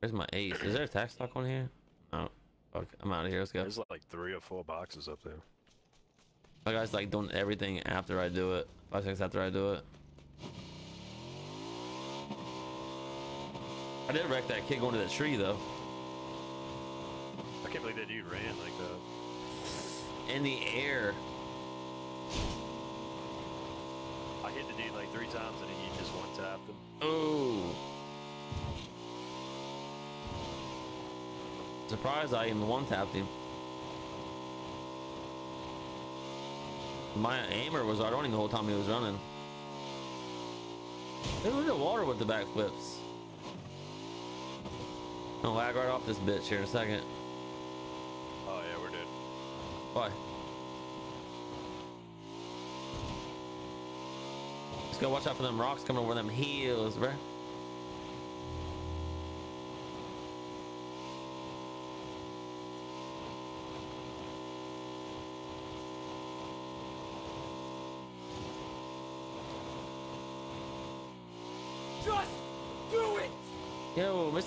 Speaker 2: Where's my ace? Is there a tac stock on here? No. Fuck, I'm out of here. Let's go.
Speaker 3: There's like three or four boxes up there.
Speaker 2: My guy's like doing everything after I do it. Five seconds after I do it. I did wreck that kid going to that tree though.
Speaker 3: I can't believe that dude ran like that.
Speaker 2: In the air.
Speaker 3: I hit the dude like three times and he just one tapped him.
Speaker 2: Oh. Surprised I even one tapped him. My aimer was on him the whole time he was running. Look at the water with the backflips. I'm gonna lag right off this bitch here in a second.
Speaker 3: Oh yeah, we're dead.
Speaker 2: Why? Just gotta watch out for them rocks coming over them hills, bruh.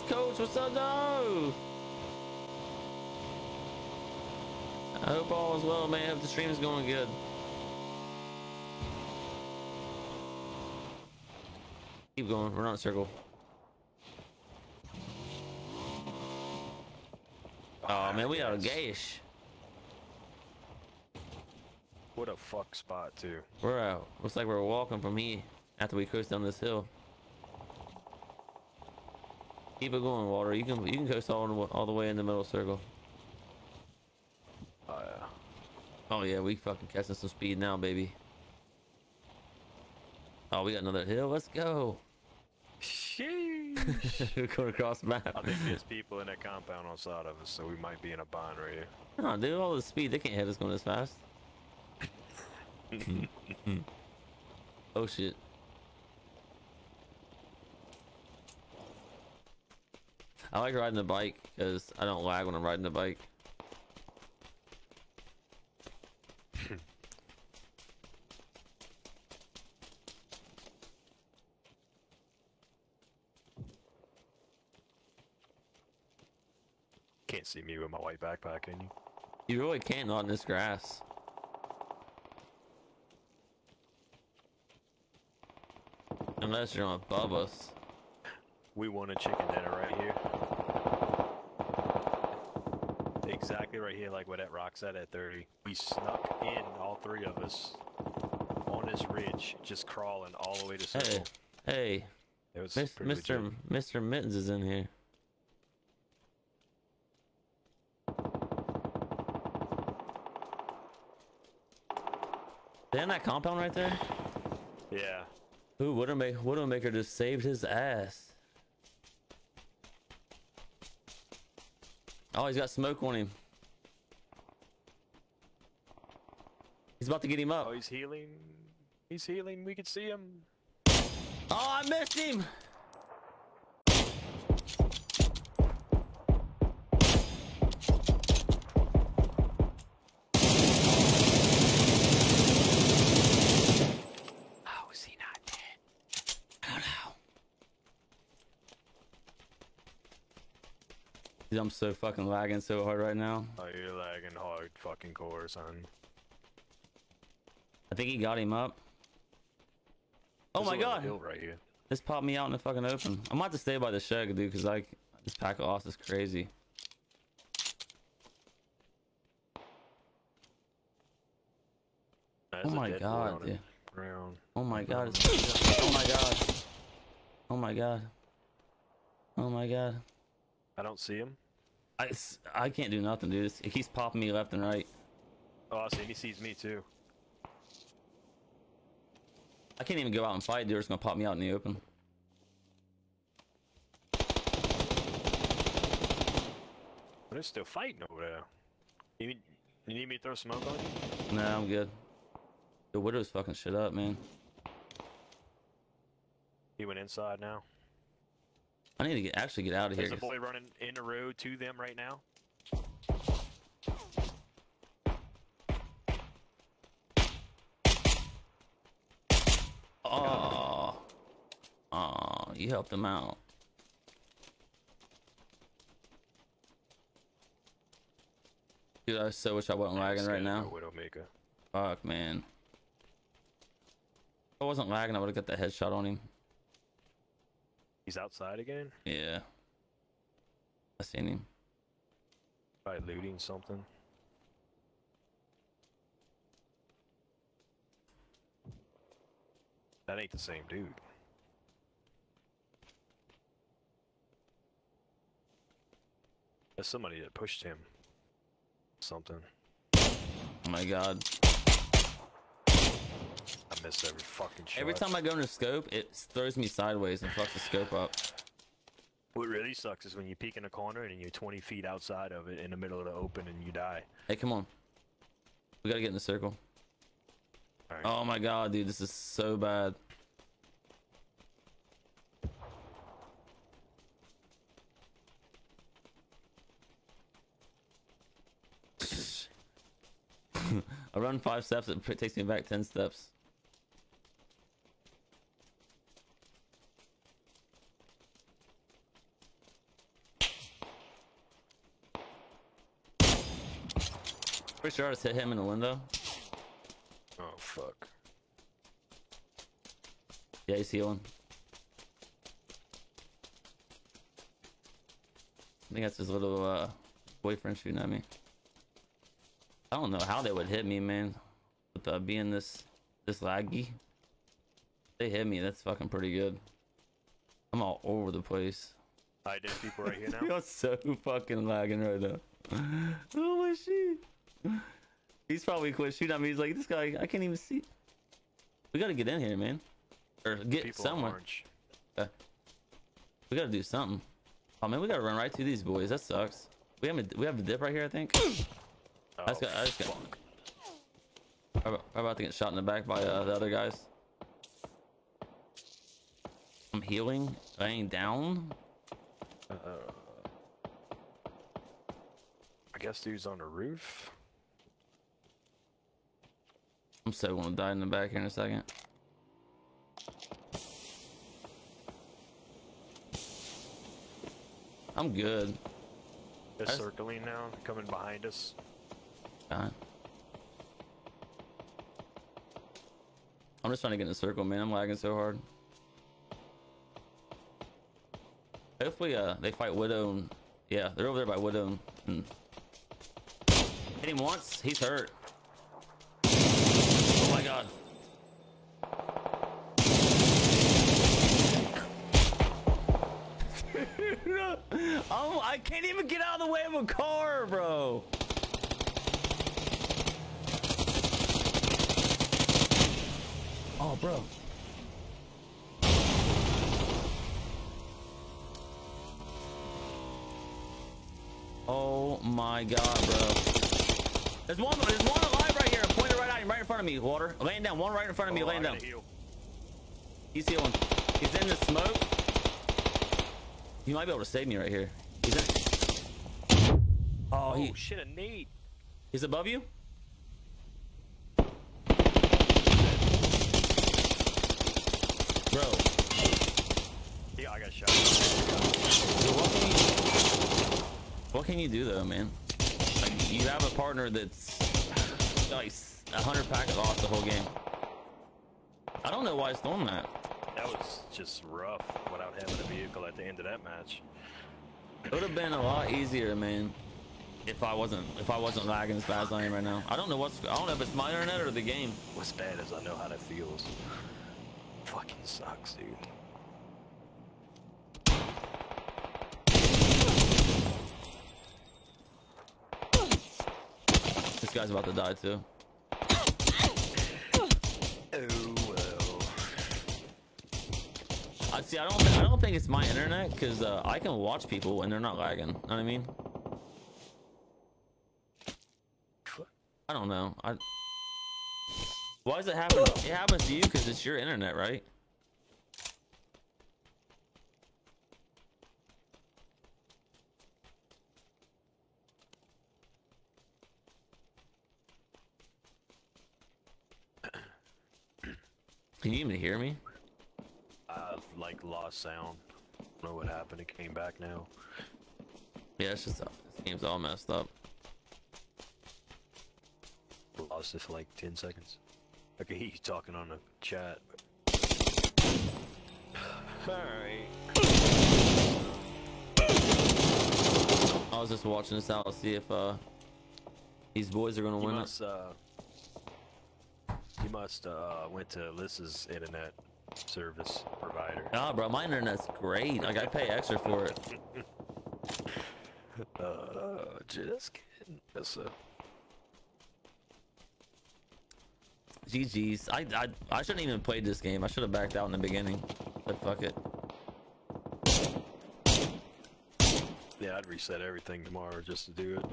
Speaker 2: Coach, what's up, though? I hope all is well, man. Hope the stream is going good. Keep going. We're not in a circle. Oh man, we out of gauge.
Speaker 3: What a fuck spot too.
Speaker 2: We're out. Looks like we're walking from here after we coast down this hill. Keep it going, Walter. You can you can coast all the, all the way in the middle circle.
Speaker 3: Oh yeah.
Speaker 2: Oh yeah, we fucking catching some speed now, baby. Oh, we got another hill. Let's go.
Speaker 3: Sheesh.
Speaker 2: We're going across the map.
Speaker 3: I think there's people in that compound outside of us, so we might be in a bind right here.
Speaker 2: Oh, dude, all the speed. They can't hit us going this fast. oh shit. I like riding the bike because I don't lag when I'm riding the bike.
Speaker 3: Can't see me with my white backpack, can you?
Speaker 2: You really can't on this grass. Unless you're on above us.
Speaker 3: We want a chicken dinner right here. Exactly right here, like where that rock's at at 30. We snuck in, all three of us, on this ridge, just crawling all the way to
Speaker 2: Hey,
Speaker 3: circle.
Speaker 2: hey,
Speaker 3: It was
Speaker 2: Mis- Mr.
Speaker 3: legit.
Speaker 2: Mr. Mittens is in here. They in that compound right there?
Speaker 3: Yeah.
Speaker 2: Ooh, Widowmaker, Widowmaker just saved his ass. Oh, he's got smoke on him. He's about to get him up.
Speaker 3: Oh, he's healing. He's healing. We can see him.
Speaker 2: Oh, I missed him! How is he not dead? I don't know. Dude, I'm so fucking lagging so hard right now.
Speaker 3: Oh, you're lagging hard, fucking core, son.
Speaker 2: I think he got him up. Oh
Speaker 3: There's
Speaker 2: my god!
Speaker 3: Right here.
Speaker 2: This popped me out in the fucking open. I'm about to stay by the shed, dude, because like this packet loss is crazy. Oh
Speaker 3: a
Speaker 2: my God,
Speaker 3: on the
Speaker 2: dude. Oh my god. Oh my god. Oh my god. Oh my god.
Speaker 3: I don't see him.
Speaker 2: I, I can't do nothing, dude. It's- It keeps popping me left and right.
Speaker 3: Oh, I see. He sees me too.
Speaker 2: I can't even go out and fight, dude. It's gonna pop me out in the open.
Speaker 3: But they're still fighting over there. You need, you need me to throw smoke on you?
Speaker 2: Nah, I'm good. The widow's fucking shit up, man.
Speaker 3: He went inside now.
Speaker 2: I need to get actually get out of here.
Speaker 3: There's a boy running in a row to them right now.
Speaker 2: Oh. Oh, you helped him out. Dude, I so wish I wasn't lagging right now.
Speaker 3: Widowmaker.
Speaker 2: Fuck, man. If I wasn't lagging, I would have got the headshot on him.
Speaker 3: He's outside again.
Speaker 2: Yeah. I seen him.
Speaker 3: Probably looting something. That ain't the same dude. There's somebody that pushed him. Something.
Speaker 2: Oh my god.
Speaker 3: I missed every fucking shot.
Speaker 2: Every time I go into scope, it throws me sideways and fucks the scope up.
Speaker 3: What really sucks is when you peek in a corner and you're 20 feet outside of it in the middle of the open and you die.
Speaker 2: Hey, come on. We gotta get in the circle.
Speaker 3: Alright.
Speaker 2: Oh my god, dude, this is so bad. I run five steps, it takes me back ten steps. Pretty sure I just hit him in the window.
Speaker 3: Oh fuck.
Speaker 2: Yeah, he's healing. I think that's his little uh, boyfriend shooting at me. I don't know how they would hit me, man. With uh, being this this laggy, they hit me. That's fucking pretty good. I'm all over the place.
Speaker 3: I there's people right here now.
Speaker 2: You're so fucking lagging right now. Oh my shit. He's probably quit shooting at me. He's like, this guy, I can't even see. We gotta get in here, man. Or get
Speaker 3: People
Speaker 2: somewhere.
Speaker 3: orange.
Speaker 2: We gotta do something. Oh man, we gotta run right through these boys. That sucks. We have a we have a dip right here, I think.
Speaker 3: Oh,
Speaker 2: I just got, I just got.
Speaker 3: fuck.
Speaker 2: I'm about- I'm about to get shot in the back by uh, the other guys. I'm healing, laying down.
Speaker 3: Uh, I guess dude's on the roof.
Speaker 2: I'm so gonna die in the back here in a second. I'm good.
Speaker 3: They're circling now, coming behind us.
Speaker 2: God. I'm just trying to get in a circle, man. I'm lagging so hard. Hopefully, uh, they fight Widow. And, yeah, they're over there by Widow. And, and hit him once. He's hurt. God. oh, I can't even get out of the way of a car, bro. Oh, bro. Oh my god, bro. There's one, there's one right right at him, right in front of me. Walter, laying down. One right in front of me,
Speaker 3: Oh,
Speaker 2: laying down.
Speaker 3: heal.
Speaker 2: He's healing. He's in the smoke. You might be able to save me right here. He's in. Oh,
Speaker 3: Oh
Speaker 2: he,
Speaker 3: shit, a nade.
Speaker 2: he's above you. Bro,
Speaker 3: Yeah, I got shot.
Speaker 2: what can you, what can you do though, man? Like, you have a partner that's like a hundred packets off the whole game. I don't know why it's doing that.
Speaker 3: That was just rough without having a vehicle at the end of that match.
Speaker 2: It would have been a lot easier, man, if I wasn't if I wasn't lagging as fast as I am right now. I don't know what's I don't know if it's my internet or the game.
Speaker 3: What's bad is I know how that feels. Fucking sucks, dude.
Speaker 2: This guy's about to die too. See. I don't. I don't think it's my internet because uh, I can watch people and they're not lagging. Know what I mean? I don't know. I. Why does it happen? It happens to you because it's your internet, right? Can you even hear me?
Speaker 3: Lost sound. Don't know what happened. It came back now.
Speaker 2: Yeah, it's just uh, this game's all messed up.
Speaker 3: Lost it for like 10 seconds. I can hear you talking on the chat. Alright.
Speaker 2: I was just watching this out to see if uh these boys are gonna
Speaker 3: You
Speaker 2: win
Speaker 3: must, uh. You must, uh, went to Alyssa's internet service provider.
Speaker 2: Nah, bro, my internet's great. Like I pay extra for it.
Speaker 3: Uh, just kidding. That's a.
Speaker 2: GG's. I, I I shouldn't even played this game. I should have backed out in the beginning. But fuck it.
Speaker 3: Yeah, I'd reset everything tomorrow just to do it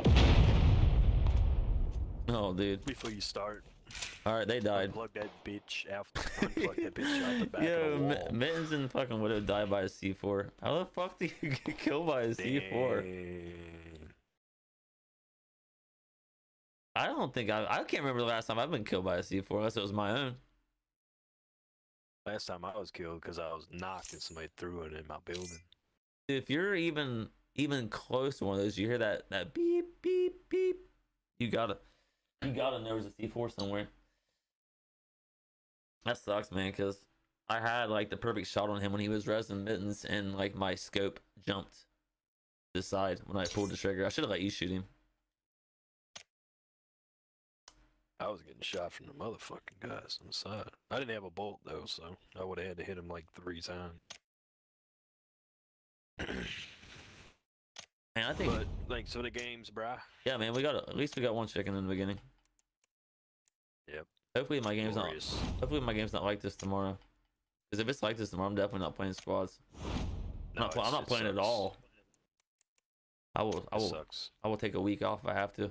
Speaker 2: Oh, dude.
Speaker 3: before you start.
Speaker 2: All right, they died.
Speaker 3: Unplug that bitch out. Unplug that bitch out the back
Speaker 2: Yo, Mittens and fucking would have died by a C4. How the fuck do you get killed by a C4? I don't think I I can't remember the last time I've been killed by a C4 unless it was my own.
Speaker 3: Last time I was killed because I was knocked and somebody threw it in my building.
Speaker 2: If you're even even close to one of those, you hear that that beep beep beep. You gotta you gotta know there's a C4 somewhere. That sucks, man, because I had like the perfect shot on him when he was resing mittens, and like my scope jumped to the side when I pulled the trigger. I should have let you shoot him.
Speaker 3: I was getting shot from the motherfucking guys on the side. I didn't have a bolt though, so I would have had to hit him like three times.
Speaker 2: Man, I think
Speaker 3: but thanks for the games, brah.
Speaker 2: yeah, man, we got at least we got one chicken in the beginning.
Speaker 3: Yep.
Speaker 2: Hopefully my game's not. Hopefully my game's not like this tomorrow. Because if it's like this tomorrow, I'm definitely not playing squads. I'm
Speaker 3: No,
Speaker 2: not, I'm not playing at all. I will. I will.
Speaker 3: sucks.
Speaker 2: I will take a week off if I have to.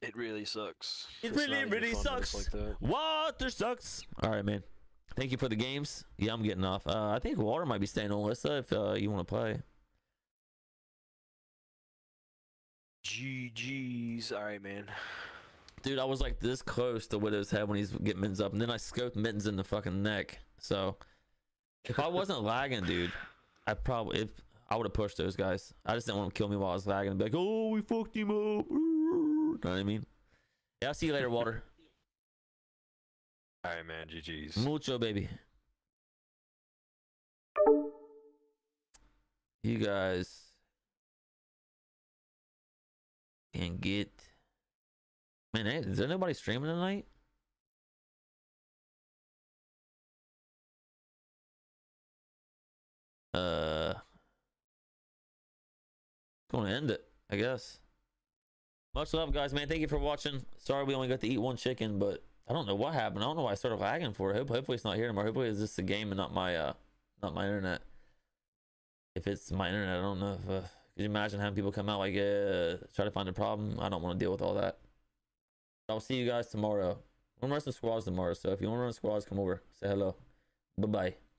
Speaker 3: It really sucks.
Speaker 2: It
Speaker 3: It's
Speaker 2: really, really
Speaker 3: fun when it's
Speaker 2: sucks.
Speaker 3: Like.
Speaker 2: Water sucks. All right, man. Thank you for the games. Yeah, I'm getting off. Uh, I think Walter might be staying on Lissa if uh, you want to play.
Speaker 3: GG's. All right, man.
Speaker 2: Dude, I was like this close to Widow's head when he's getting mittens up, and then I scoped mittens in the fucking neck. So if I wasn't lagging, dude, I probably if I would have pushed those guys. I just didn't want to kill me while I was lagging and be like, oh, we fucked him up. You know what I mean? Yeah, I'll see you later, Walter.
Speaker 3: All right, man. GG's.
Speaker 2: Mucho, baby. you guys can get. Man, is there nobody streaming tonight? Uh, to end it, I guess. Much love, guys, man. Thank you for watching. Sorry we only got to eat one chicken, but I don't know what happened. I don't know why I started lagging for it. Hope, hopefully it's not here anymore. Hopefully it's just the game and not my uh, not my internet. If it's my internet, I don't know. If, uh, could you imagine having people come out like, uh, try to find a problem? I don't want to deal with all that. I'll see you guys tomorrow. We're gonna run some squads tomorrow, so if you want to run squads, come over. Say hello. Bye bye.